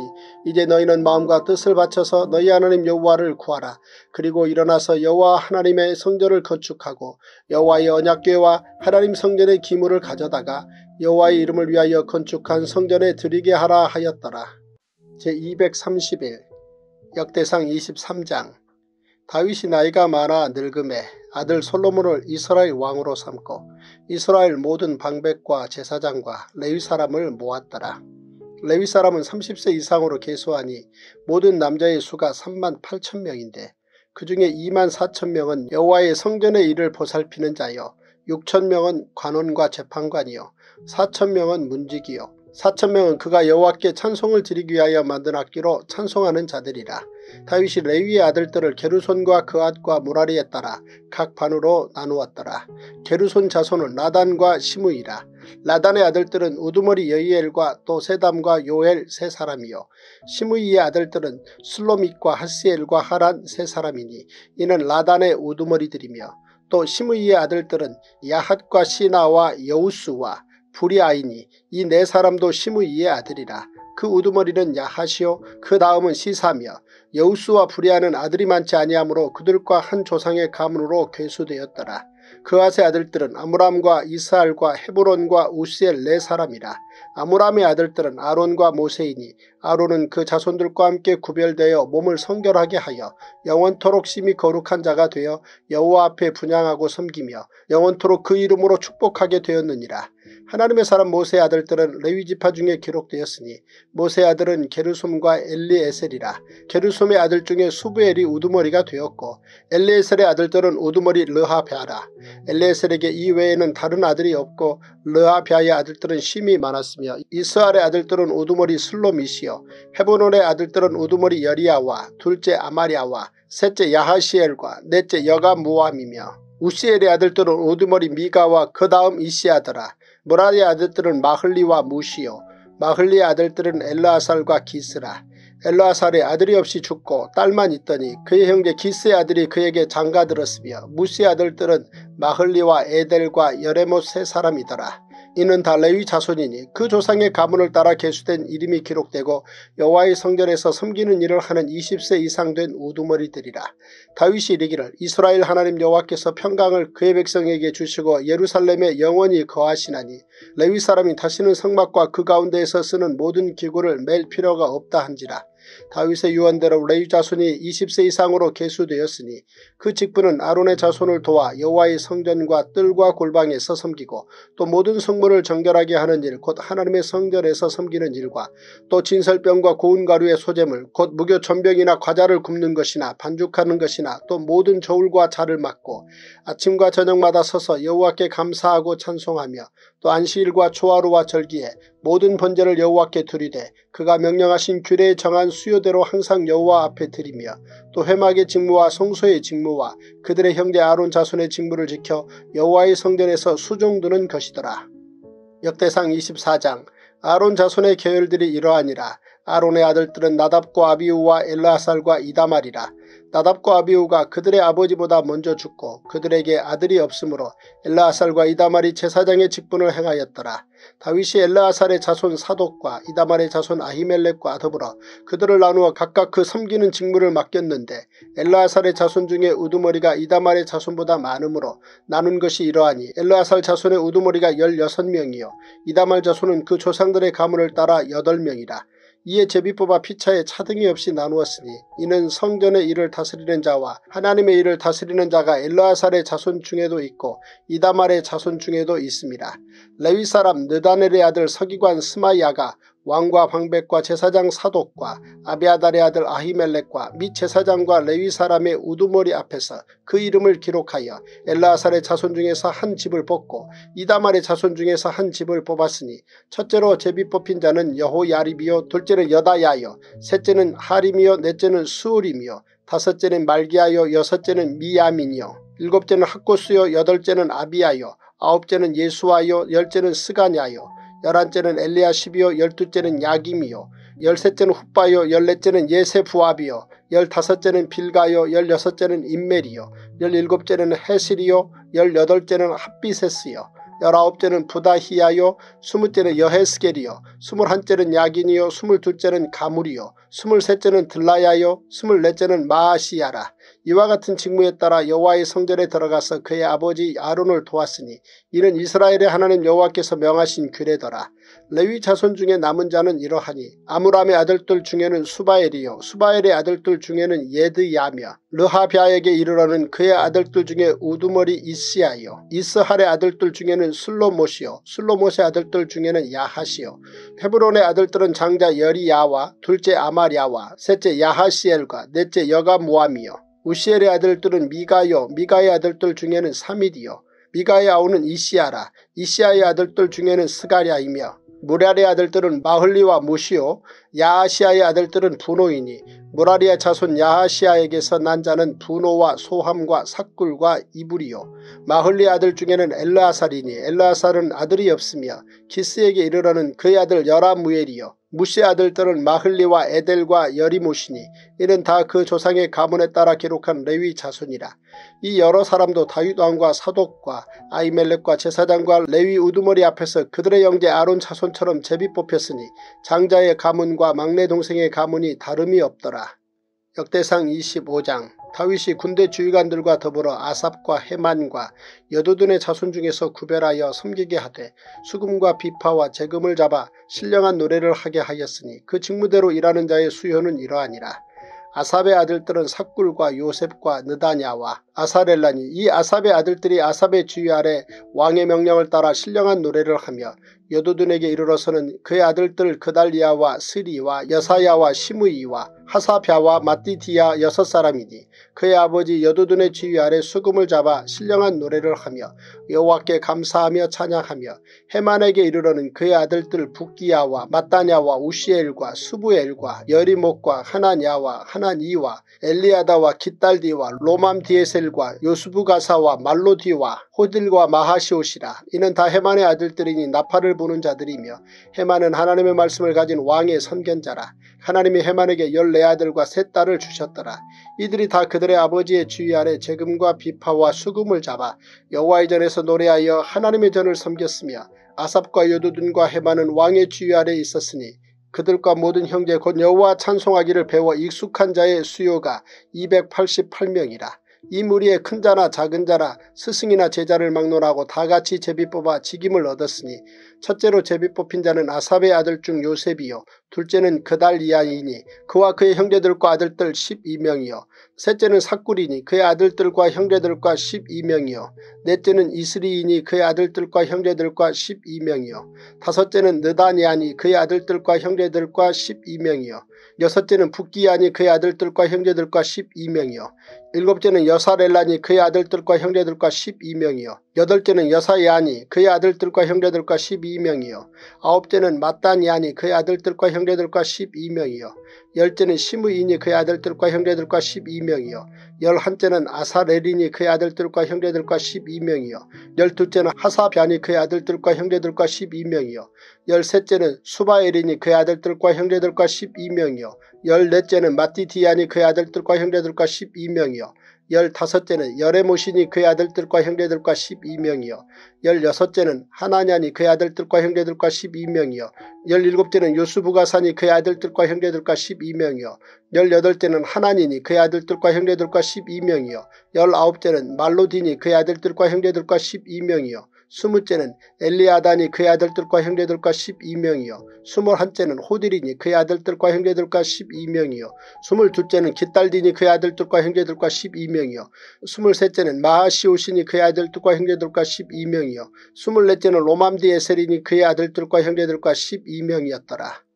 이제 너희는 마음과 뜻을 바쳐서 너희 하나님 여호와를 구하라. 그리고 일어나서 여호와 하나님의 성전을 건축하고 여호와의 언약궤와 하나님 성전의 기물을 가져다가 여호와의 이름을 위하여 건축한 성전에 드리게 하라 하였더라. 제231 역대상 23장 다윗이 나이가 많아 늙음에 아들 솔로몬을 이스라엘 왕으로 삼고 이스라엘 모든 방백과 제사장과 레위 사람을 모았더라. 레위 사람은 30세 이상으로 계수하니 모든 남자의 수가 3만 8천 명인데 그 중에 2만 4천 명은 여호와의 성전의 일을 보살피는 자여 6천 명은 관원과 재판관이요 4천 명은 문직이요 4천 명은 그가 여호와께 찬송을 드리기 위하여 만든 악기로 찬송하는 자들이라. 다윗이 레위의 아들들을 게르손과 그앗과 무라리에 따라 각 반으로 나누었더라. 게르손 자손은 라단과 시므이라. 라단의 아들들은 우두머리 여이엘과 또 세담과 요엘 세 사람이요. 시므이의 아들들은 슬로믹과 하스엘과 하란 세 사람이니 이는 라단의 우두머리들이며 또 시므이의 아들들은 야핫과 시나와 여우스와 불이아이니 이 네 사람도 시므이의 아들이라. 그 우두머리는 야하시오 그 다음은 시사며 여우스와 불이아는 아들이 많지 아니하므로 그들과 한 조상의 가문으로 괴수되었더라. 그아의 아들들은 아므람과 이스알과 헤브론과 우시엘 네 사람이라. 아므람의 아들들은 아론과 모세이니 아론은 그 자손들과 함께 구별되어 몸을 성결하게 하여 영원토록 심히 거룩한 자가 되어 여호와 앞에 분양하고 섬기며 영원토록 그 이름으로 축복하게 되었느니라. 하나님의 사람 모세의 아들들은 레위지파 중에 기록되었으니 모세의 아들은 게르솜과 엘리에셀이라. 게르솜의 아들 중에 수부엘이 우두머리가 되었고 엘리에셀의 아들들은 우두머리 르하베아라. 엘리에셀에게 이외에는 다른 아들이 없고 르하베아의 아들들은 심이 많았으며 이스알의 아들들은 우두머리 슬로미시요 헤브논의 아들들은 우두머리 여리아와 둘째 아마리아와 셋째 야하시엘과 넷째 여가무암이며 우시엘의 아들들은 우두머리 미가와 그 다음 이시아더라. 모라의 아들들은 마흘리와 무시요. 마흘리의 아들들은 엘라아살과 기스라. 엘라아살의 아들이 없이 죽고 딸만 있더니 그의 형제 기스의 아들이 그에게 장가들었으며 무시의 아들들은 마흘리와 에델과 여레못 세 사람이더라. 이는 다 레위 자손이니 그 조상의 가문을 따라 계수된 이름이 기록되고 여호와의 성전에서 섬기는 일을 하는 20세 이상 된 우두머리들이라. 다윗이 이르기를 이스라엘 하나님 여호와께서 평강을 그의 백성에게 주시고 예루살렘에 영원히 거하시나니 레위 사람이 다시는 성막과 그 가운데에서 쓰는 모든 기구를 맬 필요가 없다 한지라. 다윗의 유언대로 레위 자손이 20세 이상으로 계수되었으니 그 직분은 아론의 자손을 도와 여호와의 성전과 뜰과 골방에서 섬기고 또 모든 성물을 정결하게 하는 일 곧 하나님의 성전에서 섬기는 일과 또 진설병과 고운 가루의 소재물 곧 무교 전병이나 과자를 굽는 것이나 반죽하는 것이나 또 모든 저울과 자를 맡고 아침과 저녁마다 서서 여호와께 감사하고 찬송하며 또 안식일과 초하루와 절기에 모든 번제를 여호와께 드리되 그가 명령하신 규례에 정한 수요대로 항상 여호와 앞에 드리며 또 회막의 직무와 성소의 직무와 그들의 형제 아론 자손의 직무를 지켜 여호와의 성전에서 수종드는 것이더라. 역대상 24장 아론 자손의 계열들이 이러하니라. 아론의 아들들은 나답과 아비우와 엘라살과 이다말이라. 나답과 아비우가 그들의 아버지보다 먼저 죽고 그들에게 아들이 없으므로 엘라아살과 이다말이 제사장의 직분을 행하였더라. 다윗이 엘라아살의 자손 사독과 이다말의 자손 아히멜렉과 더불어 그들을 나누어 각각 그 섬기는 직무를 맡겼는데 엘라아살의 자손 중에 우두머리가 이다말의 자손보다 많으므로 나눈 것이 이러하니 엘라아살 자손의 우두머리가 16명이요 이다말 자손은 그 조상들의 가문을 따라 8명이라. 이에 제비뽑아 피차에 차등이 없이 나누었으니 이는 성전의 일을 다스리는 자와 하나님의 일을 다스리는 자가 엘라아살의 자손 중에도 있고 이다말의 자손 중에도 있습니다. 레위 사람 느다넬의 아들 서기관 스마야가 왕과 방백과 제사장 사독과 아비아달의 아들 아히멜렉과 및 제사장과 레위 사람의 우두머리 앞에서 그 이름을 기록하여 엘르아살의 자손 중에서 한 집을 뽑고 이다말의 자손 중에서 한 집을 뽑았으니 첫째로 제비 뽑힌 자는 여호야립이요 둘째는 여다야요 셋째는 하림이요 넷째는 스오림이요 다섯째는 말기야요 여섯째는 미야민이요 일곱째는 학고스요 여덟째는 아비야요 아홉째는 예수아요 열째는 스가냐요 열한째는 엘리야 십이요 열두째는 야김이요 열셋째는 훗바요 열넷째는 예세부압이요 열다섯째는 빌가요 열여섯째는 인멜이요 열일곱째는 헤실이요 열여덟째는 합비세스요 열아홉째는 부다히야요 스무째는 여헤스겔이요 스물한째는 야긴이요 스물둘째는 가물이요 스물셋째는 들라야요 스물넷째는 마아시야라 이와 같은 직무에 따라 여호와의 성전에 들어가서 그의 아버지 아론을 도왔으니 이는 이스라엘의 하나님 여호와께서 명하신 규례더라. 레위 자손 중에 남은 자는 이러하니 아므람의 아들들 중에는 수바엘이요 수바엘의 아들들 중에는 예드야며 르하비아에게 이르러는 그의 아들들 중에 우두머리 이스야요 이스할의 아들들 중에는 슬로못이요 슬로못의 아들들 중에는 야하시요 헤브론의 아들들은 장자 여리야와 둘째 아마랴와 셋째 야하시엘과 넷째 여가모함이요 우시엘의 아들들은 미가요. 미가의 아들들 중에는 사미디요. 미가의 아우는 이시아라. 이시아의 아들들 중에는 스가랴이며 무라리의 아들들은 마흘리와 무시오. 야하시아의 아들들은 분노이니 무라리의 자손 야하시아에게서 난 자는 분노와 소함과 삭굴과 이불이요. 마흘리 아들 중에는 엘라아살이니 엘라아살은 아들이 없으며 키스에게 이르러는 그의 아들 여라무엘이요 무시 아들들은 마흘리와 에델과 여리모시니 이는 다 그 조상의 가문에 따라 기록한 레위 자손이라. 이 여러 사람도 다윗 왕과 사독과 아이멜렉과 제사장과 레위 우두머리 앞에서 그들의 형제 아론 자손처럼 제비 뽑혔으니 장자의 가문과 막내 동생의 가문이 다름이 없더라. 역대상 25장 다윗이 군대 주의관들과 더불어 아삽과 해만과 여도둔의 자손 중에서 구별하여 섬기게 하되 수금과 비파와 재금을 잡아 신령한 노래를 하게 하였으니 그 직무대로 일하는 자의 수요는 이러하니라. 아삽의 아들들은 삭굴과 요셉과 느다냐와 아사렐라니 이 아삽의 아들들이 아삽의 주의 아래 왕의 명령을 따라 신령한 노래를 하며 여도둔에게 이르러서는 그의 아들들 그달리아와 스리와 여사야와 시므이와 하사벼와 마띠디아 여섯 사람이니 그의 아버지 여도둔의 지휘 아래 수금을 잡아 신령한 노래를 하며 여호와께 감사하며 찬양하며 해만에게 이르러는 그의 아들들 북기야와 마따냐와 우시엘과 수부엘과 여리목과 하나냐와 하나니와 엘리아다와 기딸디와 로맘디에셀과 요수부가사와 말로디와 호딜과 마하시오시라 이는 다 해만의 아들들이니 나팔을 부는 자들이며 해만은 하나님의 말씀을 가진 왕의 선견자라 하나님이 해만에게 열네 아들과 세 딸을 주셨더라. 이들이 다 그들 의 아버지의 주의 아래 재금과 비파와 수금을 잡아 여호와의 전에서 노래하여 하나님의 전을 섬겼으며 아삽과 여두둔과 해만은 왕의 주의 아래 있었으니 그들과 모든 형제 곧 여호와 찬송하기를 배워 익숙한 자의 수요가 288명이라. 이 무리에 큰 자나 작은 자나 스승이나 제자를 막론하고 다같이 제비 뽑아 직임을 얻었으니 첫째로 제비 뽑힌 자는 아삽의 아들 중 요셉이요. 둘째는 그달리아이니 그와 그의 형제들과 아들들 12명이요. 셋째는 사꾸리니 그의 아들들과 형제들과 12명이요. 넷째는 이스리이니 그의 아들들과 형제들과 12명이요. 다섯째는 느다니아니 그의 아들들과 형제들과 12명이요. 여섯째는 북기아니 그의 아들들과 형제들과 12명이요 일곱째는 여사렐라니 그의 아들들과 형제들과 12명이요. 여덟째는 여사야니 그의 아들들과 형제들과 12명이요. 아홉째는 마따니아니 그의 아들들과 형제들과 12명이요. 열째는 시므이니 그의 아들들과 형제들과 12명이요. 열한째는 아사레리니 그의 아들들과 형제들과 12명이요. 열둘째는 하사변이 그의 아들들과 형제들과 12명이요. 열셋째는 수바엘이니 그의 아들들과 형제들과 12명이요 열넷째는 마띠디아니 그의 아들들과 형제들과 12명이요. 열다섯째는 열애모신이 그의 아들들과 형제들과 12명이요. 열여섯째는 하나냐니 그의 아들들과 형제들과 12명이요. 열일곱째는 요수부가산이 그의 아들들과 형제들과 12명이요. 열여덟째는 하나니니 그의 아들들과 형제들과 12명이요. 열아홉째는 말로디니 그의 아들들과 형제들과 12명이요 스무째는 엘리아단이 그의 아들들과 형제들과 12명이요. 스물한째는 호딜이니 그의 아들들과 형제들과 12명이요. 스물둘째는 기딸디니 그의 아들들과 형제들과 12명이요. 스물셋째는 마하시옷이니 그의 아들들과 형제들과 12명이요. 스물넷째는 로맘디에셀이니 그의 아들들과 형제들과 12명이었더라.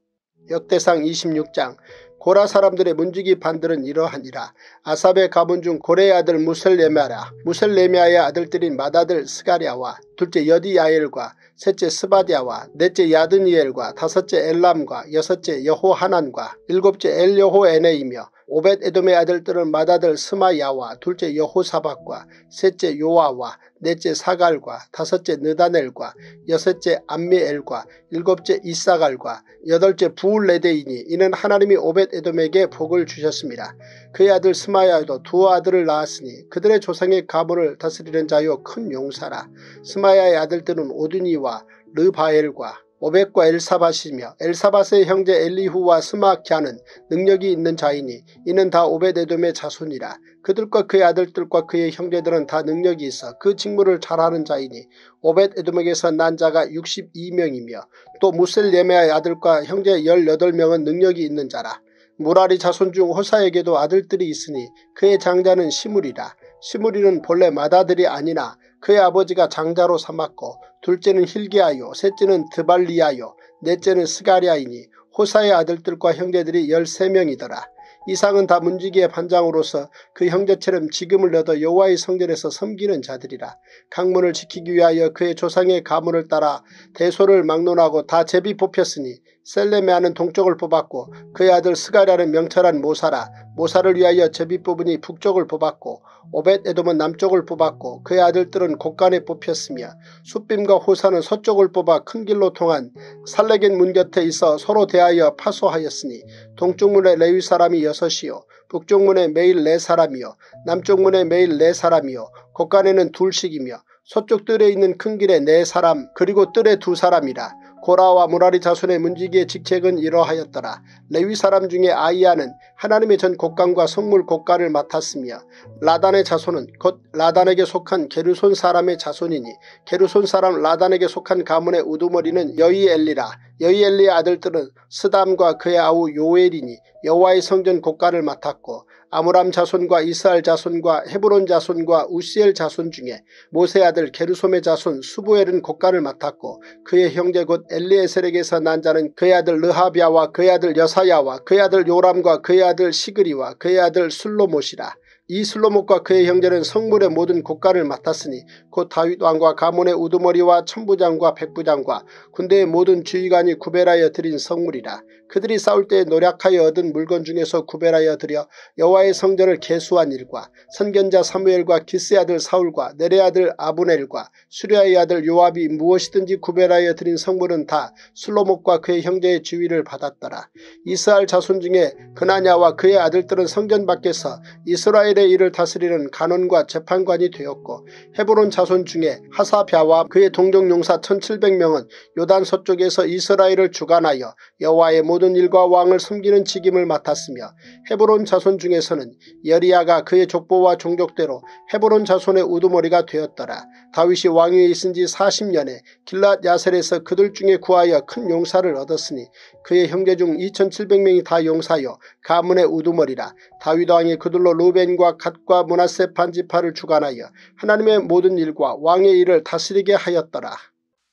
역대상 26장 고라 사람들의 문지기 반들은 이러하니라. 아삽의 가문 중 고레의 아들 므셀레먀라. 므셀레먀의 아들들인 맏아들 스가랴와 둘째 여디야엘과 셋째 스바댜와 넷째 야드니엘과 다섯째 엘람과 여섯째 여호하난과 일곱째 엘여호에내이며 오벳 에돔의 아들들은 맏아들 스마야와 둘째 여호사밧과 셋째 요아와 넷째 사갈과 다섯째 느다넬과 여섯째 암미엘과 일곱째 이사갈과 여덟째 부울레데이니 이는 하나님이 오벳 에돔에게 복을 주셨습니다. 그의 아들 스마야도 두 아들을 낳았으니 그들의 조상의 가문을 다스리는 자요 큰 용사라. 스마야의 아들들은 오드니와 르바엘과 오백과 엘사바시며 엘사바스의 형제 엘리후와 스마키아는 능력이 있는 자이니 이는 다 오베데돔의 자손이라. 그들과 그의 아들들과 그의 형제들은 다 능력이 있어 그 직무를 잘하는 자이니 오벳에돔에게서 난 자가 62명이며 또 무셀 예메아의 아들과 형제 18명은 능력이 있는 자라. 무라리 자손 중 호사에게도 아들들이 있으니 그의 장자는 시무리라. 시무리는 본래 마다들이 아니나 그의 아버지가 장자로 삼았고 둘째는 힐기하여 셋째는 드발리하여 넷째는 스가리아이니 호사의 아들들과 형제들이 13명이더라. 이상은 다 문지기의 반장으로서 그 형제처럼 지금을 얻어 여호와의 성전에서 섬기는 자들이라. 강문을 지키기 위하여 그의 조상의 가문을 따라 대소를 막론하고 다 제비 뽑혔으니 셀레메아는 동쪽을 뽑았고 그의 아들 스가랴는 명철한 모사라 모사를 위하여 제비 뽑으니 북쪽을 뽑았고 오벳 에돔은 남쪽을 뽑았고 그의 아들들은 곳간에 뽑혔으며 숫빔과 호사는 서쪽을 뽑아 큰 길로 통한 살레겐 문 곁에 있어 서로 대하여 파소하였으니 동쪽문에 레위 사람이 여섯이요 북쪽문에 매일 네 사람이요 남쪽문에 매일 네 사람이요 곳간에는 둘씩이며 서쪽 뜰에 있는 큰 길에 네 사람 그리고 뜰에 두 사람이라 고라와 무라리 자손의 문지기의 직책은 이러하였더라. 레위 사람 중에 아이야는 하나님의 전 곡간과 성물 곡간을 맡았으며 라단의 자손은 곧 라단에게 속한 게르손 사람의 자손이니 게르손 사람 라단에게 속한 가문의 우두머리는 여이엘리라. 여이엘리의 아들들은 스담과 그의 아우 요엘이니 여호와의 성전 곡간을 맡았고 아므람 자손과 이스라엘 자손과 헤브론 자손과 우시엘 자손 중에 모세 아들 게르솜의 자손 수부엘은 곡간을 맡았고 그의 형제 곧 엘리에셀에게서 난 자는 그의 아들 르하비아와 그의 아들 여사야와 그의 아들 요람과 그의 아들 시그리와 그의 아들 술로못이라. 이 슬로목과 그의 형제는 성물의 모든 곡간을 맡았으니 곧 다윗 왕과 가문의 우두머리와 천부장과 백부장과 군대의 모든 주의관이 구별하여 드린 성물이라. 그들이 싸울 때 노력하여 얻은 물건 중에서 구별하여 드려 여호와의 성전을 개수한 일과 선견자 사무엘과 기스의 아들 사울과 내레 아들 아브넬과 수리아의 아들 요압이 무엇이든지 구별하여 드린 성물은 다 슬로목과 그의 형제의 주의를 받았더라. 이스라엘 자손 중에 그나냐와 그의 아들들은 성전 밖에서 이스라엘의 일을 다스리는 간원과 재판관이 되었고 헤브론 자손 중에 하사벼와 그의 동족 용사 1700명은 요단 서쪽에서 이스라엘을 주관하여 여호와의 모든 모든 일과 왕을 섬기는 직임을 맡았으며 헤브론 자손 중에서는 여리야가 그의 족보와 종족대로 헤브론 자손의 우두머리가 되었더라. 다윗이 왕위에 있은 지 40년에 길랏 야셀에서 그들 중에 구하여 큰 용사를 얻었으니 그의 형제 중 2700명이 다 용사여 가문의 우두머리라. 다윗 왕이 그들로 루벤과 갓과 문하세 반지파를 주관하여 하나님의 모든 일과 왕의 일을 다스리게 하였더라.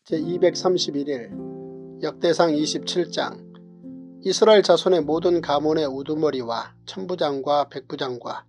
제231일 역대상 27장 이스라엘 자손의 모든 가문의 우두머리와 천부장과 백부장과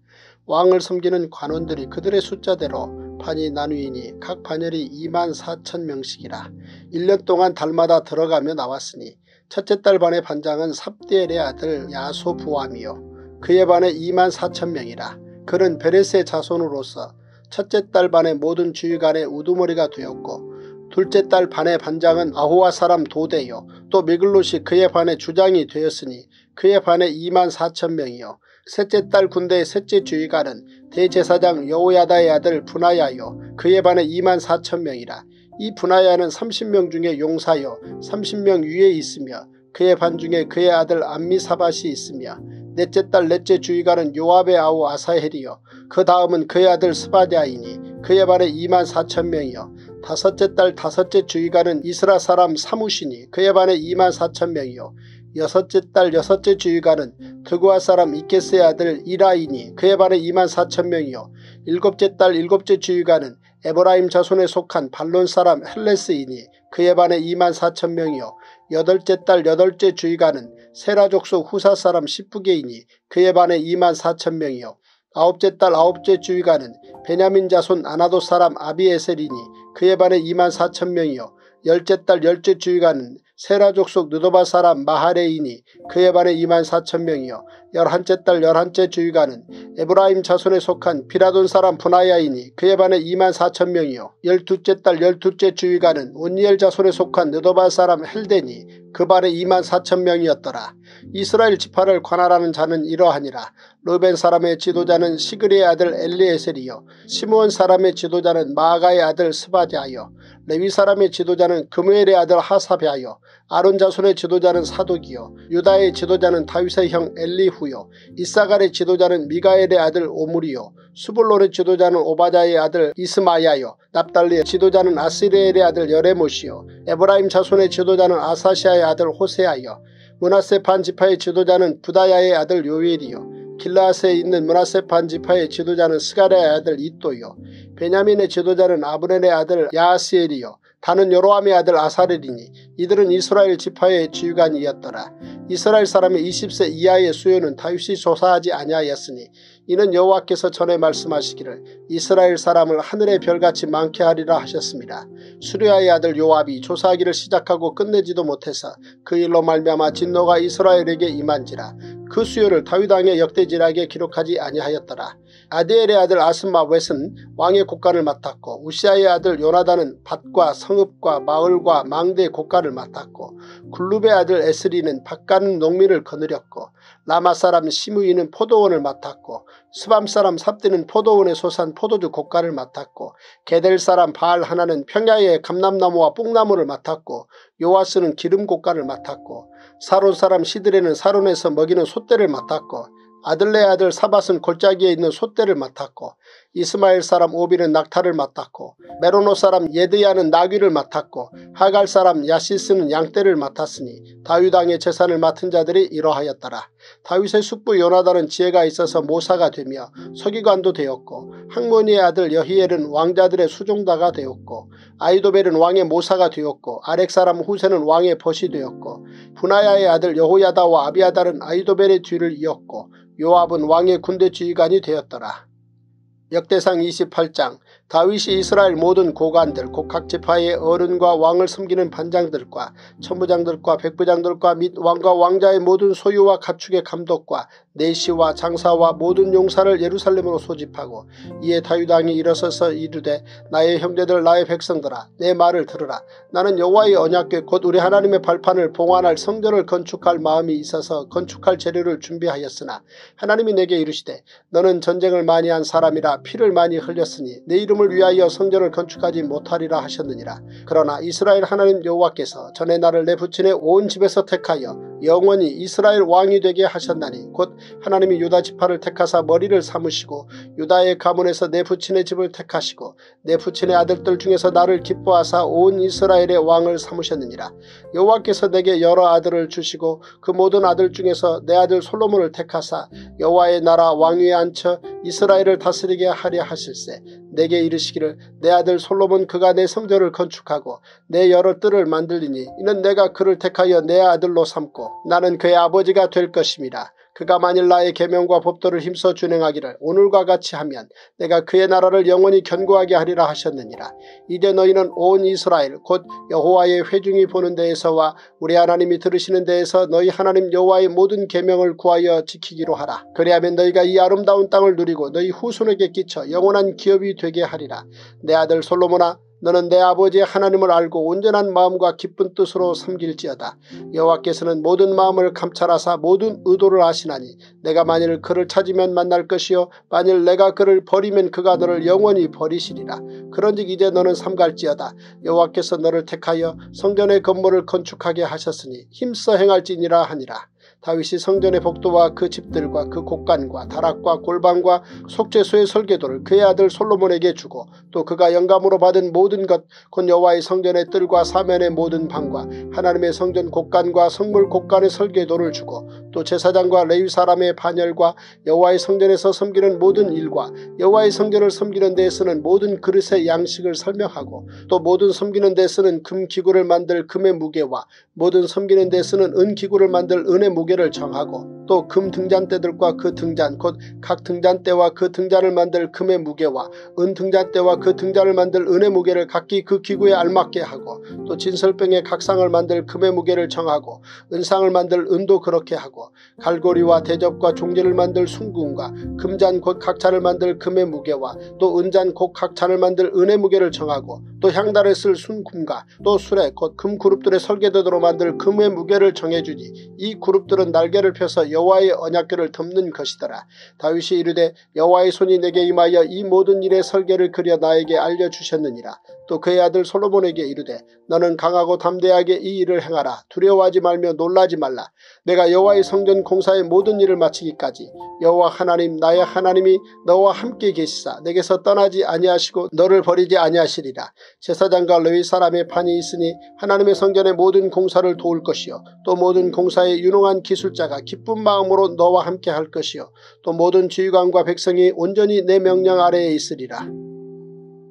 왕을 섬기는 관원들이 그들의 숫자대로 판이 나누이니 각 반열이 2만 4천 명씩이라 1년 동안 달마다 들어가며 나왔으니 첫째 달 반의 반장은 삽디엘의 아들 야소부암이요. 그의 반에 2만 4천 명이라 그는 베레스의 자손으로서 첫째 달 반의 모든 주의관의 우두머리가 되었고 둘째 달 반의 반장은 아호와 사람 도대요. 또 미글롯이 그의 반의 주장이 되었으니 그의 반에 2만 4천 명이요. 셋째 딸 군대의 셋째 주의관은 대제사장 여호야다의 아들 분하야요. 그의 반에 2만 4천 명이라. 이 브나야는 30명 중에 용사요. 30명 위에 있으며 그의 반 중에 그의 아들 암미사밧이 있으며 넷째 달 넷째 지휘관은 요압의 아우 아사헬이요. 그 다음은 그의 아들 스바댜이니 그의 반에 2만 4천 명이요 다섯째 달 다섯째 지휘관은 이스라 사람 삼훗이니 그의 반에 2만 4천 명이요. 여섯째 달 여섯째 지휘관은 드고아 사람 익게스의 아들 이라이니 그의 반에 2만 4천 명이요. 일곱째 달 일곱째 지휘관은 에브라임 자손에 속한 발론 사람 헬레스이니 그의 반에 2만 4천 명이요. 여덟째 달 여덟째 지휘관은 세라 족속 후사 사람 십브개이니 그의 반에 2만 4천 명이요. 아홉째 달 아홉째 지휘관은 베냐민 자손 아나돗 사람 아비에셀이니 그의 반에 2만 4천 명이요. 열째 달 열째 지휘관은 세라 족속 느도바 사람 마하래이니 그의 반에 2만 4천 명이요 열한째 달 열한째 지휘관은 에브라임 자손에 속한 비라돈 사람 브나야이니 그의 반에 2만 4천 명이요 열두째 달 열두째 지휘관은 옷니엘 자손에 속한 느도바 사람 헬대니 그 반에 2만 4천 명이었더라. 이스라엘 지파를 관할하는 자는 이러하니라. 르우벤 사람의 지도자는 시그리의 아들 엘리에셀이요 시므온 사람의 지도자는 마아가의 아들 스바댜요 레위 사람의 지도자는 그무엘의 아들 하사뱌요 아론 자손의 지도자는 사독이요. 유다의 지도자는 다윗의 형 엘리후요. 이사갈의 지도자는 미가엘의 아들 오므리요. 수불론의 지도자는 오바자의 아들 이스마야요. 납달리의 지도자는 아스리엘의 아들 여레모시요. 에브라임 자손의 지도자는 아사시아의 아들 호세아요. 문하세 반지파의 지도자는 부다야의 아들 요엘이요 길라스에 있는 문하세 반지파의 지도자는 스가랴의 아들 이또요 베냐민의 지도자는 아브넬의 아들 야하스엘이요 다는 여로함의 아들 아사렐이니 이들은 이스라엘 지파의 지휘관이었더라. 이스라엘 사람의 20세 이하의 수요는 다윗이 조사하지 아니하였으니 이는 여호와께서 전에 말씀하시기를 이스라엘 사람을 하늘의 별같이 많게 하리라 하셨습니다. 수리아의 아들 요압이 조사하기를 시작하고 끝내지도 못해서 그 일로 말미암아 진노가 이스라엘에게 임한지라 그 수요를 다윗 왕의 역대지락에 기록하지 아니하였더라. 아디엘의 아들 아스마 웻은 왕의 곡간을 맡았고 우시아의 아들 요나단은 밭과 성읍과 마을과 망대의 곡간을 맡았고 굴룹의 아들 에스리는 밭가는 농민을 거느렸고 라마 사람 시무이는 포도원을 맡았고 스밤 사람 삽디는 포도원에 솟한 포도주 곡간을 맡았고 게델 사람 바알 하나는 평야의 감람나무와 뽕나무를 맡았고 요아스는 기름 곡간을 맡았고 사론 사람 시드레는 사론에서 먹이는 솥대를 맡았고 아들네 아들 사밧은 골짜기에 있는 솥대를 맡았고 이스마엘 사람 오비는 낙타를 맡았고 메로노 사람 예드야는 나귀를 맡았고 하갈 사람 야시스는 양떼를 맡았으니 다윗왕의 재산을 맡은 자들이 이러하였더라. 다윗의 숙부 요나단은 지혜가 있어서 모사가 되며 서기관도 되었고 항모니의 아들 여히엘은 왕자들의 수종다가 되었고 아이도벨은 왕의 모사가 되었고 아렉 사람 후세는 왕의 벗이 되었고 분하야의 아들 여호야다와 아비아달은 아이도벨의 뒤를 이었고 요압은 왕의 군대 지휘관이 되었더라. 역대상 28장 다윗이 이스라엘 모든 고관들 곡각 지파의 어른과 왕을 섬기는 반장들과 천부장들과 백부장들과 및 왕과 왕자의 모든 소유와 가축의 감독과 내시와 장사와 모든 용사를 예루살렘으로 소집하고 이에 다윗왕이 일어서서 이르되 나의 형제들 나의 백성들아 내 말을 들으라. 나는 여호와의 언약궤 곧 우리 하나님의 발판을 봉안할 성전을 건축할 마음이 있어서 건축할 재료를 준비하였으나 하나님이 내게 이르시되 너는 전쟁을 많이 한 사람이라 피를 많이 흘렸으니 내 이름 을 위하여 성전을 건축하지 못하리라 하셨느니라 그러나 이스라엘 하나님 여호와께서 전에 나를 내 부친의 온 집에서 택하여 영원히 이스라엘 왕이 되게 하셨나니 곧 하나님이 유다 지파를 택하사 머리를 삼으시고 유다의 가문에서 내 부친의 집을 택하시고 내 부친의 아들들 중에서 나를 기뻐하사 온 이스라엘의 왕을 삼으셨느니라. 여호와께서 내게 여러 아들을 주시고 그 모든 아들 중에서 내 아들 솔로몬을 택하사 여호와의 나라 왕위에 앉혀 이스라엘을 다스리게 하려 하실세 내게 이르시기를 내 아들 솔로몬 그가 내 성전을 건축하고 내 여러 뜰을 만들리니 이는 내가 그를 택하여 내 아들로 삼고 나는 그의 아버지가 될 것입니다. 그가 만일 나의 계명과 법도를 힘써 준행하기를 오늘과 같이 하면 내가 그의 나라를 영원히 견고하게 하리라 하셨느니라. 이제 너희는 온 이스라엘 곧 여호와의 회중이 보는 데에서와 우리 하나님이 들으시는 데에서 너희 하나님 여호와의 모든 계명을 구하여 지키기로 하라. 그리하면 너희가 이 아름다운 땅을 누리고 너희 후손에게 끼쳐 영원한 기업이 되게 하리라. 내 아들 솔로몬아 너는 내 아버지의 하나님을 알고 온전한 마음과 기쁜 뜻으로 섬길지어다. 여호와께서는 모든 마음을 감찰하사 모든 의도를 아시나니 내가 만일 그를 찾으면 만날 것이요 만일 내가 그를 버리면 그가 너를 영원히 버리시리라. 그런즉 이제 너는 삼갈지어다. 여호와께서 너를 택하여 성전의 건물을 건축하게 하셨으니 힘써 행할지니라 하니라. 다윗이 성전의 복도와 그 집들과 그 곡간과 다락과 골방과 속죄소의 설계도를 그의 아들 솔로몬에게 주고 또 그가 영감으로 받은 모든 것 곧 여호와의 성전의 뜰과 사면의 모든 방과 하나님의 성전 곡간과 성물 곡간의 설계도를 주고 또 제사장과 레위 사람의 반열과 여호와의 성전에서 섬기는 모든 일과 여호와의 성전을 섬기는 데 쓰는 모든 그릇의 양식을 설명하고 또 모든 섬기는 데 쓰는 금 기구를 만들 금의 무게와 모든 섬기는 데 쓰는 은 기구를 만들 은의 무게 를 정하고 또 금 등잔대들과 그 등잔 곧 각 등잔대와 그 등잔을 만들 금의 무게와 은 등잔대와 그 등잔을 만들 은의 무게를 각기 그 기구에 알맞게 하고 또 진설병의 각상을 만들 금의 무게를 정하고 은상을 만들 은도 그렇게 하고 갈고리와 대접과 종지를 만들 순금과 금잔 곧 각차를 만들 금의 무게와 또 은잔 곧 각차를 만들 은의 무게를 정하고 또 향달에 쓸 순금과 또 수레 곧금 그룹들의 설계도로 만들 금의 무게를 정해주니 이 그룹들은 날개를 펴서 여호와의 언약궤를 덮는 것이더라. 다윗이 이르되 여호와의 손이 내게 임하여 이 모든 일의 설계를 그려 나에게 알려주셨느니라. 또 그의 아들 솔로몬에게 이르되 너는 강하고 담대하게 이 일을 행하라. 두려워하지 말며 놀라지 말라. 내가 여호와의 성전 공사의 모든 일을 마치기까지 여호와 하나님 나의 하나님이 너와 함께 계시사 내게서 떠나지 아니하시고 너를 버리지 아니하시리라. 제사장과 레위 사람의 판이 있으니 하나님의 성전의 모든 공사를 도울 것이요 또 모든 공사에 유능한 기술자가 기쁜 마음으로 너와 함께 할 것이요 또 모든 지휘관과 백성이 온전히 내 명령 아래에 있으리라.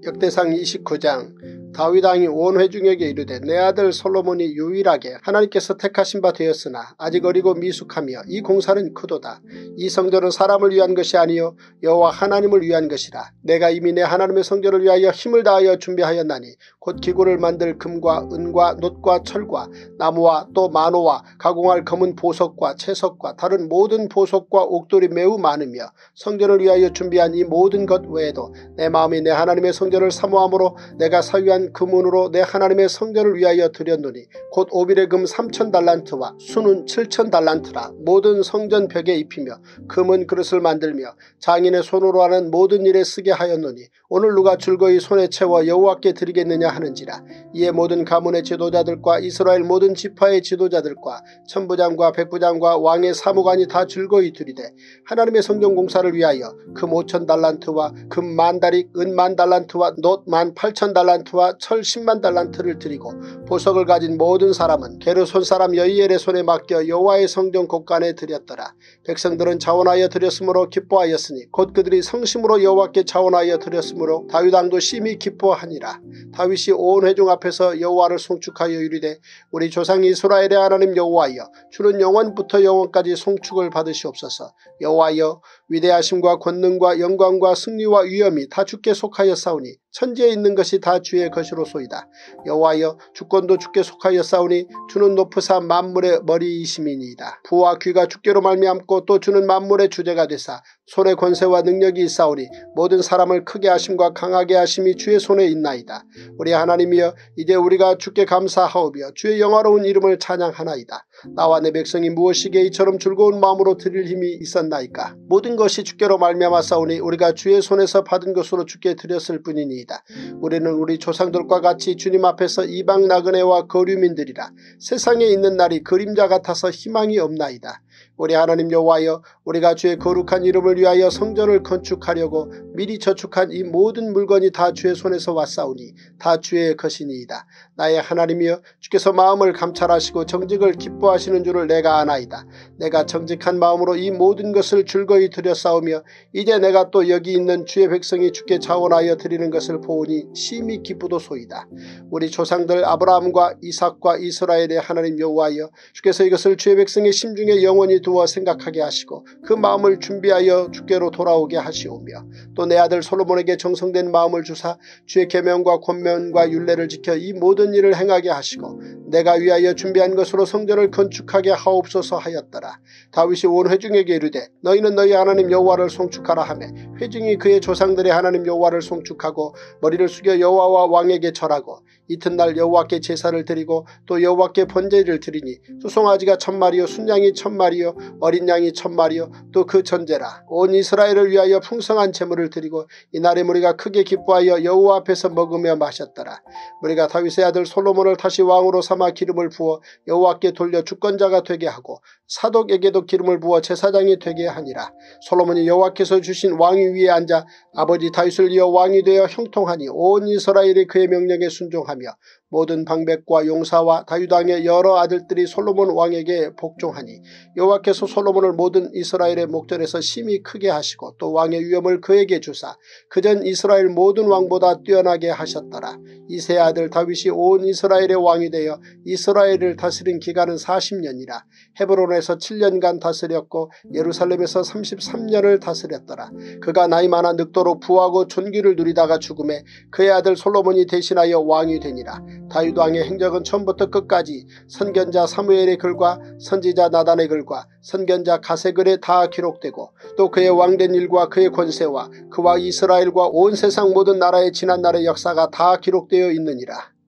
역대상 29장 다윗 왕이 온 회중에게 이르되 내 아들 솔로몬이 유일하게 하나님께서 택하신 바 되었으나 아직 어리고 미숙하며 이 공사는 크도다. 이 성전은 사람을 위한 것이 아니요 여호와 하나님을 위한 것이라. 내가 이미 내 하나님의 성전을 위하여 힘을 다하여 준비하였나니 곧 기구를 만들 금과 은과 놋과 철과 나무와 또 만호와 가공할 검은 보석과 채석과 다른 모든 보석과 옥돌이 매우 많으며 성전을 위하여 준비한 이 모든 것 외에도 내 마음이 내 하나님의 성전을 사모함으로 내가 사유한 금은으로 내 하나님의 성전을 위하여 드렸노니 곧 오빌의 금 3천 달란트와 수는 7천 달란트라. 모든 성전 벽에 입히며 금은 그릇을 만들며 장인의 손으로 하는 모든 일에 쓰게 하였노니 오늘 누가 즐거이 손에 채워 여호와께 드리겠느냐 하는지라. 이에 모든 가문의 지도자들과 이스라엘 모든 지파의 지도자들과 천부장과 백부장과 왕의 사무관이 다 즐거이 드리되 하나님의 성전 공사를 위하여 금 5천 달란트와 금만 다릭 은만 달란트와 놋만 8천 달란트와 철 10만 달란트를 드리고 보석을 가진 모든 사람은 게르손 사람 여이엘의 손에 맡겨 여호와의 성전 곳간에 드렸더라. 백성들은 자원하여 드렸으므로 기뻐하였으니 곧 그들이 성심으로 여호와께 자원하여 드렸으므로 다윗 왕도 심히 기뻐하니라. 다윗이 온 회중 앞에서 여호와를 송축하여 이르되 우리 조상 이스라엘의 하나님 여호와여 주는 영원부터 영원까지 송축을 받으시옵소서. 여호와여 위대하심과 권능과 영광과 승리와 위엄이 다 주께 속하여 싸우니 천지에 있는 것이 다 주의 것이로소이다. 여호와여 주권도 주께 속하여 싸우니 주는 높으사 만물의 머리이심이니이다. 부와 귀가 주께로 말미암고 또 주는 만물의 주제가 되사 손의 권세와 능력이 있사오니 모든 사람을 크게 하심과 강하게 하심이 주의 손에 있나이다. 우리 하나님이여 이제 우리가 주께 감사하오며 주의 영화로운 이름을 찬양하나이다. 나와 내 백성이 무엇이게 이처럼 즐거운 마음으로 드릴 힘이 있었나이까. 모든 것이 주께로 말미암아 싸우니 우리가 주의 손에서 받은 것으로 주께 드렸을 뿐이니이다. 우리는 우리 조상들과 같이 주님 앞에서 이방 나그네와 거류민들이라 세상에 있는 날이 그림자 같아서 희망이 없나이다. 우리 하나님 여호와여 우리가 주의 거룩한 이름을 위하여 성전을 건축하려고 미리 저축한 이 모든 물건이 다 주의 손에서 왔사오니 다 주의 것이니이다. 나의 하나님이여 주께서 마음을 감찰하시고 정직을 기뻐하시는 줄을 내가 아나이다. 내가 정직한 마음으로 이 모든 것을 즐거이 드렸사오며 이제 내가 또 여기 있는 주의 백성이 주께 자원하여 드리는 것을 보오니 심히 기쁘도소이다. 우리 조상들 아브라함과 이삭과 이스라엘의 하나님 여호와여 주께서 이것을 주의 백성의 심중에 영원히 두어 생각하게 하시고 그 마음을 준비하여 주께로 돌아오게 하시오며 또 내 아들 솔로몬에게 정성된 마음을 주사 주의 계명과 권면과 윤례를 지켜 이 모든 일을 행하게 하시고 내가 위하여 준비한 것으로 성전을 건축하게 하옵소서 하였더라. 다윗이 온 회중에게 이르되 너희는 너희 하나님 여호와를 송축하라 하며 회중이 그의 조상들의 하나님 여호와를 송축하고 머리를 숙여 여호와와 왕에게 절하고 이튿날 여호와께 제사를 드리고 또 여호와께 번제를 드리니 수송아지가 천마리요 순양이 천마리요 어린 양이 천마리요 또 그 전제라 온 이스라엘을 위하여 풍성한 제물을 드리고 이날에 무리가 크게 기뻐하여 여호와 앞에서 먹으며 마셨더라. 무리가 다윗의 아들 솔로몬을 다시 왕으로 삼아 기름을 부어 여호와께 돌려 주권자가 되게 하고 사독에게도 기름을 부어 제사장이 되게 하니라. 솔로몬이 여호와께서 주신 왕위 위에 앉아 아버지 다윗을 이어 왕이 되어 형통하니 온 이스라엘이 그의 명령에 순종하며 모든 방백과 용사와 다유당의 여러 아들들이 솔로몬 왕에게 복종하니 여호와께서 솔로몬을 모든 이스라엘의 목전에서 심히 크게 하시고 또 왕의 위엄을 그에게 주사 그전 이스라엘 모든 왕보다 뛰어나게 하셨더라. 이세 아들 다윗이 온 이스라엘의 왕이 되어 이스라엘을 다스린 기간은 40년이라 헤브론에서 7년간 다스렸고 예루살렘에서 33년을 다스렸더라. 그가 나이 많아 늙도록 부하고 존귀를 누리다가 죽음에 그의 아들 솔로몬이 대신하여 왕이 되니라. 다윗 왕의 행적은 처음부터 끝까지 선견자 사무엘의 글과 선지자 나단의 글과 선견자 가세 글에 다 기록되고 또 그의 왕된 일과 그의 권세와 그와 이스라엘과 온 세상 모든 나라의 지난 날의 역사가 다 기록되어 있느니라.